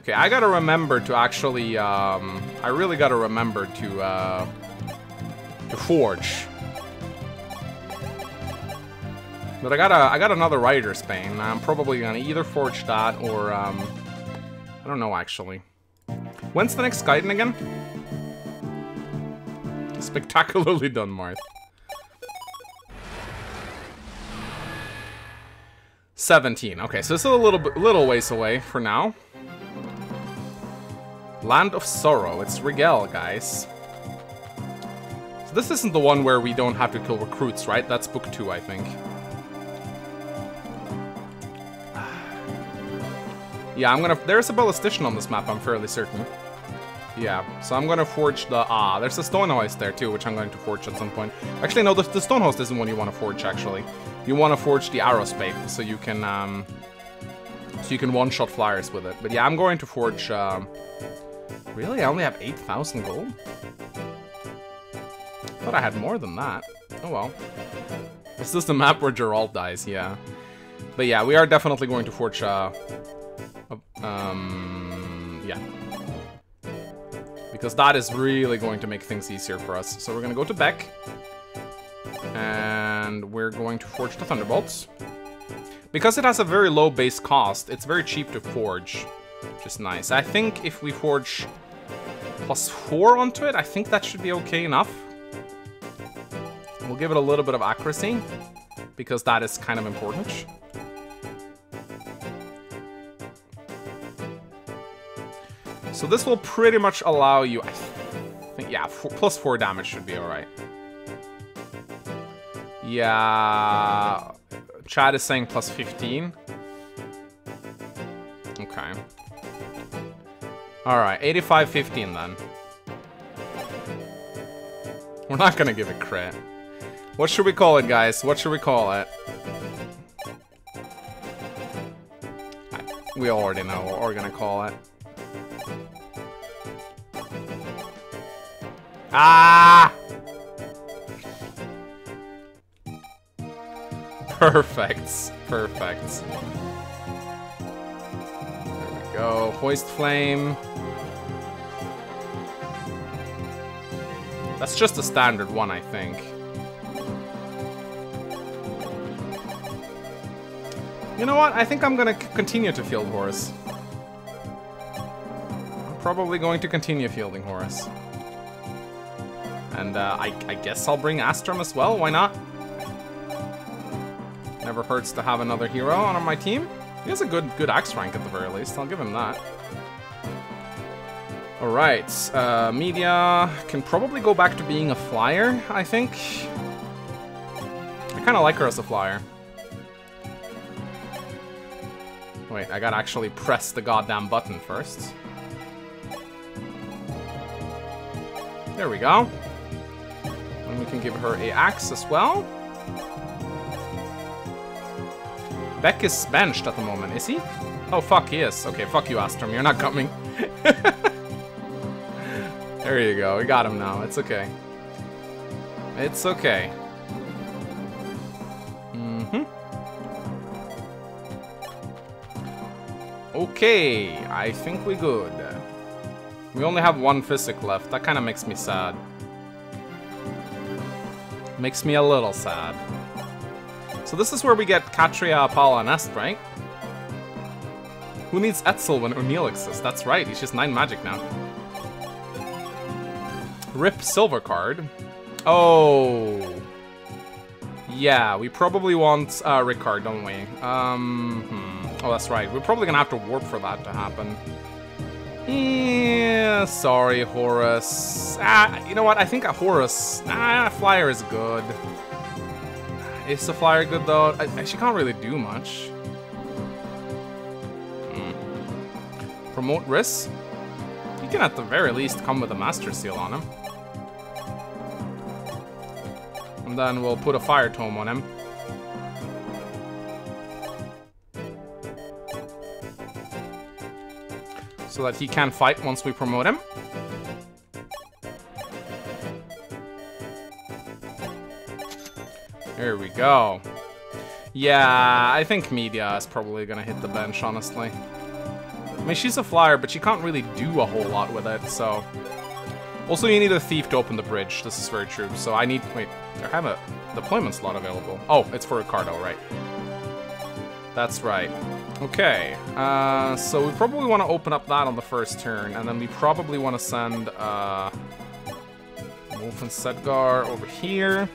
Okay, I gotta remember to actually, um, I really gotta remember to, uh, to forge. But I got a, I got another Rider's Bane. I'm probably gonna either forge that or, um, I don't know actually. When's the next Gaiden again? Spectacularly done, Marth. 17. Okay, so this is a little little ways away for now. Land of Sorrow. It's Rigel, guys. So this isn't the one where we don't have to kill recruits, right? That's book two, I think. Yeah, I'm gonna... There's a ballistician on this map, I'm fairly certain. Yeah, so I'm gonna forge the... Ah, there's a stone hoist there too, which I'm going to forge at some point. Actually, no, the, the stone hoist isn't one you want to forge, actually. You want to forge the Arrowspate, so you can... Um, so you can one-shot flyers with it. But yeah, I'm going to forge... Um, really? I only have 8,000 gold? thought I had more than that. Oh well. This is the map where Geralt dies, yeah. But yeah, we are definitely going to forge... Uh, um, yeah. Because that is really going to make things easier for us. So we're to go to Beck. And we're going to forge the Thunderbolts. Because it has a very low base cost, it's very cheap to forge. Which is nice. I think if we forge plus 4 onto it, I think that should be okay enough. We'll give it a little bit of accuracy. Because that is kind of important. So this will pretty much allow you, I think, yeah, four, plus 4 damage should be alright. Yeah, Chad is saying plus 15. Okay. Alright, 85-15 then. We're not gonna give it crit. What should we call it, guys? What should we call it? We already know what we're gonna call it. Ah! Perfect. Perfect. There we go. Hoistflamme. That's just a standard one, I think. You know what? I think I'm gonna continue to field Horace. I'm probably going to continue fielding Horace. And uh, I, I guess I'll bring Astram as well, why not? Never hurts to have another hero on my team. He has a good good axe rank at the very least, I'll give him that. Alright, uh, Midia can probably go back to being a flyer, I think. I kind of like her as a flyer. Wait, I gotta actually press the goddamn button first. There we go. And we can give her a axe as well. Beck is benched at the moment, is he? Oh, fuck, he is. Okay, fuck you, Astram. You're not coming. There you go. We got him now. It's okay. It's okay. Mm-hmm. Okay, I think we're good. We only have one physic left. That kind of makes me sad. Makes me a little sad. So this is where we get Catria, Palla, and Est, right? Who needs Etzel when O'Neil exists? That's right, he's just 9 magic now. Rip Silver card. Oh. Yeah, we probably want uh, Rickard, don't we? Um, hmm. Oh, that's right. We're probably gonna have to warp for that to happen. Yeah, sorry, Horace. Ah, you know what? I think a Horace. Ah, Flyer is good. Is the Flyer good though? I, she can't really do much. Hmm. Promote Wrys. You can at the very least come with a Master Seal on him. And then we'll put a Fire Tome on him. so that he can fight once we promote him. There we go. Yeah, I think Midia is probably gonna hit the bench, honestly. I mean, she's a flyer, but she can't really do a whole lot with it, so... Also, you need a Thief to open the bridge. This is very true. So I need... Wait, I have a deployment slot available. Oh, it's for Ricardo, right. That's right. Okay, uh, so we probably want to open up that on the first turn, and then we probably want to send uh, Wolf and Sedgar over here.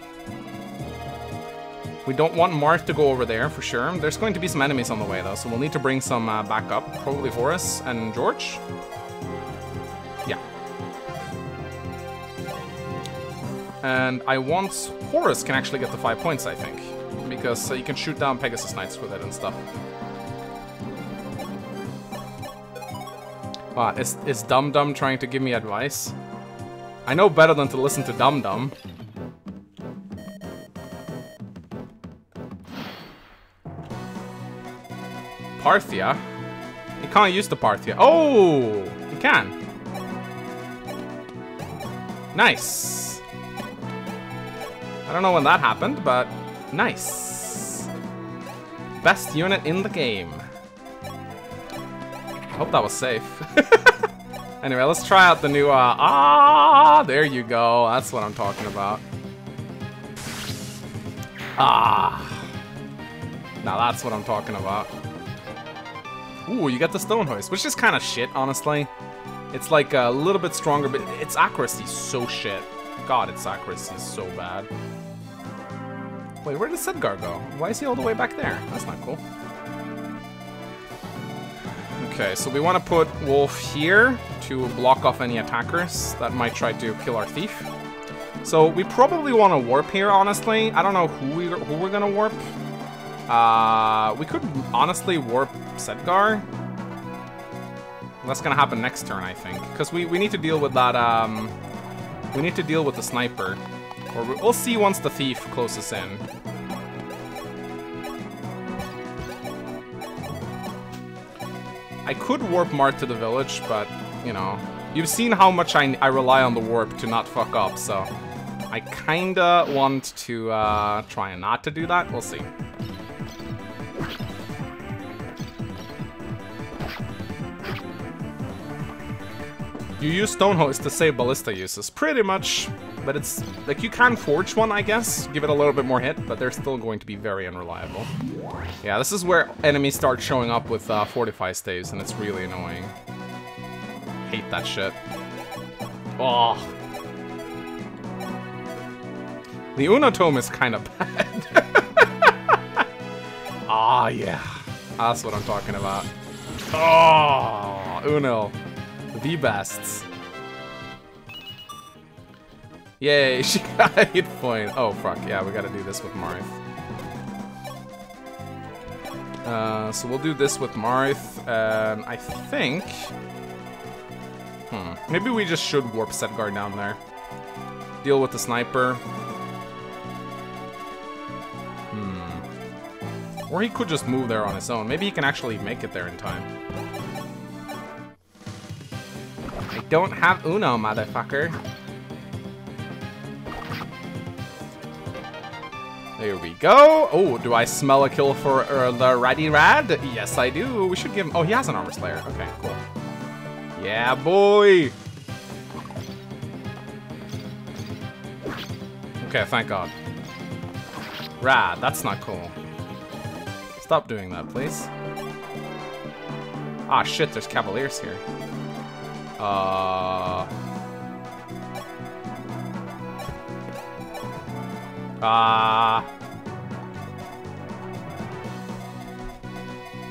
We don't want Marth to go over there, for sure. There's going to be some enemies on the way, though, so we'll need to bring some uh, backup. Probably Horace and George. Yeah. And I want... Horace can actually get the five points, I think. Because uh, you can shoot down Pegasus Knights with it and stuff. Uh, is, is Dum Dum trying to give me advice? I know better than to listen to Dum Dum. Parthia? You can't use the Parthia. Oh! You can. Nice. I don't know when that happened, but nice. Best unit in the game I hope that was safe. anyway, let's try out the new, uh, ah, there you go. That's what I'm talking about. Ah. Now that's what I'm talking about. Ooh, you got the Stone Hoist, which is kind of shit, honestly. It's like a little bit stronger, but its accuracy is so shit. God, its accuracy is so bad. Wait, where did Sedgar go? Why is he all the way back there? That's not cool. Okay, so we want to put Wolf here to block off any attackers that might try to kill our thief. So we probably want to warp here, honestly. I don't know who, we, who we're going to warp. Uh, we could honestly warp Sedgar. That's to happen next turn, I think. Because we, we need to deal with that, um... We need to deal with the sniper. Or we'll see once the thief closes in. I could warp Marth to the village, but, you know, you've seen how much I, I rely on the warp to not fuck up, so I kinda want to uh, try not to do that. We'll see. You use Stonehoist to save Ballista uses, pretty much. But it's, like, you can forge one, I guess, give it a little bit more hit, but they're still going to be very unreliable. Yeah, this is where enemies start showing up with uh, Fortify staves, and it's really annoying. Hate that shit. Oh. The Unotome is kind of bad. Ah, oh, yeah. That's what I'm talking about. Oh, Uno. The best. Yay, she got a hit point. Oh, fuck. Yeah, we gotta do this with Marth. Uh, so we'll do this with Marth, and I think... Hmm. Maybe we just should warp Sedgar down there. Deal with the sniper. Or he could just move there on his own. Maybe he can actually make it there in time. I don't have Uno, motherfucker. There we go. Oh, do I smell a kill for uh, the Ratty Radd? Yes, I do. We should give him... Oh, he has an Armor Slayer. Okay, cool. Yeah, boy. Okay, thank God. Radd, that's not cool. Stop doing that, please. Ah, shit, there's Cavaliers here. Uh... Ah.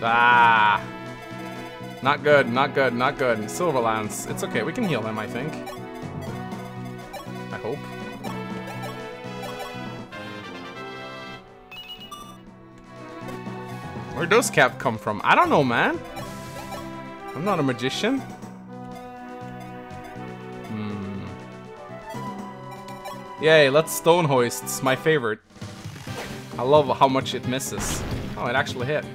Ah. Not good, not good, not good. Silverlance. It's okay, we can heal them, I think. I hope. Where'd those cap come from? I don't know, man. I'm not a magician. Yay, let's stone hoists, my favorite. I love how much it misses. Oh, it actually hit.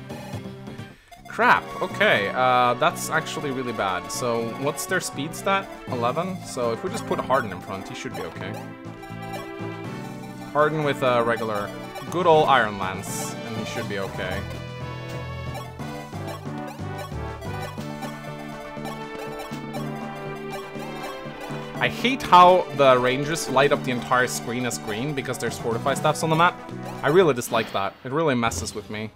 Crap, okay, uh, that's actually really bad. So, what's their speed stat? 11? So, if we just put Hardin in front, he should be okay. Hardin with a regular, good old Iron Lance, and he should be okay. I hate how the rangers light up the entire screen as green because there's fortify staffs on the map. I really dislike that. It really messes with me.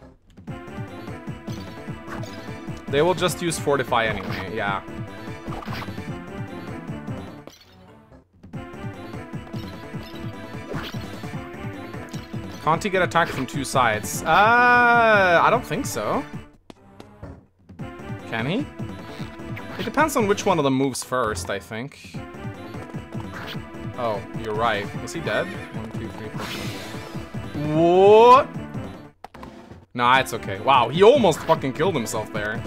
They will just use fortify anyway, yeah. Can't he get attacked from two sides? Uh, I don't think so. Can he? It depends on which one of them moves first, I think. Oh, you're right. Is he dead? One, two, three, four. What? Nah, it's okay. Wow, he almost fucking killed himself there.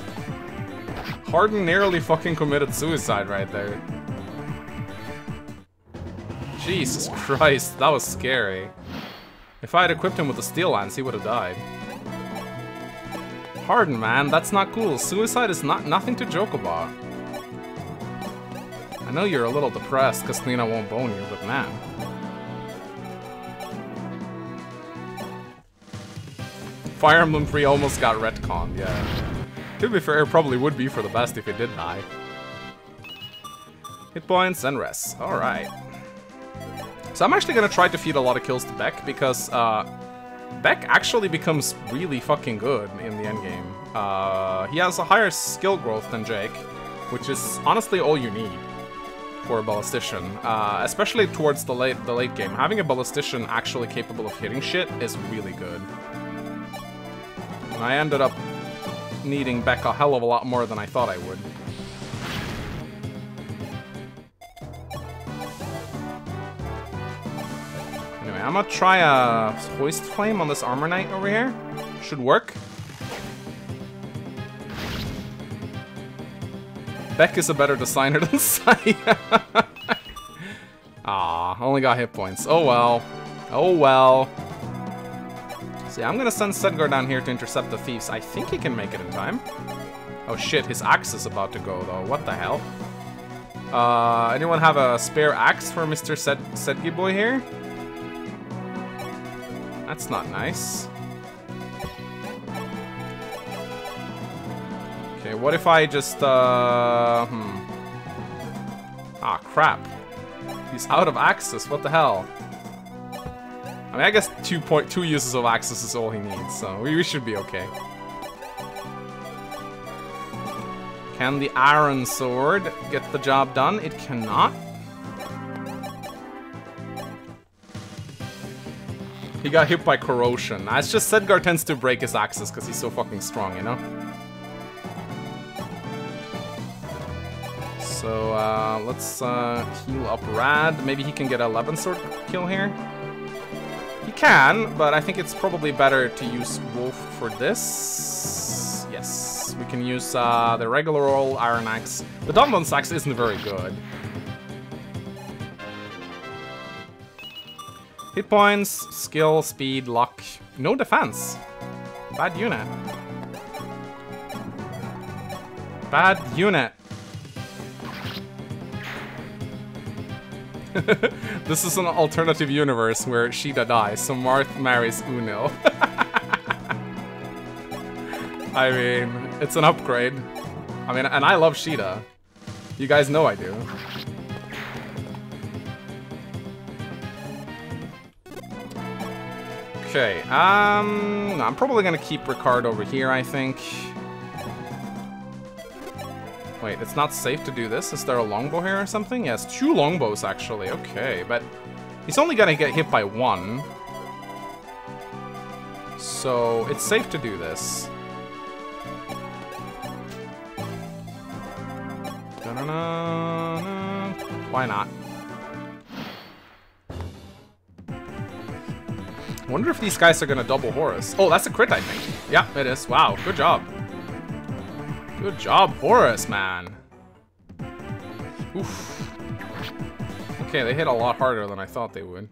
Hardin nearly fucking committed suicide right there. Jesus Christ, that was scary. If I had equipped him with the Steel Lance, he would have died. Hardin, man, that's not cool. Suicide is not nothing to joke about. I know you're a little depressed because Lena won't bone you, but man. Fire Emblem 3 almost got retconned, yeah. To be fair, it probably would be for the best if it did die. Hit points and rest. Alright. So I'm actually gonna try to feed a lot of kills to Beck because uh, Beck actually becomes really fucking good in the endgame. Uh, he has a higher skill growth than Jake, which is honestly all you need for a ballistician, uh, especially towards the late the late game. Having a ballistician actually capable of hitting shit is really good. And I ended up needing Beck a hell of a lot more than I thought I would. Anyway, I'm gonna try a Hoistflamme on this armor knight over here. Should work. Beck is a better designer than Saya. Ah, only got hit points. Oh well. Oh well. See, I'm gonna send Sedgar down here to intercept the thieves. I think he can make it in time. Oh shit, his axe is about to go though. What the hell? Uh, anyone have a spare axe for Mr. Sed boy here? That's not nice. What if I just, uh, hmm. Ah, crap. He's out of access, what the hell? I mean, I guess two point two uses of access is all he needs, so we, we should be okay. Can the Iron Sword get the job done? It cannot. He got hit by corrosion. It's just Sedgar tends to break his axes because he's so fucking strong, you know? So uh, let's uh, heal up Radd. Maybe he can get a Levin sword kill here. He can, but I think it's probably better to use Wolf for this. Yes, we can use uh, the regular old Iron Axe. The Dunlance Axe isn't very good. Hit points, skill, speed, luck. No defense. Bad unit. Bad unit. this is an alternative universe where Sheeda dies, so Marth marries Unil. I mean, it's an upgrade. I mean, and I love Sheeda. You guys know I do. Okay, um, I'm probably gonna keep Rickard over here, I think. Wait, it's not safe to do this? Is there a longbow here or something? Yes, two longbows actually, okay, but he's only gonna get hit by one. So, it's safe to do this. Why not? wonder if these guys are gonna double Horace. Oh, that's a crit, I think. Yeah, it is. Wow, good job. Good job, Horace, man. Oof. Okay, they hit a lot harder than I thought they would.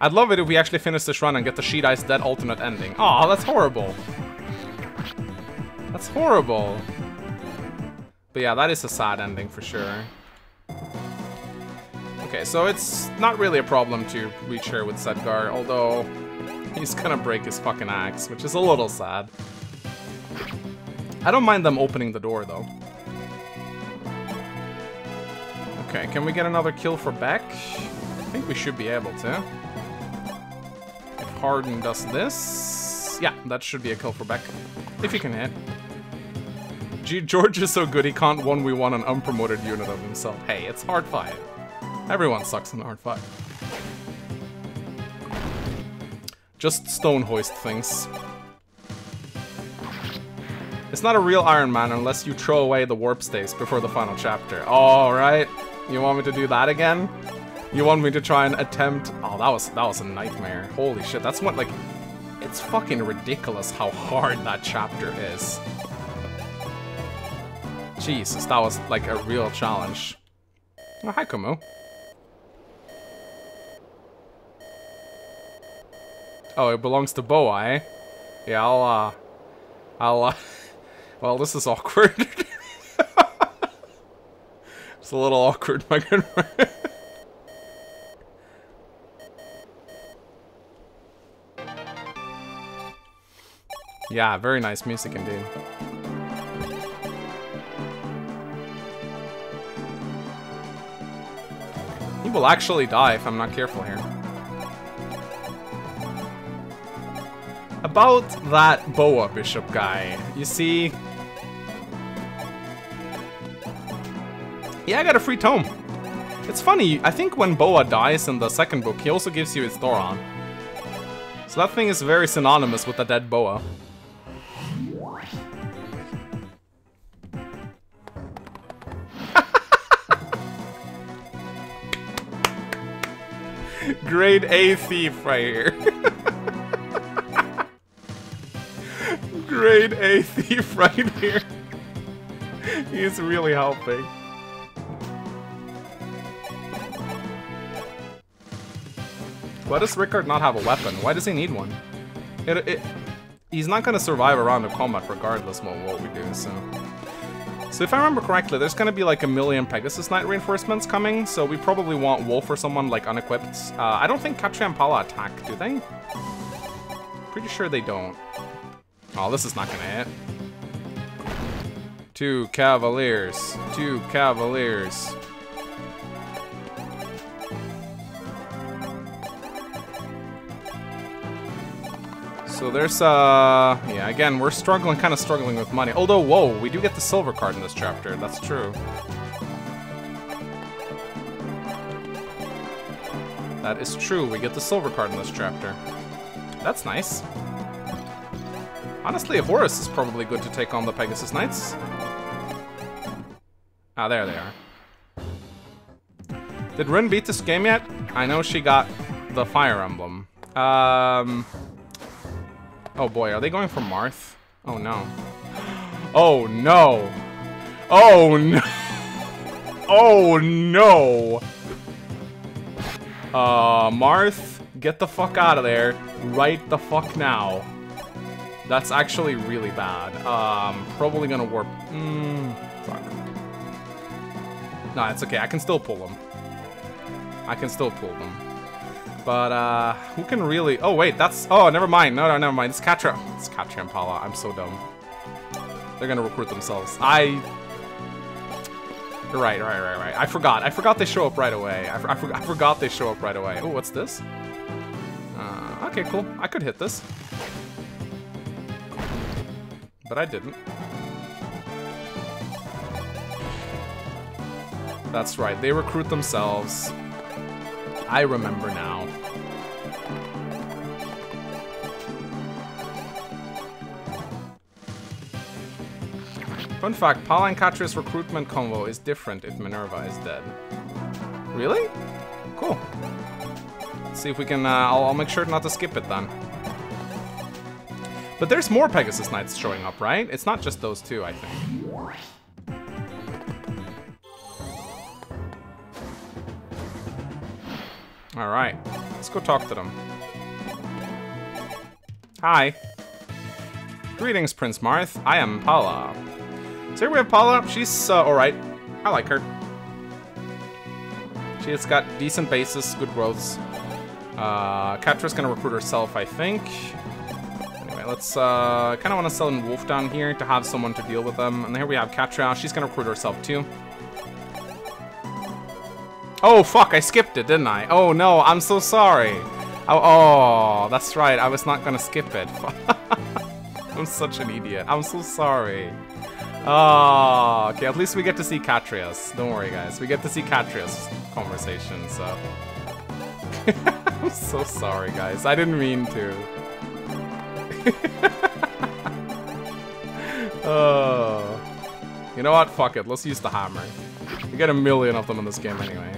I'd love it if we actually finish this run and get the Sheet Ice Dead alternate ending. Aw, that's horrible. That's horrible. But yeah, that is a sad ending for sure. Okay, so it's not really a problem to reach her with Sedgar, although he's gonna break his fucking axe, which is a little sad. I don't mind them opening the door, though. Okay, can we get another kill for Beck? I think we should be able to. If Hardin does this... Yeah, that should be a kill for Beck. If he can hit. G George is so good he can't 1v1 an unpromoted unit of himself. Hey, it's hard fight. Everyone sucks in hard fight. Just stone hoist things. It's not a real Iron Man unless you throw away the warp stays before the final chapter. Alright. You want me to do that again? You want me to try and attempt... Oh, that was that was a nightmare. Holy shit, that's what, like... It's fucking ridiculous how hard that chapter is. Jesus, that was, like, a real challenge. Oh, hi, Kumu. Oh, it belongs to Boah, eh? Yeah, I'll, uh... I'll, uh... Well, this is awkward. it's a little awkward, my good friend. yeah, very nice music indeed. He will actually die if I'm not careful here. About that Boah Bishop guy, you see... Yeah, I got a free tome. It's funny, I think when Boah dies in the second book, he also gives you his Thoron. So that thing is very synonymous with the dead Boah. Grade A thief right here. grade A thief right here. He's really helping. Why does Rickard not have a weapon? Why does he need one? It, it, he's not going to survive a round of combat regardless of what we do, so... So if I remember correctly, there's going to be like a million Pegasus Knight reinforcements coming, so we probably want Wolf or someone like unequipped. Uh, I don't think Catria and Palla attack, do they? Pretty sure they don't. Oh, this is not gonna hit. Two Cavaliers. Two Cavaliers. So there's, uh, yeah, again, we're struggling, kind of struggling with money. Although, whoa, we do get the silver card in this chapter. That's true. That is true. We get the silver card in this chapter. That's nice. Honestly, Horace is probably good to take on the Pegasus Knights. Ah, there they are. Did Rin beat this game yet? I know she got the Fire Emblem. Um... Oh boy, are they going for Marth? Oh no. Oh no! Oh no! Oh no! Uh, Marth, get the fuck out of there. Right the fuck now. That's actually really bad. Um, probably gonna warp. Mm, fuck. No, it's okay. I can still pull them. I can still pull them. But, uh, who can really... Oh, wait, that's... Oh, never mind. No, no, never mind. It's Catria. It's Catria Impala. I'm so dumb. They're gonna recruit themselves. I... Right, right, right, right. I forgot. I forgot they show up right away. I, I, for I forgot they show up right away. Oh, what's this? Uh, okay, cool. I could hit this. But I didn't. That's right. They recruit themselves. I remember now. Fun fact, Palla and Catria's recruitment convo is different if Minerva is dead. Really? Cool. Let's see if we can, uh, I'll, I'll make sure not to skip it then. But there's more Pegasus Knights showing up, right? It's not just those two, I think. Alright, let's go talk to them. Hi. Greetings, Prince Marth. I am Palla. So here we have Palla. She's uh, alright. I like her. She's got decent bases, good growths. Uh, Catria's gonna recruit herself, I think. Let's uh, kind of want to sell in Wolf down here to have someone to deal with them. And here we have Catria. She's gonna recruit herself too. Oh, fuck, I skipped it, didn't I? Oh, no, I'm so sorry. Oh, oh that's right, I was not gonna skip it. I'm such an idiot. I'm so sorry. Oh, okay, at least we get to see Catria's. Don't worry, guys. We get to see Catria's conversation, so... I'm so sorry, guys. I didn't mean to. oh. You know what? Fuck it. Let's use the hammer. We get a million of them in this game anyway.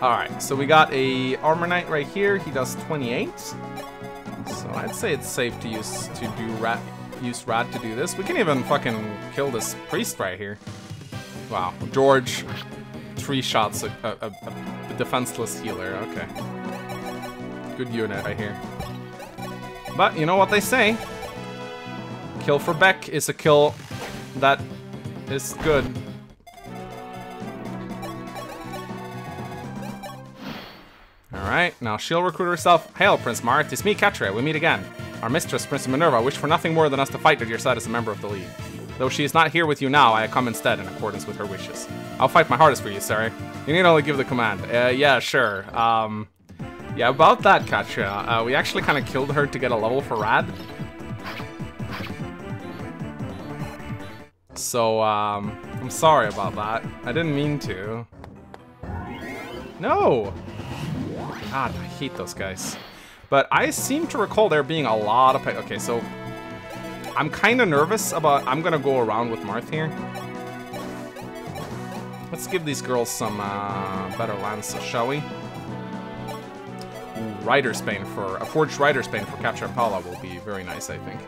Alright, so we got a Armor Knight right here. He does 28. So I'd say it's safe to use to do rat use rat to do this. We can even fucking kill this priest right here. Wow, George, three shots a, a, a, a defenseless healer. Okay, good unit right here. But you know what they say? Kill for Beck is a kill that is good. Alright, now she'll recruit herself. Hail, Prince Marth, it's me, Catria. We meet again. Our mistress, Princess Minerva, wished for nothing more than us to fight at your side as a member of the League. Though she is not here with you now, I come instead in accordance with her wishes. I'll fight my hardest for you, sir. You need only give the command. Uh, yeah, sure. Um, yeah, about that, Katya. Uh, we actually kind of killed her to get a level for Radd. So, um, I'm sorry about that. I didn't mean to. No! God, I hate those guys. But I seem to recall there being a lot of... Okay, so... I'm kind of nervous about... I'm to go around with Marth here. Let's give these girls some uh, better lances, shall we? Rider's Bane for... A Forged Rider's Bane for Catria Impala will be very nice, I think.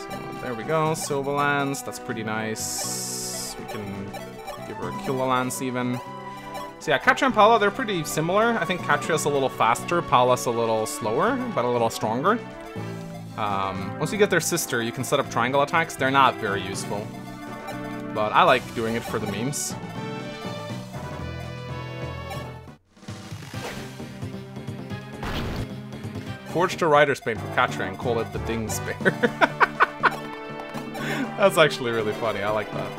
So, there we go. Silver Lance. That's pretty nice. We can give her a Killer Lance, even. So yeah, Catria and they're pretty similar. I think Catria's a little faster, Palla's a little slower, but a little stronger. Um, once you get their sister, you can set up triangle attacks. They're not very useful. But I like doing it for the memes. Forged a Rider's Bane for Catria and call it the Ding Spear. That's actually really funny. I like that.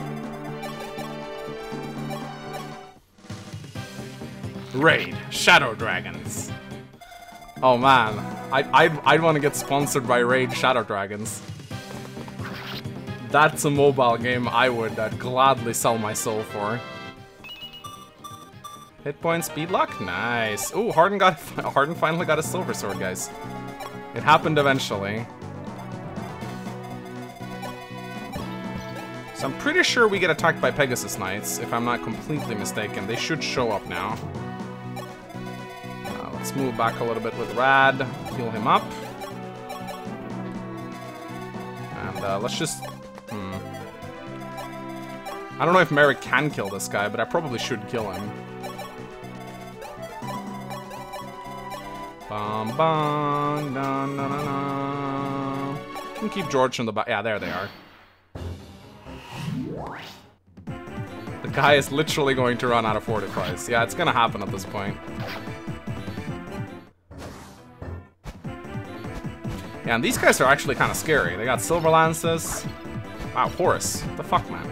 Raid, Shadow Dragons. Oh man, I, I'd, I'd want to get sponsored by Raid Shadow Dragons. That's a mobile game I would uh, gladly sell my soul for. Hit point, speed luck, nice. Ooh, Hardin got Hardin finally got a silver sword, guys. It happened eventually. So I'm pretty sure we get attacked by Pegasus Knights, if I'm not completely mistaken. They should show up now. Let's move back a little bit with Radd, heal him up. And uh, let's just... Hmm. I don't know if Merric can kill this guy, but I probably should kill him. Bum bum, dun, dun, dun. can keep George in the back. Yeah, there they are. The guy is literally going to run out of fortifies. Yeah, it's gonna happen at this point. Yeah, and these guys are actually kind of scary. They got silver lances. Wow, Horace. What the fuck, man?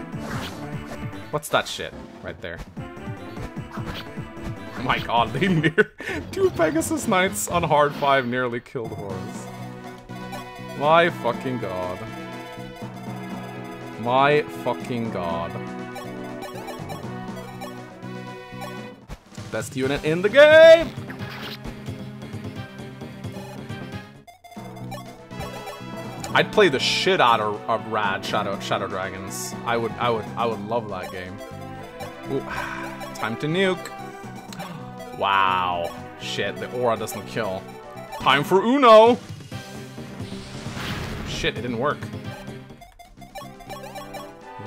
What's that shit right there? Oh my god, they near two Pegasus Knights on hard five nearly killed Horace. My fucking god. My fucking god. Best unit in the game! I'd play the shit out of, of Rad Shadow Shadow Dragons. I would I would I would love that game. Ooh, time to nuke. Wow. Shit, the aura doesn't kill. Time for Uno! Shit, it didn't work.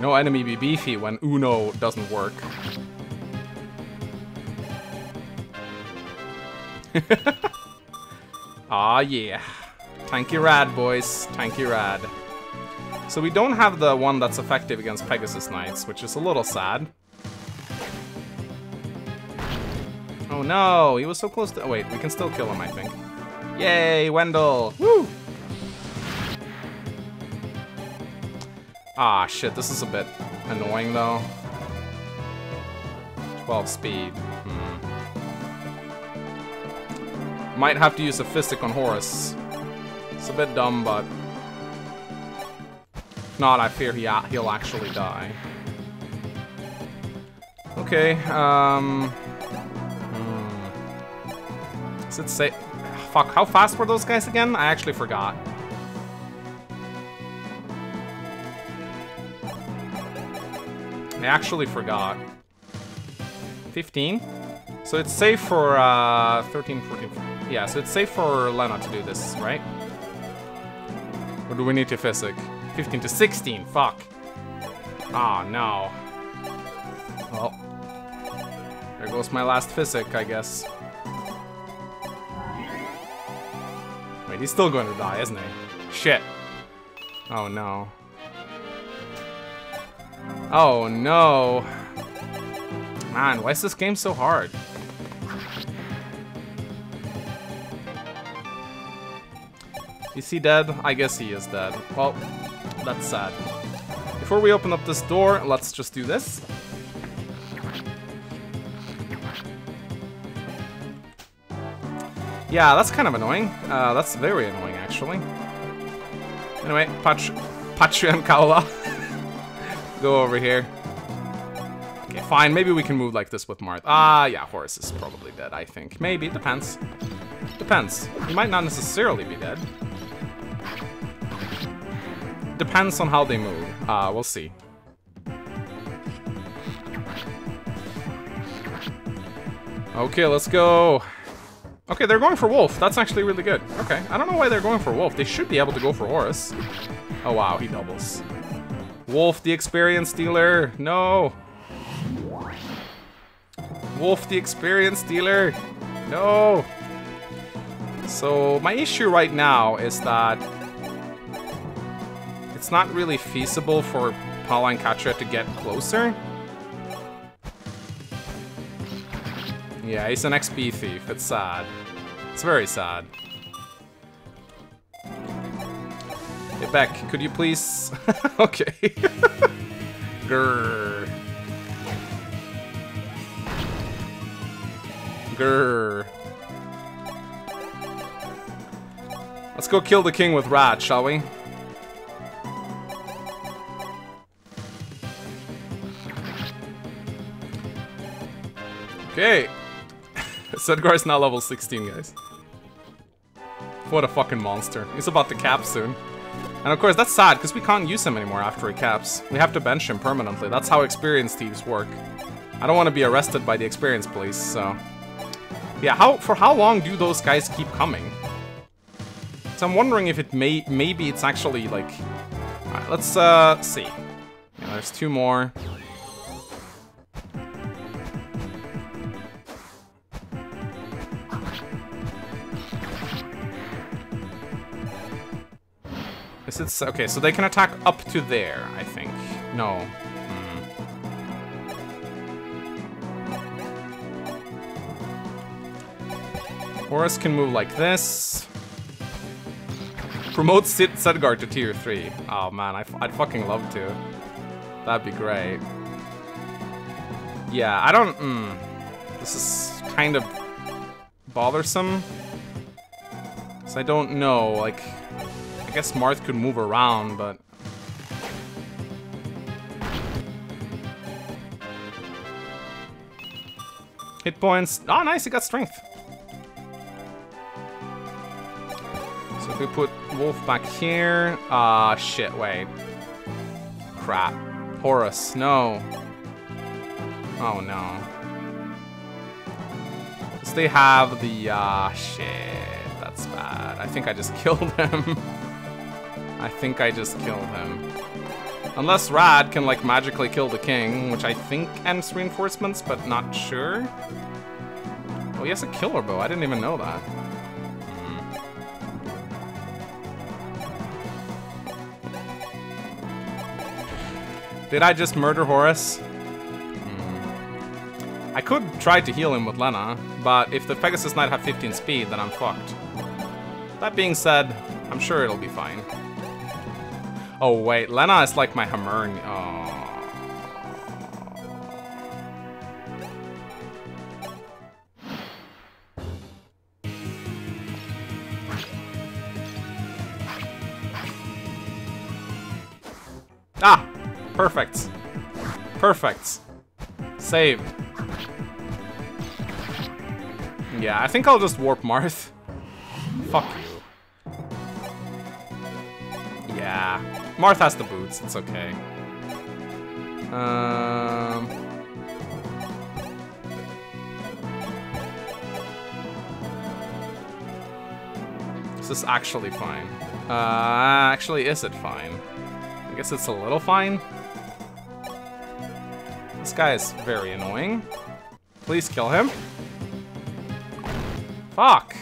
No enemy be beefy when Uno doesn't work. Ah yeah. Tanky Radd, boys. Tanky Radd. So we don't have the one that's effective against Pegasus Knights, which is a little sad. Oh no, he was so close to- oh wait, we can still kill him, I think. Yay, Wendell! Woo! Ah, shit, this is a bit annoying, though. 12 speed. Hmm. Might have to use a Physic on Horace. It's a bit dumb, but... If not, I fear he he'll actually die. Okay, um... Hmm. Does it say... Fuck, how fast were those guys again? I actually forgot. I actually forgot. 15? So it's safe for uh, 13, 14, 15. Yeah, so it's safe for Lena to do this, right? Or do we need to Physic? 15 to 16, fuck. Ah, oh, no. Well, there goes my last Physic, I guess. Wait, he's still going to die, isn't he? Shit. Oh, no. Oh, no. Man, why is this game so hard? Is he dead? I guess he is dead. Well, that's sad. Before we open up this door, let's just do this. Yeah, that's kind of annoying. Uh, that's very annoying, actually. Anyway, Patch, Patria and Kaula. Go over here. Okay, fine. Maybe we can move like this with Marth. Ah, uh, yeah, Horace is probably dead, I think. Maybe, depends. Depends. He might not necessarily be dead. Depends on how they move. Uh, we'll see. Okay, let's go. Okay, they're going for Wolf. That's actually really good. Okay, I don't know why they're going for Wolf. They should be able to go for Horace. Oh, wow, he doubles. Wolf, the experience dealer. No. Wolf, the experience dealer. No. So, my issue right now is that it's not really feasible for Palla and Catria to get closer. Yeah, he's an XP thief. It's sad. It's very sad. Hey, Beck, could you please... okay. Grrr. Grrr. Let's go kill the king with Radd, shall we? Okay. Sedgar is now level 16, guys. What a fucking monster. He's about to cap soon. And of course, that's sad, because we can't use him anymore after he caps. We have to bench him permanently. That's how experience thieves work. I don't want to be arrested by the experience police, so... Yeah, how for how long do those guys keep coming? So I'm wondering if it may... Maybe it's actually, like... Alright, let's, uh, see. Yeah, there's two more. Is it's okay? So they can attack up to there, I think. No. Hmm. Horace can move like this. Promote Sid Sedgar to tier 3. Oh man, I, would fucking love to. That'd be great. Yeah, I don't... Mm, this is kind of bothersome. So I don't know, like... I guess Marth could move around, but... Hit points. Oh, nice, he got strength. So if we put Wolf back here... Ah, uh, shit, wait. Crap. Horace, no. Oh, no. Because they have the... Ah, uh, shit. That's bad. I think I just killed him. I think I just killed him. Unless Radd can, like, magically kill the king, which I think ends reinforcements, but not sure. Oh, he has a killer bow. I didn't even know that. Did I just murder Horace? Hmm. I could try to heal him with Lena, but if the Pegasus Knight have 15 speed, then I'm fucked. That being said, I'm sure it'll be fine. Oh wait, Lena is like my Hammerne. Oh. Ah! Perfect. Perfect. Save. Yeah, I think I'll just warp Marth. Fuck you. Yeah. Marth has the boots, it's okay. Um... Is this actually fine? Uh, actually, is it fine? I guess it's a little fine. This guy is very annoying. Please kill him. Fuck.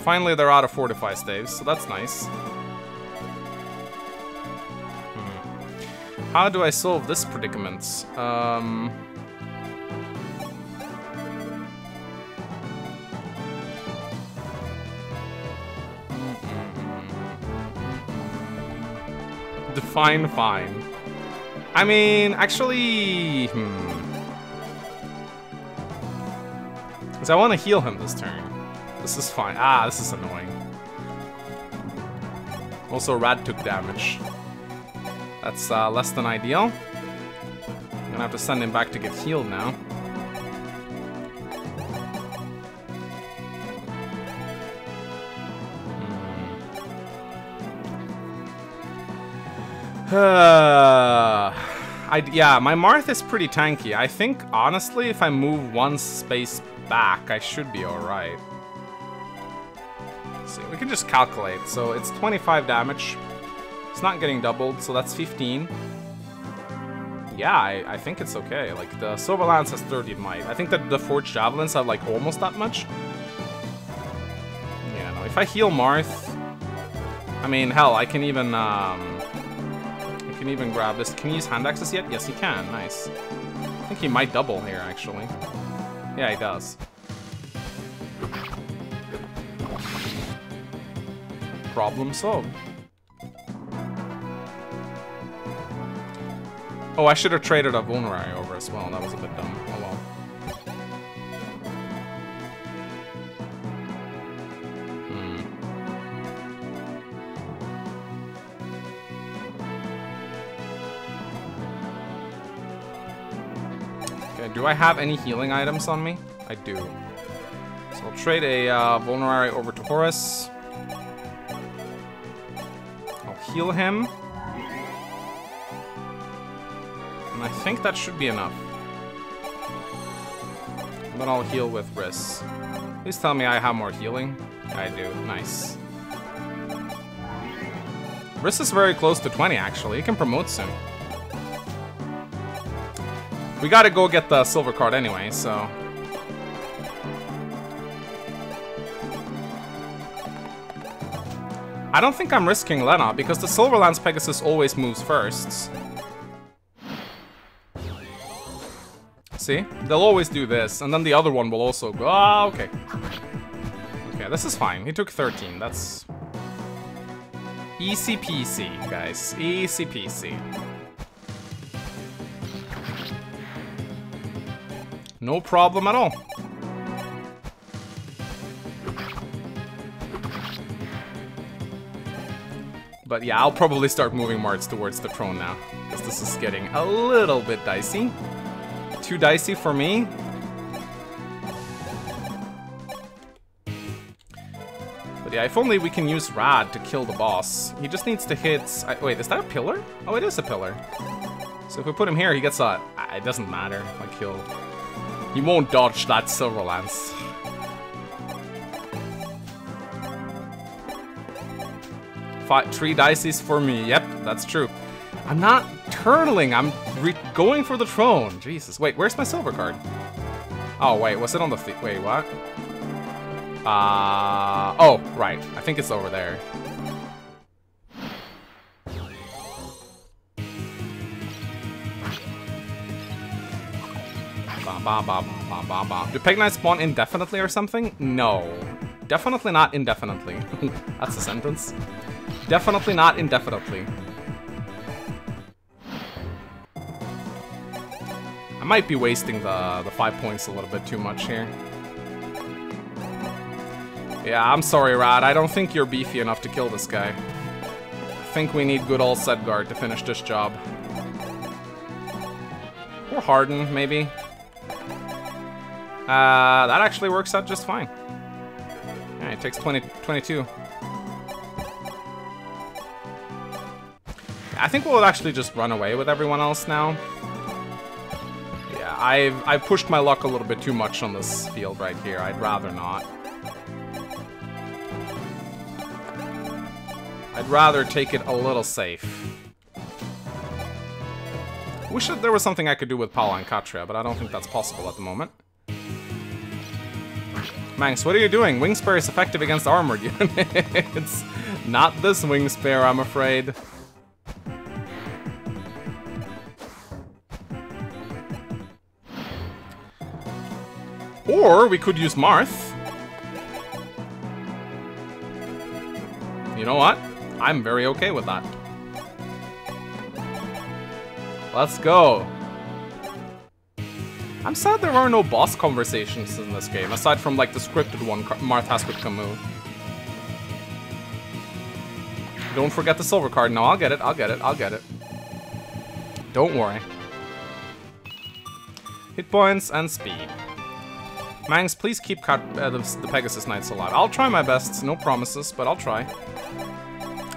Finally, they're out of fortify staves, so that's nice. Hmm. How do I solve this predicament? Um... Define fine. I mean, actually... Hmm. Because I want to heal him this turn. This is fine. Ah, this is annoying. Also, Radd took damage. That's uh, less than ideal. I'm gonna have to send him back to get healed now. Uh, I, yeah, my Marth is pretty tanky. I think, honestly, if I move one space back, I should be alright. See, we can just calculate. So it's 25 damage. It's not getting doubled, so that's 15. Yeah, I, I think it's okay. Like, the Silver Lance has 30 might. I think that the Forged Javelins have, like, almost that much. Yeah, no, if I heal Marth... I mean, hell, I can even, um I can even grab this. Can he use hand axes yet? Yes, he can. Nice. I think he might double here, actually. Yeah, he does. Problem solved. Oh, I should have traded a Vulnerary over as well. That was a bit dumb. Oh well. do I have any healing items on me? I do. So I'll trade a uh, Vulnerary over to Horace. Heal him. And I think that should be enough. Then I'll heal with Wrys. Please tell me I have more healing. I do. Nice. Wrys is very close to 20, actually. He can promote soon. We gotta go get the silver card anyway, so... I don't think I'm risking Lena, because the Silver Lance Pegasus always moves first. See? They'll always do this, and then the other one will also go... Ah, okay. Okay, this is fine. He took 13. That's... Easy peasy, guys. Easy peasy. No problem at all. But yeah, I'll probably start moving Marts towards the throne now. Because this is getting a little bit dicey. Too dicey for me. But yeah, if only we can use Radd to kill the boss. He just needs to hit... I, wait, is that a pillar? Oh, it is a pillar. So if we put him here, he gets a... It doesn't matter. Like, he'll... He won't dodge that Silver Lance. Five, three dices for me. Yep, that's true. I'm not turtling. I'm going for the throne. Jesus. Wait, where's my silver card? Oh, wait. Was it on the... Wait, what? Uh... Oh, right. I think it's over there. Bam, bam, bam, bam, bam, bam. Do Peg spawn indefinitely or something? No. Definitely not indefinitely. That's a sentence. Definitely not indefinitely. I might be wasting the, the five points a little bit too much here. Yeah, I'm sorry, Rod. I don't think you're beefy enough to kill this guy. I think we need good old Sedgar to finish this job. Or Hardin, maybe. Uh, that actually works out just fine. It takes 20, 22. I think we'll actually just run away with everyone else now. Yeah, I've, I've pushed my luck a little bit too much on this field right here. I'd rather not. I'd rather take it a little safe. Wish that there was something I could do with Palla and Catria, but I don't think that's possible at the moment. Mangs, what are you doing? Wing is effective against armored units. Not this Wing I'm afraid. Or we could use Marth. You know what? I'm very okay with that. Let's go. I'm sad there are no boss conversations in this game, aside from like the scripted one Marth has with Camus. Don't forget the silver card. No, I'll get it, I'll get it, I'll get it. Don't worry. Hit points and speed. Mangs, please keep uh, the, the, Pegasus Knights alive. I'll try my best, no promises, but I'll try.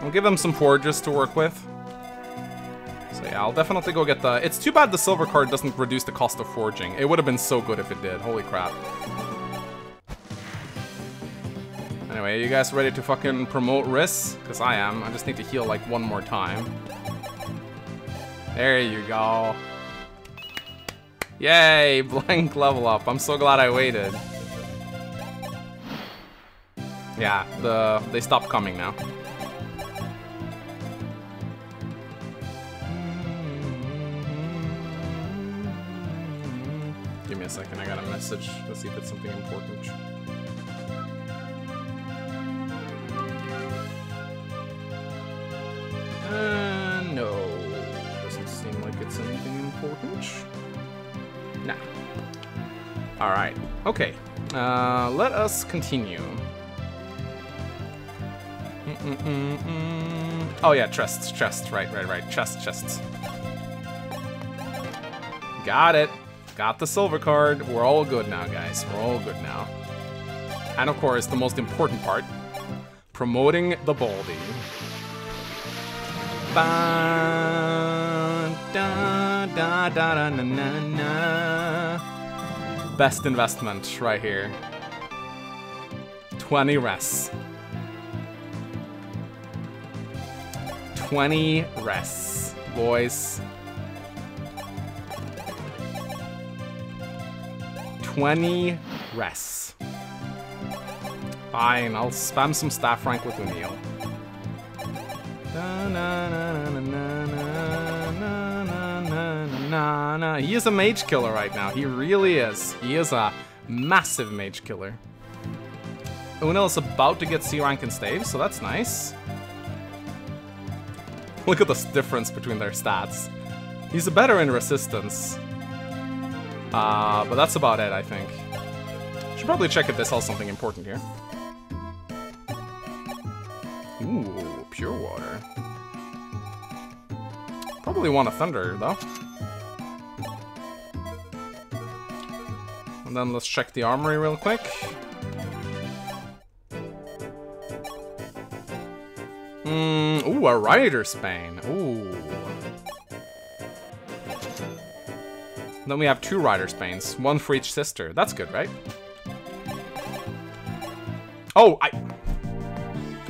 I'll give them some forges to work with. So yeah, I'll definitely go get the... It's too bad the silver card doesn't reduce the cost of forging. It would have been so good if it did, holy crap. Anyway, you guys ready to fucking promote Wrys? Because I am. I just need to heal like one more time. There you go. Yay, blank level up. I'm so glad I waited. Yeah, the they stopped coming now. Give me a second, I got a message. Let's see if it's something important. Uh, no. Doesn't seem like it's anything important. Nah. Alright. Okay. Uh, let us continue. Mm -mm -mm oh yeah, chests, chests, right, right, right. Chest, chests. Got it. Got the silver card. We're all good now, guys. We're all good now. And of course, the most important part, promoting the Baldy. Ba da da da na na na. Best investment right here. 20 res. 20 res, boys. 20 res. Fine, I'll spam some staff rank with O'Neill. Na, na, na. He is a mage killer right now. He really is. He is a massive mage killer. Unel is about to get C rank in stave, so that's nice. Look at this difference between their stats. He's better in resistance. Uh, but that's about it, I think. Should probably check if this has something important here. Ooh, pure water. Probably want a thunder, though. And then let's check the armory real quick. Mm, ooh, a Rider's Bane. Ooh. Then we have two Rider's Banes, one for each sister. That's good, right? Oh, I...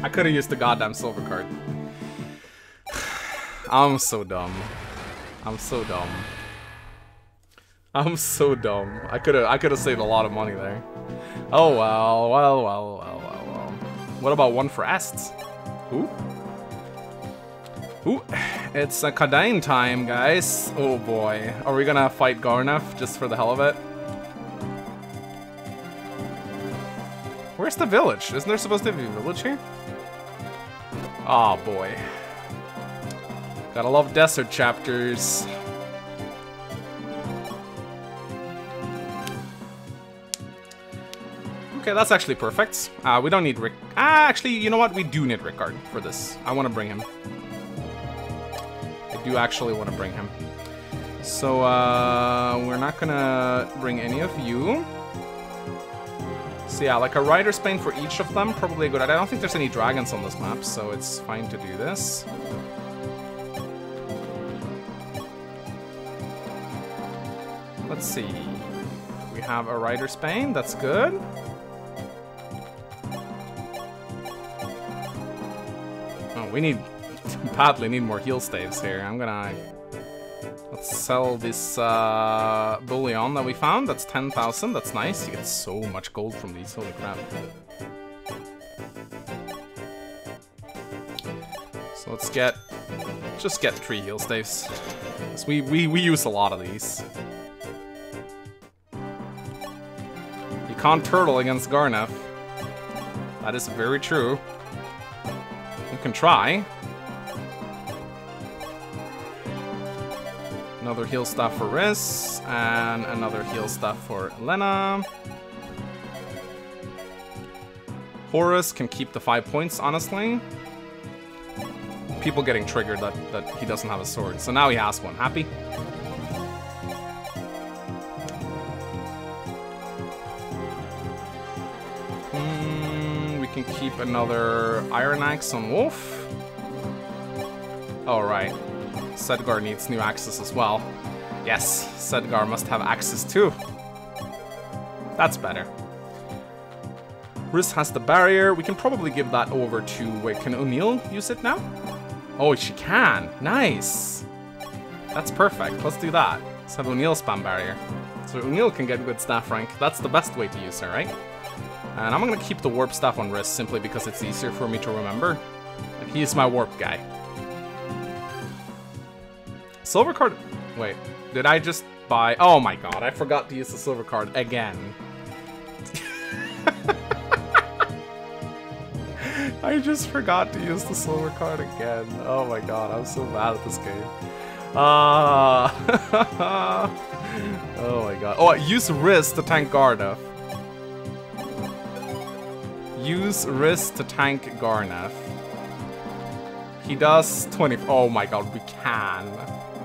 I could have used the goddamn silver card. I'm so dumb. I'm so dumb. I'm so dumb. I could have I could have saved a lot of money there. Oh well, well, well, well, well, well. What about one for Est? Ooh. Ooh, it's a Khadein time, guys. Oh boy. Are we gonna fight Gharnef just for the hell of it? Where's the village? Isn't there supposed to be a village here? Oh boy. Gotta love desert chapters. Okay, that's actually perfect. Uh, we don't need Rick. Ah, actually, you know what? We do need Rickard for this. I want to bring him. I do actually want to bring him. So, uh, we're not gonna bring any of you. So yeah, like a Rider's Bane for each of them, probably a good idea. I don't think there's any dragons on this map, so it's fine to do this. Let's see. We have a Rider's Bane, that's good. We need badly need more heal staves here. I'm gonna let's sell this uh, bullion that we found. That's 10,000. That's nice. You get so much gold from these. Holy crap. So let's get just get three heal staves. We, we we use a lot of these. You can't turtle against Gharnef. That is very true. Can try. Another heal staff for Wrys, and another heal staff for Lena. Horace can keep the five points, honestly. People getting triggered that, that he doesn't have a sword. So now he has one. Happy? Keep another Iron Axe on Wolf. Alright. Sedgar needs new axes as well. Yes, Sedgar must have axes too. That's better. Wrys has the barrier. We can probably give that over to... Wait, can O'Neill use it now? Oh, she can. Nice. That's perfect. Let's do that. Let's have O'Neill spam barrier. So O'Neill can get good staff rank. That's the best way to use her, right? And I'm gonna keep the warp stuff on Wrys simply because it's easier for me to remember. Like, he's my warp guy. Silver card... Wait, did I just buy... Oh my god, I forgot to use the silver card again. I just forgot to use the silver card again. Oh my god, I'm so mad at this game. Ah. oh my god. Oh, I use Wrys to tank Gharnef. Use Wrys to tank Gharnef. He does 20. Oh my god, we can.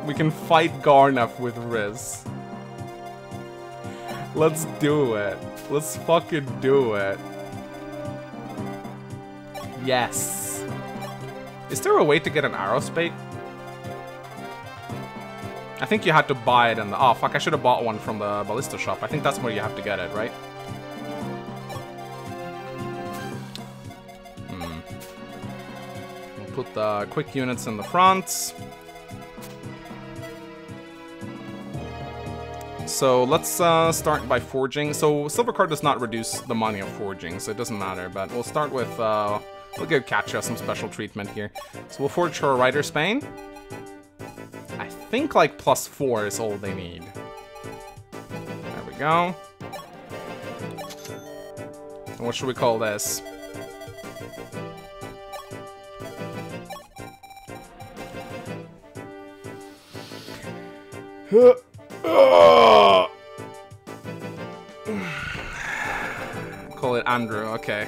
We can fight Gharnef with Wrys. Let's do it. Let's fucking do it. Yes. Is there a way to get an Arrowspate? I think you had to buy it in the... Oh, fuck, I should have bought one from the ballista shop. I think that's where you have to get it, right? Put the quick units in the front. So let's uh, start by forging. So silver card does not reduce the money of forging, so it doesn't matter. But we'll start with uh, We'll give Catria some special treatment here. So we'll forge her a Rider's Bane. I think like plus four is all they need. There we go. And what should we call this? Call it Andrew, okay.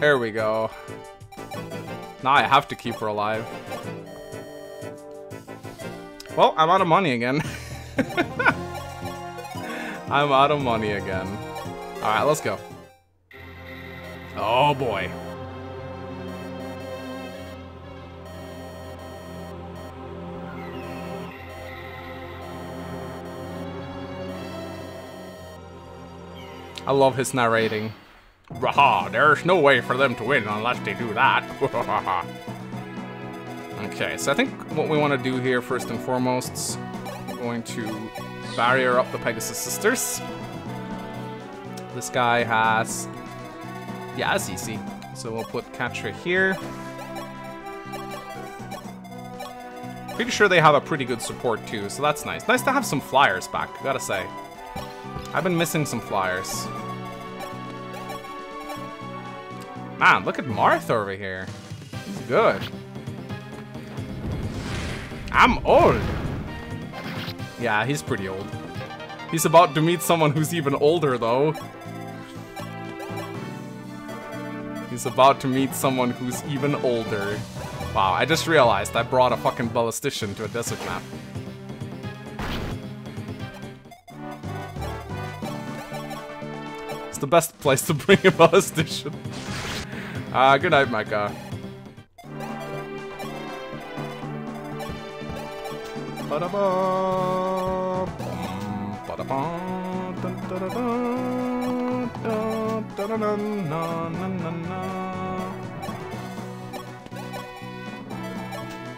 There we go. Now I have to keep her alive. Well, I'm out of money again. I'm out of money again. Alright, let's go. Oh boy. I love his narrating. Raha, there's no way for them to win unless they do that. okay, so I think what we want to do here, first and foremost, we're going to barrier up the Pegasus Sisters. This guy has... Yeah, that's easy. So we'll put Catria here. Pretty sure they have a pretty good support too, so that's nice. Nice to have some flyers back, gotta say. I've been missing some flyers. Man, look at Marth over here. He's good. I'm old. Yeah, he's pretty old. He's about to meet someone who's even older, though. He's about to meet someone who's even older. Wow, I just realized I brought a fucking ballistician to a desert map. It's the best place to bring a ballistician. Uh, good night, Micah.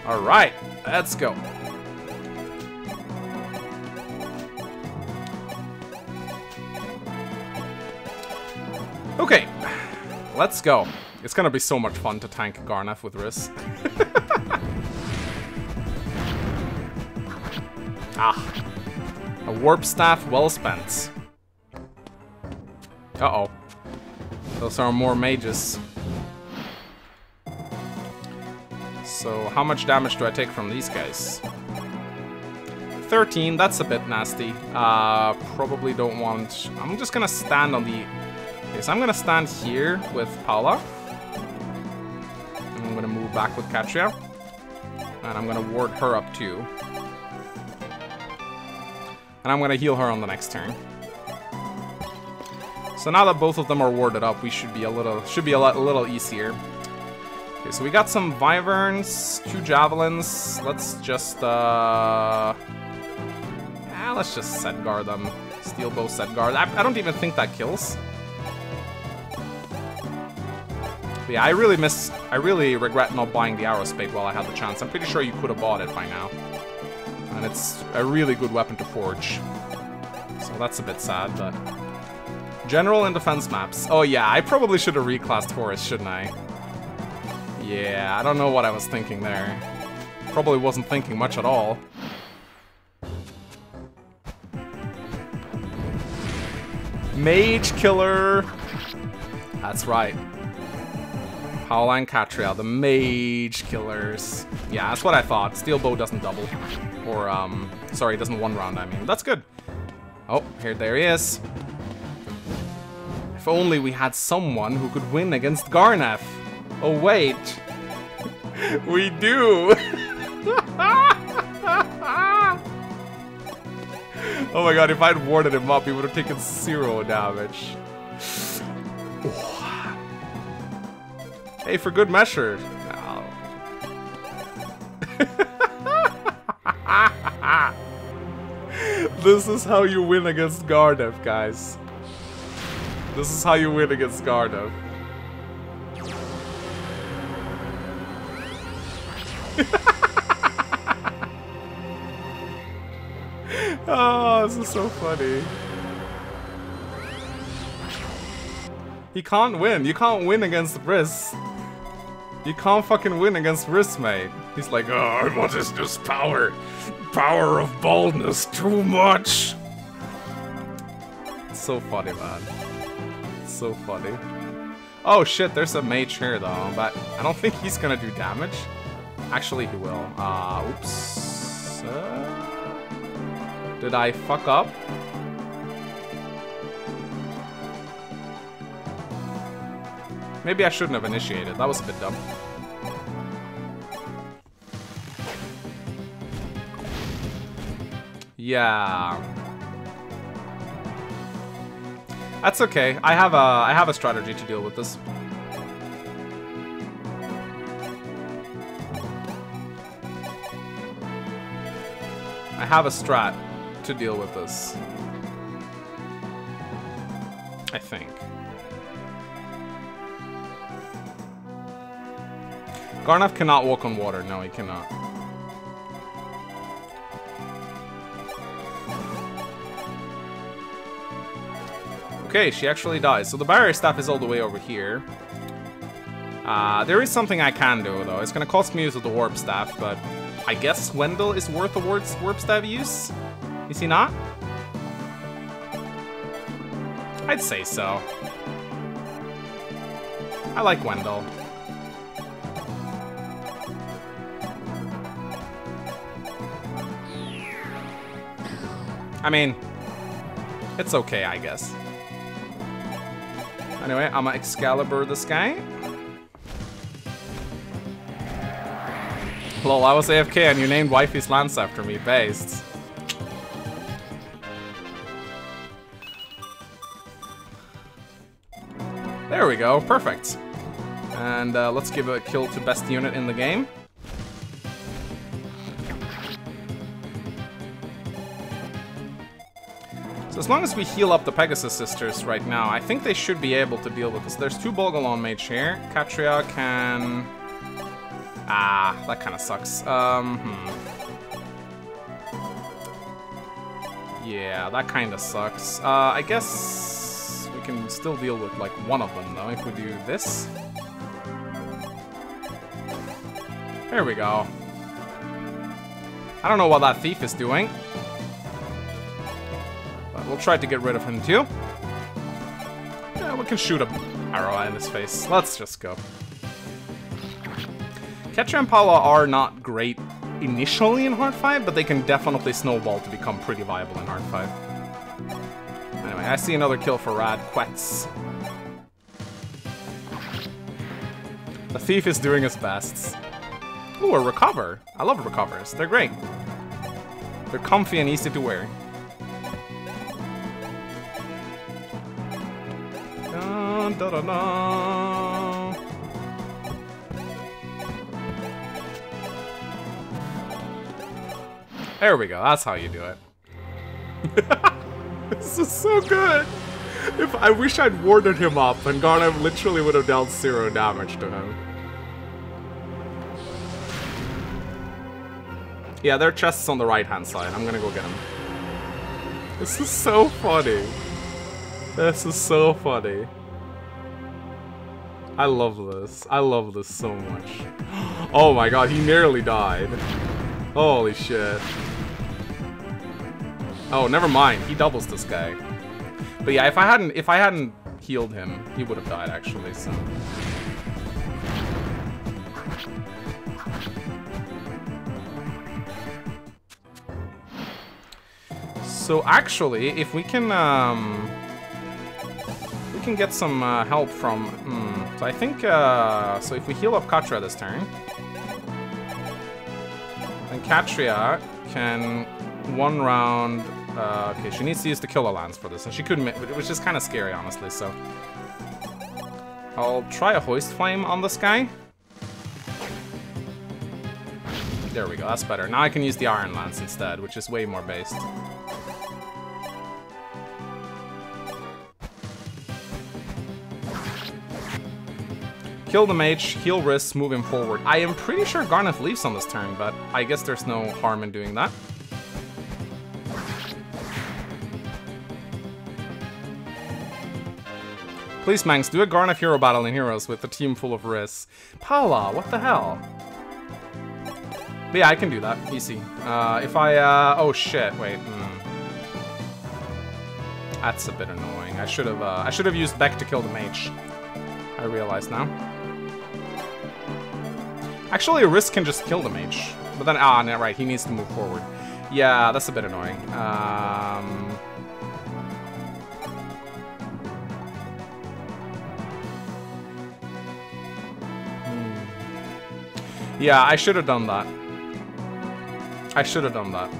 All right, let's go. Okay, let's go. It's gonna be so much fun to tank Gharnef with Wrys. ah. A warp staff well spent. Uh-oh. Those are more mages. So how much damage do I take from these guys? 13, that's a bit nasty. Uh, probably don't want... I'm just gonna stand on the... Okay, so I'm gonna stand here with Palla. I'm gonna move back with Catria. And I'm gonna ward her up too. And I'm gonna heal her on the next turn. So now that both of them are warded up, we should be a little should be a, a little easier. Okay, so we got some Wyverns, two Javelins. Let's just uh yeah, let's just set guard them. Steel bow set guard. I, I don't even think that kills. But yeah, I really miss I really regret not buying the Arrowspate while I had the chance. I'm pretty sure you could have bought it by now. And it's a really good weapon to forge. So that's a bit sad, but... General and defense maps. Oh yeah, I probably should have reclassed Horace, shouldn't I? Yeah, I don't know what I was thinking there. Probably wasn't thinking much at all. Mage Killer! That's right. Palla and the Mage Killers. Yeah, that's what I thought. Steel Bow doesn't double. Or, um, sorry, doesn't one round, I mean. That's good. Oh, here, there he is. If only we had someone who could win against Gharnef. Oh, wait. we do. oh my god, if I'd warded him up, he would have taken zero damage. hey, for good measure. this is how you win against Gharnef, guys. This is how you win against Gharnef. Oh, this is so funny. He can't win. You can't win against Wrys. You can't fucking win against Wrys, mate. He's like, oh, what is this power? Power of boldness, too much. It's so funny, man. So funny. Oh shit, there's a mage here though, but I don't think he's gonna do damage. Actually, he will. Uh, oops. Uh, did I fuck up? Maybe I shouldn't have initiated. That was a bit dumb. Yeah. That's okay. I have a I have a strategy to deal with this. I have a strat to deal with this. I think. Gharnef cannot walk on water. No, he cannot. Okay, she actually dies. So the barrier staff is all the way over here. Uh, there is something I can do, though. It's gonna cost me use of the warp staff, but I guess Wendell is worth a warp staff use? Is he not? I'd say so. I like Wendell. I mean, it's okay, I guess. Anyway, I'ma Excalibur this guy. Lol, I was AFK and you named Wifey's Lance after me, based. There we go, perfect. And uh, let's give a kill to best unit in the game. So as long as we heal up the Pegasus Sisters right now, I think they should be able to deal with this. There's two Bolganone Mage here. Catria can... Ah, that kind of sucks. Um, hmm. Yeah, that kind of sucks. Uh, I guess we can still deal with, like, one of them, though, if we do this. There we go. I don't know what that thief is doing. We'll try to get rid of him too. Yeah, we can shoot a arrow in his face. Let's just go. Ketcher and Palla are not great initially in Hard 5, but they can definitely snowball to become pretty viable in Hard 5. Anyway, I see another kill for Rad Quetz. The thief is doing his best. Ooh, a recover. I love recovers. They're great. They're comfy and easy to wear. Da. There we go. That's how you do it. this is so good. If I wish I'd warded him up, and Gharnef literally would have dealt zero damage to him. Yeah, their chest's on the right-hand side. I'm gonna go get him. This is so funny. This is so funny. I love this. I love this so much. Oh my god, he nearly died. Holy shit. Oh, never mind. He doubles this guy. But yeah, if I hadn't if I hadn't healed him, he would have died actually, so. So actually, if we can um we can get some uh, help from hmm, so I think, uh, so if we heal up Catria this turn, then Catria can one round, uh, okay, she needs to use the Killer Lance for this, and she couldn't, which is kind of scary, honestly, so. I'll try a Hoistflamme on this guy. There we go, that's better. Now I can use the Iron Lance instead, which is way more based. Kill the mage, heal wrists, move him forward. I am pretty sure Gharnef leaves on this turn, but I guess there's no harm in doing that. Please, Mangs, do a Gharnef hero battle in Heroes with a team full of wrists. Palla, what the hell? But yeah, I can do that. Easy. Uh, if I, uh, oh shit, wait. Mm. That's a bit annoying. I should have, uh, I should have used Beck to kill the mage. I realize now. Actually, a risk can just kill the mage. But then, ah, no, right, he needs to move forward. Yeah, that's a bit annoying. Um... Hmm. Yeah, I should have done that. I should have done that.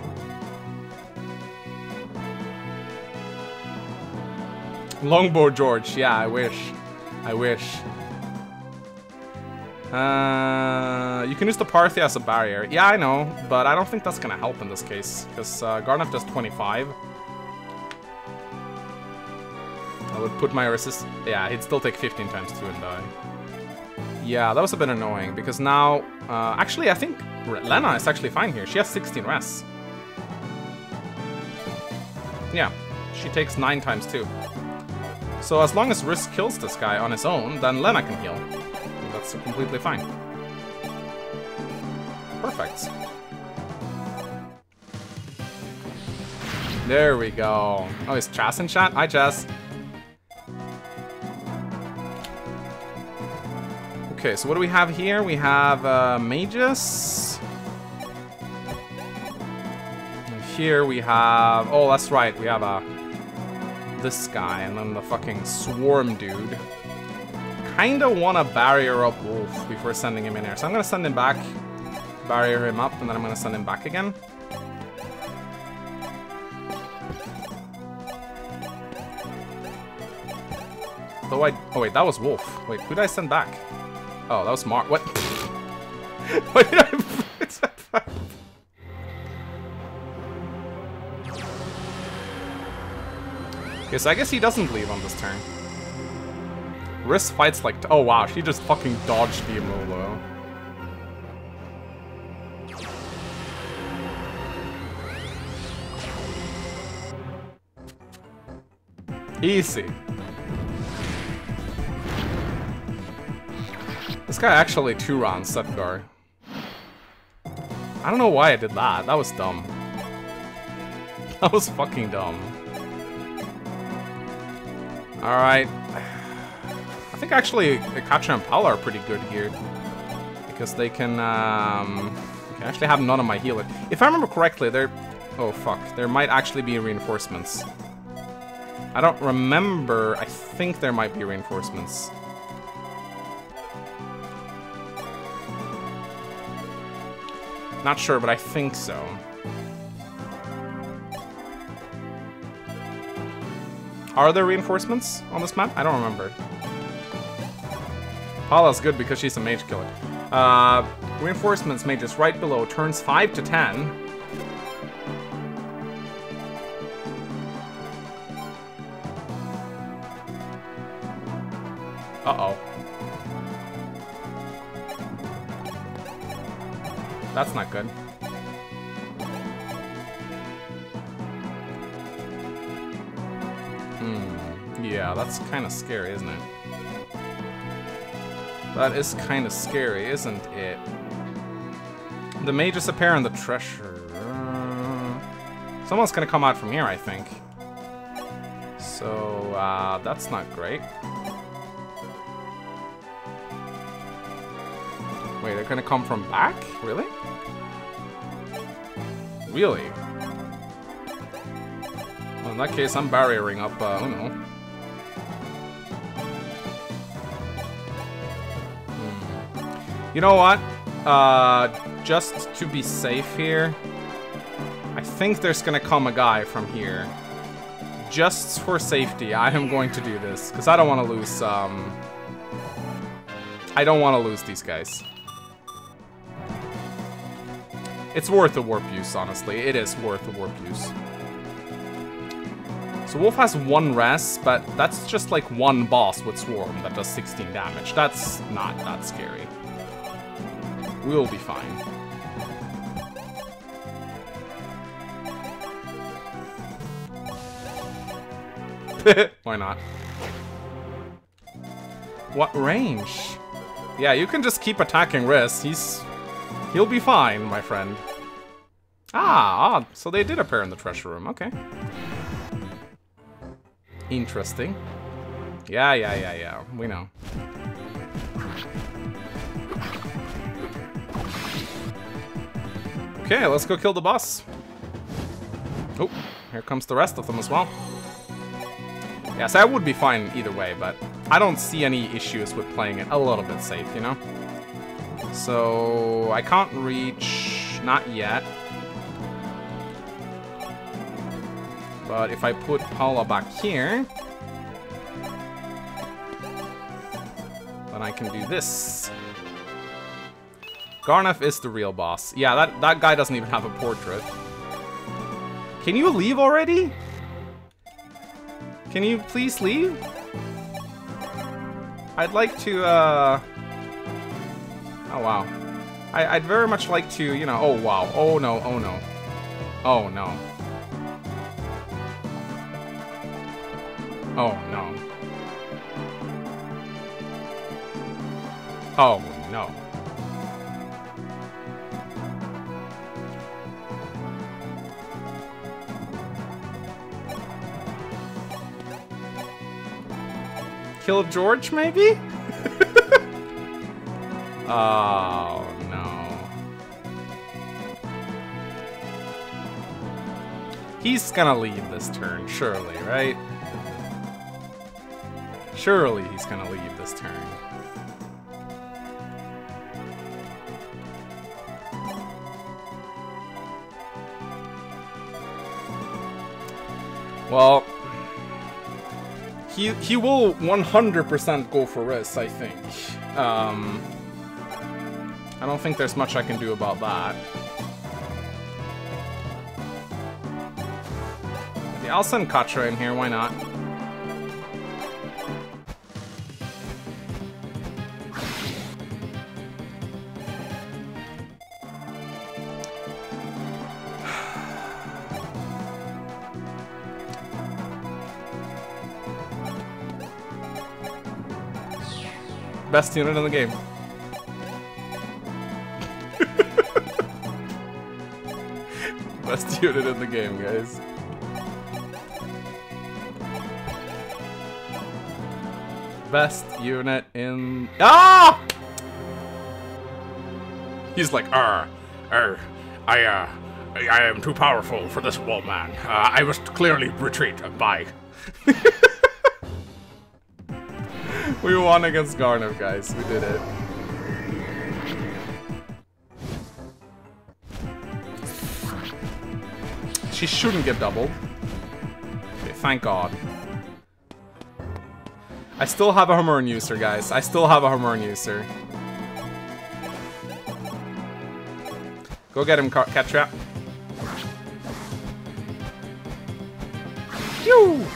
Longbow George, yeah, I wish. I wish. Uh, you can use the Parthia as a barrier. Yeah, I know, but I don't think that's gonna help in this case, because uh, does 25. I would put my resist... Yeah, he'd still take 15 times 2 and die. Yeah, that was a bit annoying, because now... Uh, actually, I think Lena is actually fine here. She has 16 rests. Yeah, she takes 9 times 2. So as long as Wrys kills this guy on his own, then Lena can heal. That's completely fine. Perfect. There we go. Oh, is Chas in chat? Hi, Chas. Okay, so what do we have here? We have uh, mages. And here we have... Oh, that's right. We have. Uh, this guy, and then the fucking swarm dude. Kinda wanna barrier up Wolf before sending him in here. So I'm gonna send him back, barrier him up, and then I'm gonna send him back again. Though I... Oh wait, that was Wolf. Wait, who did I send back? Oh, that was Mark. What? what did I... Okay, so I guess he doesn't leave on this turn. Wrys fights like... Oh wow, she just fucking dodged the Amolo. Easy. This guy actually two rounds Sedgar. I don't know why I did that. That was dumb. That was fucking dumb. Alright. I think actually Katja and Palla are pretty good here. Because they can, um, can actually have none of my healer. If I remember correctly, there... Oh, fuck. There might actually be reinforcements. I don't remember. I think there might be reinforcements. Not sure, but I think so. Are there reinforcements on this map? I don't remember. Palla's good because she's a mage killer. Uh, reinforcements mages right below, turns 5 to 10. Uh-oh. That's not good. Hmm. Yeah, that's kind of scary, isn't it? That is kind of scary, isn't it? The mages appear in the treasure. Someone's gonna come out from here, I think. So, uh, that's not great. Wait, they're gonna come from back? Really? Really? Well, in that case, I'm barriering up, uh, Uno. You know what? Uh, just to be safe here, I think there's gonna come a guy from here. Just for safety, I am going to do this, because I don't want to lose, um... I don't want to lose these guys. It's worth a warp use, honestly. It is worth a warp use. So Wolf has one rest, but that's just like one boss with Swarm that does 16 damage. That's not that scary. We'll be fine. Why not? What range? Yeah, you can just keep attacking Wrys. He's... He'll be fine, my friend. Ah, odd. So they did appear in the treasure room. Okay. Interesting. Yeah, yeah, yeah, yeah. We know. Okay, let's go kill the boss. Oh, here comes the rest of them as well. Yes, I would be fine either way, but I don't see any issues with playing it a little bit safe, you know? So, I can't reach... not yet. But if I put Palla back here... Then I can do this. Gharnef is the real boss. Yeah, that, that guy doesn't even have a portrait. Can you leave already? Can you please leave? I'd like to, uh... Oh, wow. I, I'd very much like to, you know... Oh, wow. Oh, no. Oh, no. Oh, no. Oh, no. Oh, no. Kill George, maybe? oh, no. He's gonna leave this turn, surely, right? Surely he's gonna leave this turn. Well, he he will 100% go for Wrys, I think. Um, I don't think there's much I can do about that. Yeah, I'll send Katra in here, why not? Best unit in the game. Best unit in the game, guys. Best unit in... Ah! He's like, er, er, I, uh, I am too powerful for this wall man. Uh, I must clearly retreat. Bye. we won against Gharnef, guys. We did it. She shouldn't get doubled. Okay, thank God. I still have a Hammerne user, guys. I still have a Hammerne user. Go get him, Ketchup. Phew!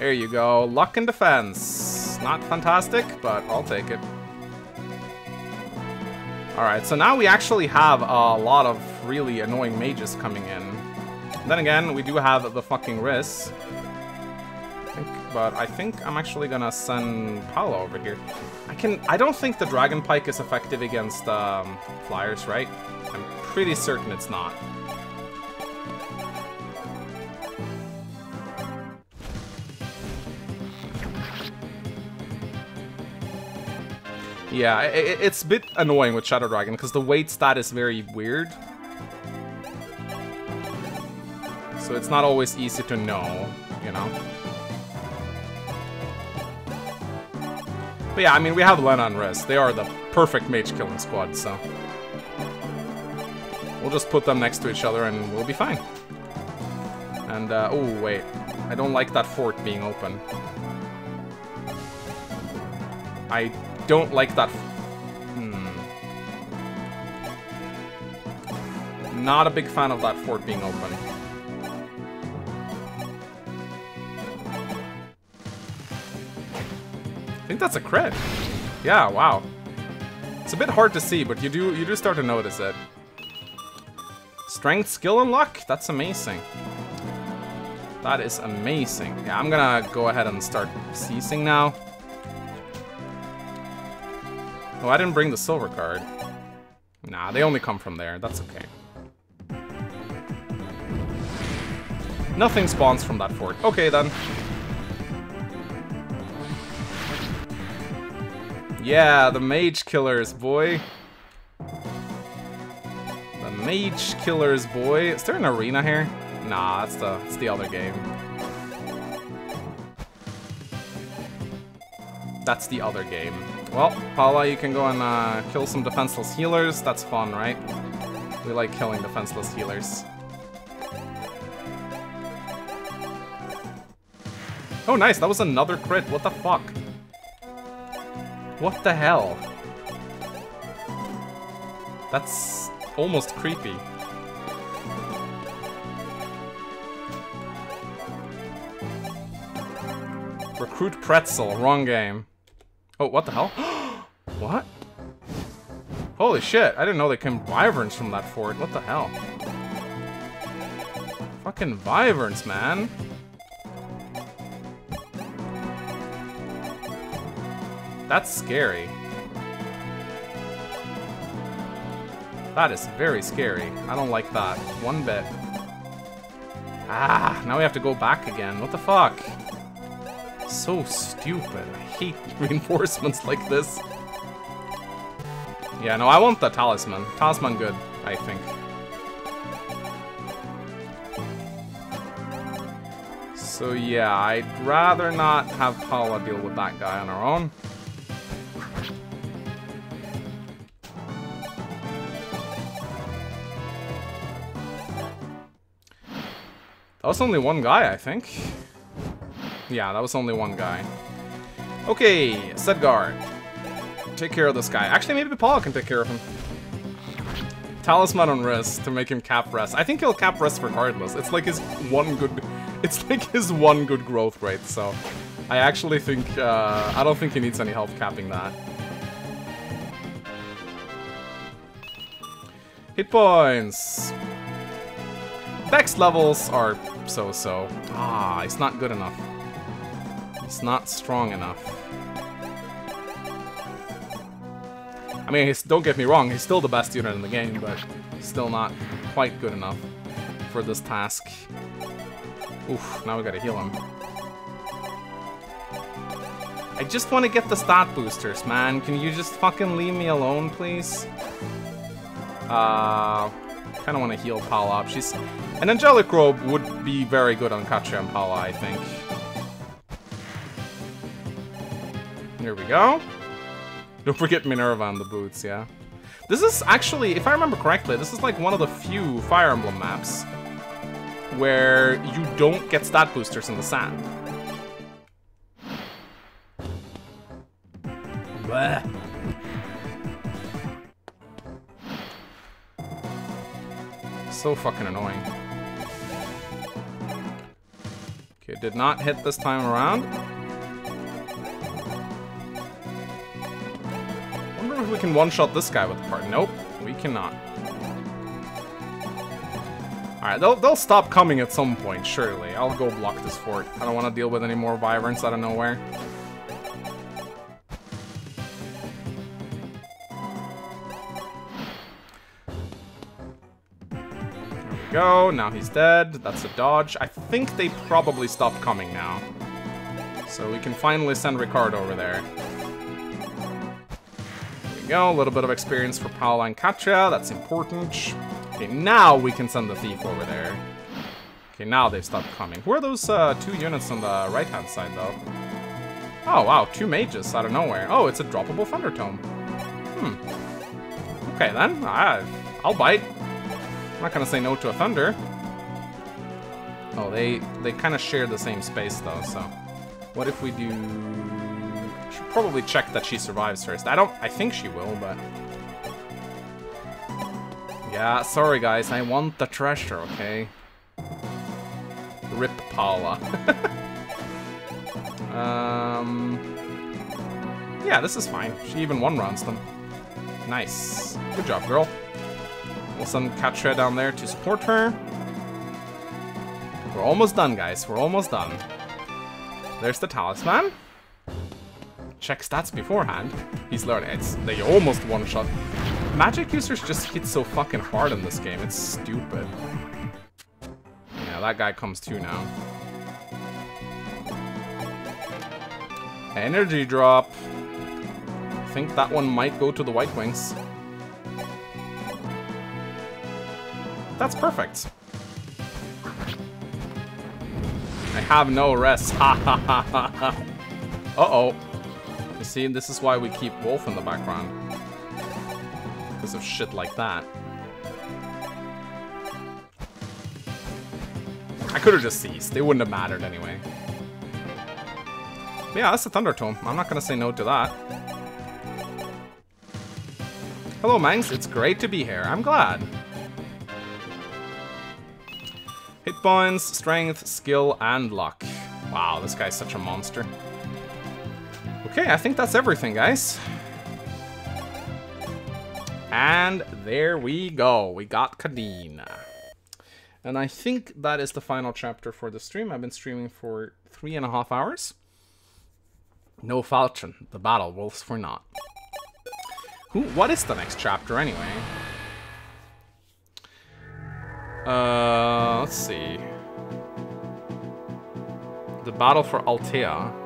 There you go. Luck and defense. Not fantastic, but I'll take it. Alright, so now we actually have a lot of really annoying mages coming in. Then again, we do have the fucking Wrys. But I think I'm actually gonna send Paolo over here. I can- I don't think the Dragon Pike is effective against um, flyers, right? I'm pretty certain it's not. Yeah, it, it's a bit annoying with Shadow Dragon because the weight stat is very weird. So it's not always easy to know, you know? But yeah, I mean, we have Lena and Wrys. They are the perfect mage killing squad, so... We'll just put them next to each other and we'll be fine. And, uh, oh, wait. I don't like that fort being open. I don't like that... Hmm. Not a big fan of that fort being open. I think that's a crit. Yeah, wow. It's a bit hard to see, but you do you do start to notice it. Strength, skill, and luck. That's amazing. That is amazing. Yeah, I'm gonna go ahead and start ceasing now. Oh, I didn't bring the silver card. Nah, they only come from there. That's okay. Nothing spawns from that fort. Okay, then. Yeah, the mage killers, boy. The mage killers, boy. Is there an arena here? Nah, that's the, that's the other game. That's the other game. Well, Palla, you can go and uh, kill some defenseless healers. That's fun, right? We like killing defenseless healers. Oh, nice. That was another crit. What the fuck? What the hell? That's almost creepy. Recruit Pretzel, wrong game. Oh, what the hell? what? Holy shit, I didn't know they came wyverns from that fort. What the hell? Fucking wyverns, man. That's scary. That is very scary. I don't like that. One bit. Ah, now we have to go back again. What the fuck? So stupid. I hate reinforcements like this. Yeah, no, I want the talisman. Talisman good, I think. So yeah, I'd rather not have Palla deal with that guy on her own. That was only one guy, I think. Yeah, that was only one guy. Okay, Sedgar. Take care of this guy. Actually, maybe Palla can take care of him. Talisman on rest to make him cap rest. I think he'll cap rest regardless. It's like his one good... It's like his one good growth rate, so... I actually think... Uh, I don't think he needs any help capping that. Hit points! Dex levels are so-so. Ah, it's not good enough. It's not strong enough. I mean, don't get me wrong, he's still the best unit in the game, but still not quite good enough for this task. Oof, now we gotta heal him. I just want to get the stat boosters, man. Can you just fucking leave me alone, please? Uh, kind of want to heal Palla up. She's an angelic robe would be very good on Katya and Palla, I think. Here we go. Don't forget Minerva on the boots, yeah. This is actually, if I remember correctly, this is like one of the few Fire Emblem maps where you don't get stat boosters in the sand. So fucking annoying. Okay, did not hit this time around. Wonder if we can one-shot this guy with the part. Nope, we cannot. Alright, they'll, they'll stop coming at some point, surely. I'll go block this fort. I don't want to deal with any more Wyverns out of nowhere. go. Now he's dead. That's a dodge. I think they probably stopped coming now. So we can finally send Ricardo over there. Go. A little bit of experience for Palla and Katya. That's important. Okay, now we can send the thief over there. Okay, now they've stopped coming. Who are those uh, two units on the right-hand side, though? Oh, wow. Two mages out of nowhere. Oh, it's a droppable Thunder Tome. Hmm. Okay, then. I, I'll bite. I'm not gonna say no to a Thunder. Oh, they they kind of share the same space though, so... What if we do... Probably check that she survives first. I don't... I think she will, but... Yeah, sorry guys, I want the treasure, okay? Rip Palla. um... Yeah, this is fine. She even one-runs them. Nice. Good job, girl. We'll send Katya down there to support her. We're almost done, guys. We're almost done. There's the talisman. Check stats beforehand. He's learning. It's they almost one shot. Magic users just hit so fucking hard in this game. It's stupid. Yeah, that guy comes too now. Energy drop. I think that one might go to the White Wings. That's perfect. I have no rest. Ha ha ha ha ha. Uh-oh. You see, this is why we keep Wolf in the background. Because of shit like that. I could have just ceased. It wouldn't have mattered anyway. But yeah, that's a Thunder Tome. I'm not to say no to that. Hello, Mangs. It's great to be here. I'm glad. Hit points, strength, skill, and luck. Wow, this guy's such a monster. Okay, I think that's everything, guys. And there we go. We got Kadena. And I think that is the final chapter for the stream. I've been streaming for three and a half hours. No Falchion. The battle wolves for not. Who? What is the next chapter anyway? Uh, let's see. The battle for Altea.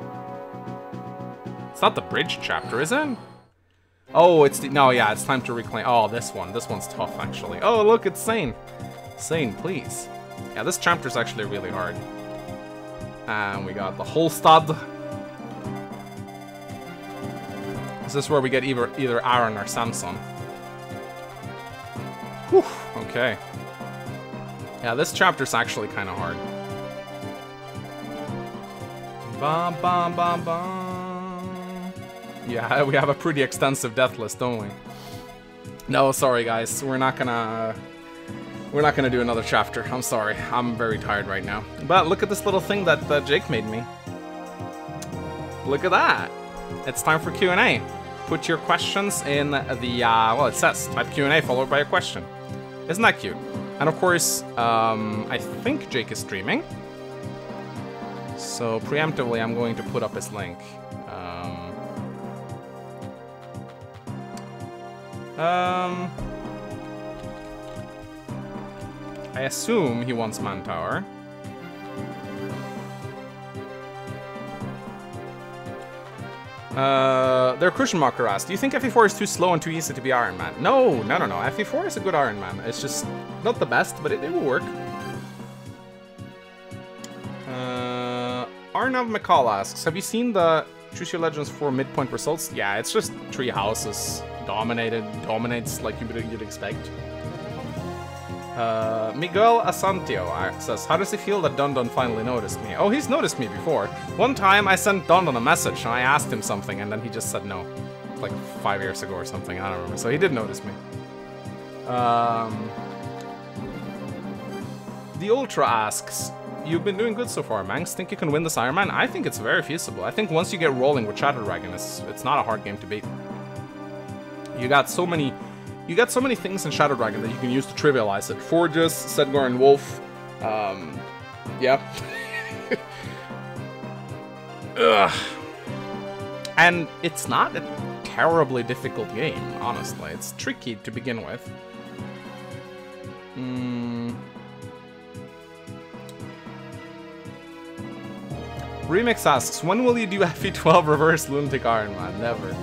It's not the bridge chapter, is it? Oh, it's the, no, yeah, it's time to reclaim. Oh, this one. This one's tough, actually. Oh, look, it's Sane. Sane, please. Yeah, this chapter's actually really hard. And we got the Holstad. Is This is where we get either, either Aaron or Samson. Whew, okay. Yeah, this chapter's actually kind of hard. Bum, bum, bum, bum. Yeah, we have a pretty extensive death list, don't we? No, sorry guys, we're not gonna... We're not gonna do another chapter. I'm sorry. I'm very tired right now. But look at this little thing that uh, Jake made me. Look at that. It's time for Q&A. Put your questions in the, uh, well, it says type Q&A followed by a question. Isn't that cute? And of course, um, I think Jake is streaming. So preemptively, I'm going to put up his link. Um, I assume he wants Mantower. Uh, their Cushion Marker asked, Do you think FE4 is too slow and too easy to be Iron Man? No, no, no, no. FE4 is a good Iron Man. It's just not the best, but it, it will work. Uh, Arnav McCall asks, Have you seen the Choose Your Legends 4 midpoint results? Yeah, it's just three houses. Dominated, dominates like you would, you'd expect. Uh, Miguel Ascanio says, How does it feel that Don Don finally noticed me? Oh, he's noticed me before. One time I sent Don Don a message and I asked him something and then he just said no. Like five years ago or something, I don't remember. So he did notice me. Um, the Ultra asks, You've been doing good so far, Mangs. Think you can win this Iron Man? I think it's very feasible. I think once you get rolling with Shadow Dragon, it's, it's not a hard game to beat. You got so many you got so many things in Shadow Dragon that you can use to trivialize it. Forges, Sedgar and Wolf. Um, yeah. Ugh. And it's not a terribly difficult game, honestly. It's tricky to begin with. Mm. Remix asks, when will you do FE12 Reverse Lunatic Iron Man? Never.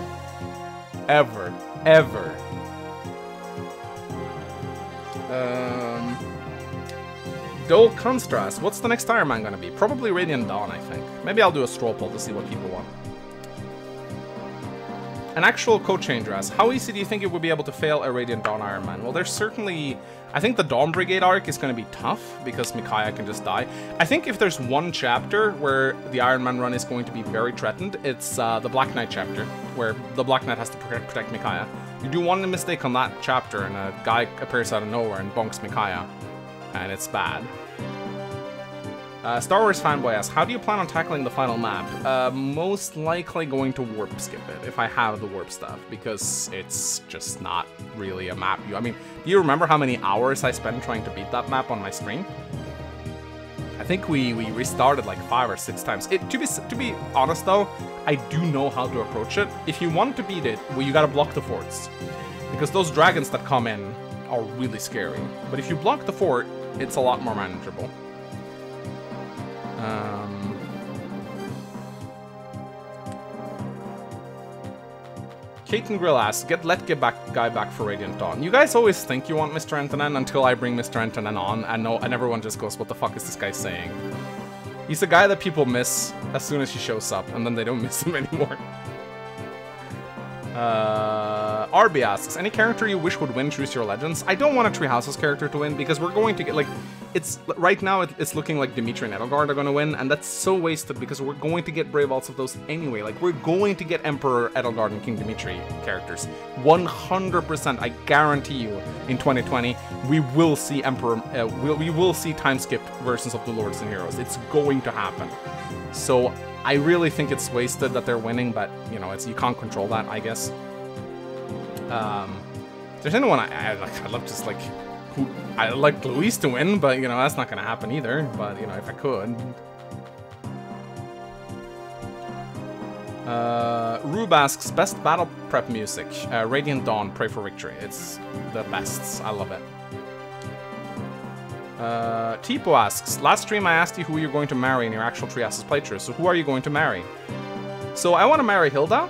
Ever. Ever. Um, Dole Constrast, what's the next Iron Man gonna be? Probably Radiant Dawn, I think. Maybe I'll do a straw poll to see what people want. An actual code changer asks, how easy do you think it would be able to fail a Radiant Dawn Iron Man? Well, there's certainly... I think the Dawn Brigade arc is going to be tough, because Micaiah can just die. I think if there's one chapter where the Iron Man run is going to be very threatened, it's uh, the Black Knight chapter, where the Black Knight has to protect Micaiah. You do one mistake on that chapter, and a guy appears out of nowhere and bonks Micaiah, and it's bad. Uh, Star Wars fanboy asks, how do you plan on tackling the final map? Uh, most likely going to warp skip it, if I have the warp stuff, because it's just not really a map. You, I mean, do you remember how many hours I spent trying to beat that map on my stream? I think we, we restarted like five or six times. It, to be to be honest though, I do know how to approach it. If you want to beat it, well, you gotta block the forts. Because those dragons that come in are really scary. But if you block the fort, it's a lot more manageable. Um, Grill asks, get let get back guy back for Radiant Dawn. You guys always think you want Mr. Antonin until I bring Mr. Antonin on, and no, and everyone just goes, what the fuck is this guy saying? He's the guy that people miss as soon as he shows up, and then they don't miss him anymore. Uh, Arby asks, any character you wish would win Choose Your Legends? I don't want a Three Houses character to win because we're going to get, like, it's, right now it, it's looking like Dimitri and Edelgard are going to win, and that's so wasted because we're going to get Brave Vaults of those anyway. Like, we're going to get Emperor Edelgard and King Dimitri characters. 100%, I guarantee you, in 2020, we will see Emperor, uh, we'll, we will see time skip versions of the Lords and Heroes. It's going to happen. So, I really think it's wasted that they're winning, but you know, it's you can't control that, I guess. Um, there's anyone I, I like, I'd love just like, who I like Luis to win, but you know that's not gonna happen either. But you know, if I could. Uh, Rube asks, best battle prep music. Uh, Radiant Dawn, Pray for Victory. It's the best. I love it. Uh, Tipo asks, last stream I asked you who you're going to marry in your actual Three Houses playthrough, so who are you going to marry? So I want to marry Hilda.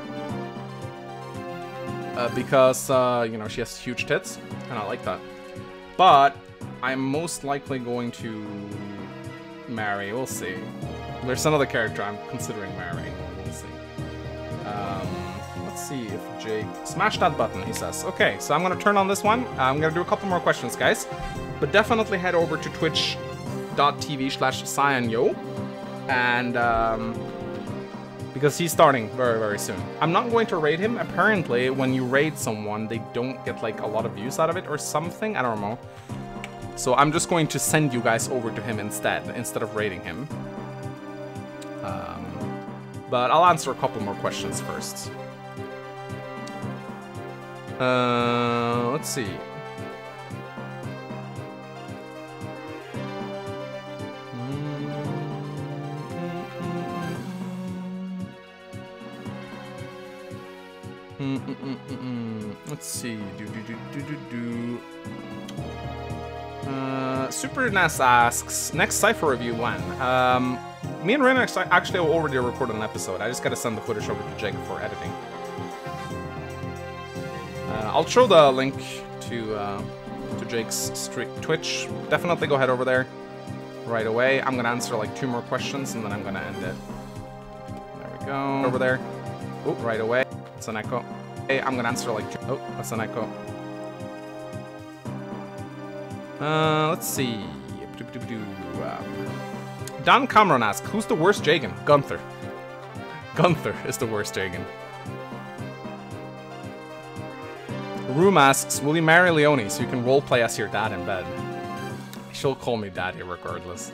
Uh, because, uh, you know, she has huge tits, and I like that. But I'm most likely going to marry, we'll see. There's another character I'm considering marrying, we'll see. Um, let's see if Jake... Smash that button, he says. Okay, so I'm gonna turn on this one. I'm gonna do a couple more questions, guys. But definitely head over to twitch.tv slash cyanyoh. And, um, because he's starting very, very soon. I'm not going to raid him. Apparently, when you raid someone, they don't get, like, a lot of views out of it or something. I don't know. So I'm just going to send you guys over to him instead, instead of raiding him. Um, but I'll answer a couple more questions first. Uh, let's see. Mm -mm -mm Let's see. Do do do do do do. Uh, Super Ness asks, next Cipher review when? Um, me and Ren actually already recorded an episode. I just gotta send the footage over to Jake for editing. Uh, I'll show the link to uh, to Jake's Twitch. Definitely go head over there right away. I'm gonna answer like two more questions and then I'm gonna end it. There we go. Over there. Oh, right away. It's an echo. Hey, I'm gonna answer like. Oh, that's an echo. Uh, let's see. Don Cameron asks, who's the worst Jagen? Gunter. Gunter is the worst Jagen. Room asks, will you marry Leonie so you can roleplay as your dad in bed? She'll call me daddy regardless.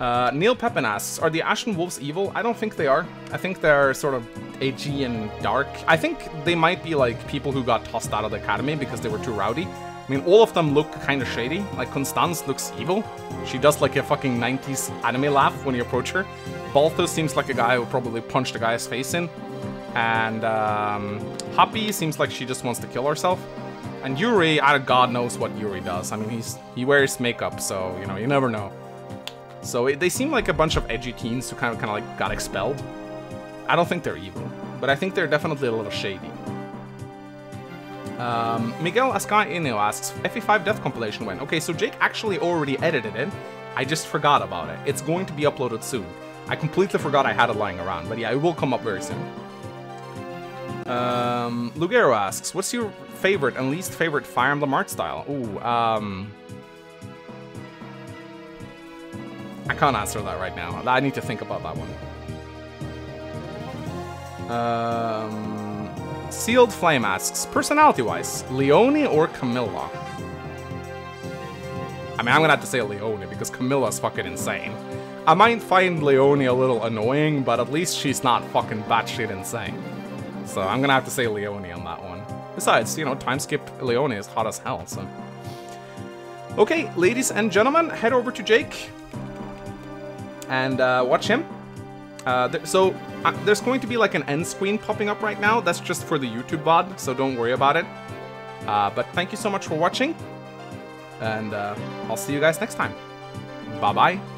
Uh, Neil Pepin asks, are the Ashen Wolves evil? I don't think they are. I think they're sort of edgy and dark. I think they might be like people who got tossed out of the academy because they were too rowdy. I mean, all of them look kind of shady. Like, Constance looks evil. She does like a fucking 90s anime laugh when you approach her. Balthus seems like a guy who probably punched a guy's face in. And um, Hapi seems like she just wants to kill herself. And Yuri, I, God knows what Yuri does. I mean, he's he wears makeup, so, you know, you never know. So it, they seem like a bunch of edgy teens who kind of kind of like got expelled. I don't think they're evil, but I think they're definitely a little shady. Um, Miguel Ascanio asks, FE5 Death compilation when? Okay, so Jake actually already edited it. I just forgot about it. It's going to be uploaded soon. I completely forgot I had it lying around, but yeah, it will come up very soon. Um, Lugero asks, what's your favorite and least favorite Fire Emblem art style? Ooh, um... I can't answer that right now. I need to think about that one. Um, Sealed Flame asks, personality-wise, Leonie or Camilla? I mean, I'm gonna have to say Leonie because Camilla's fucking insane. I might find Leonie a little annoying, but at least she's not fucking batshit insane. So I'm gonna have to say Leonie on that one. Besides, you know, time skip Leonie is hot as hell, so... Okay, ladies and gentlemen, head over to Jake and uh, watch him. Uh, th so uh, there's going to be like an end screen popping up right now. That's just for the YouTube VOD, so don't worry about it. Uh, but thank you so much for watching, and uh, I'll see you guys next time. Bye bye.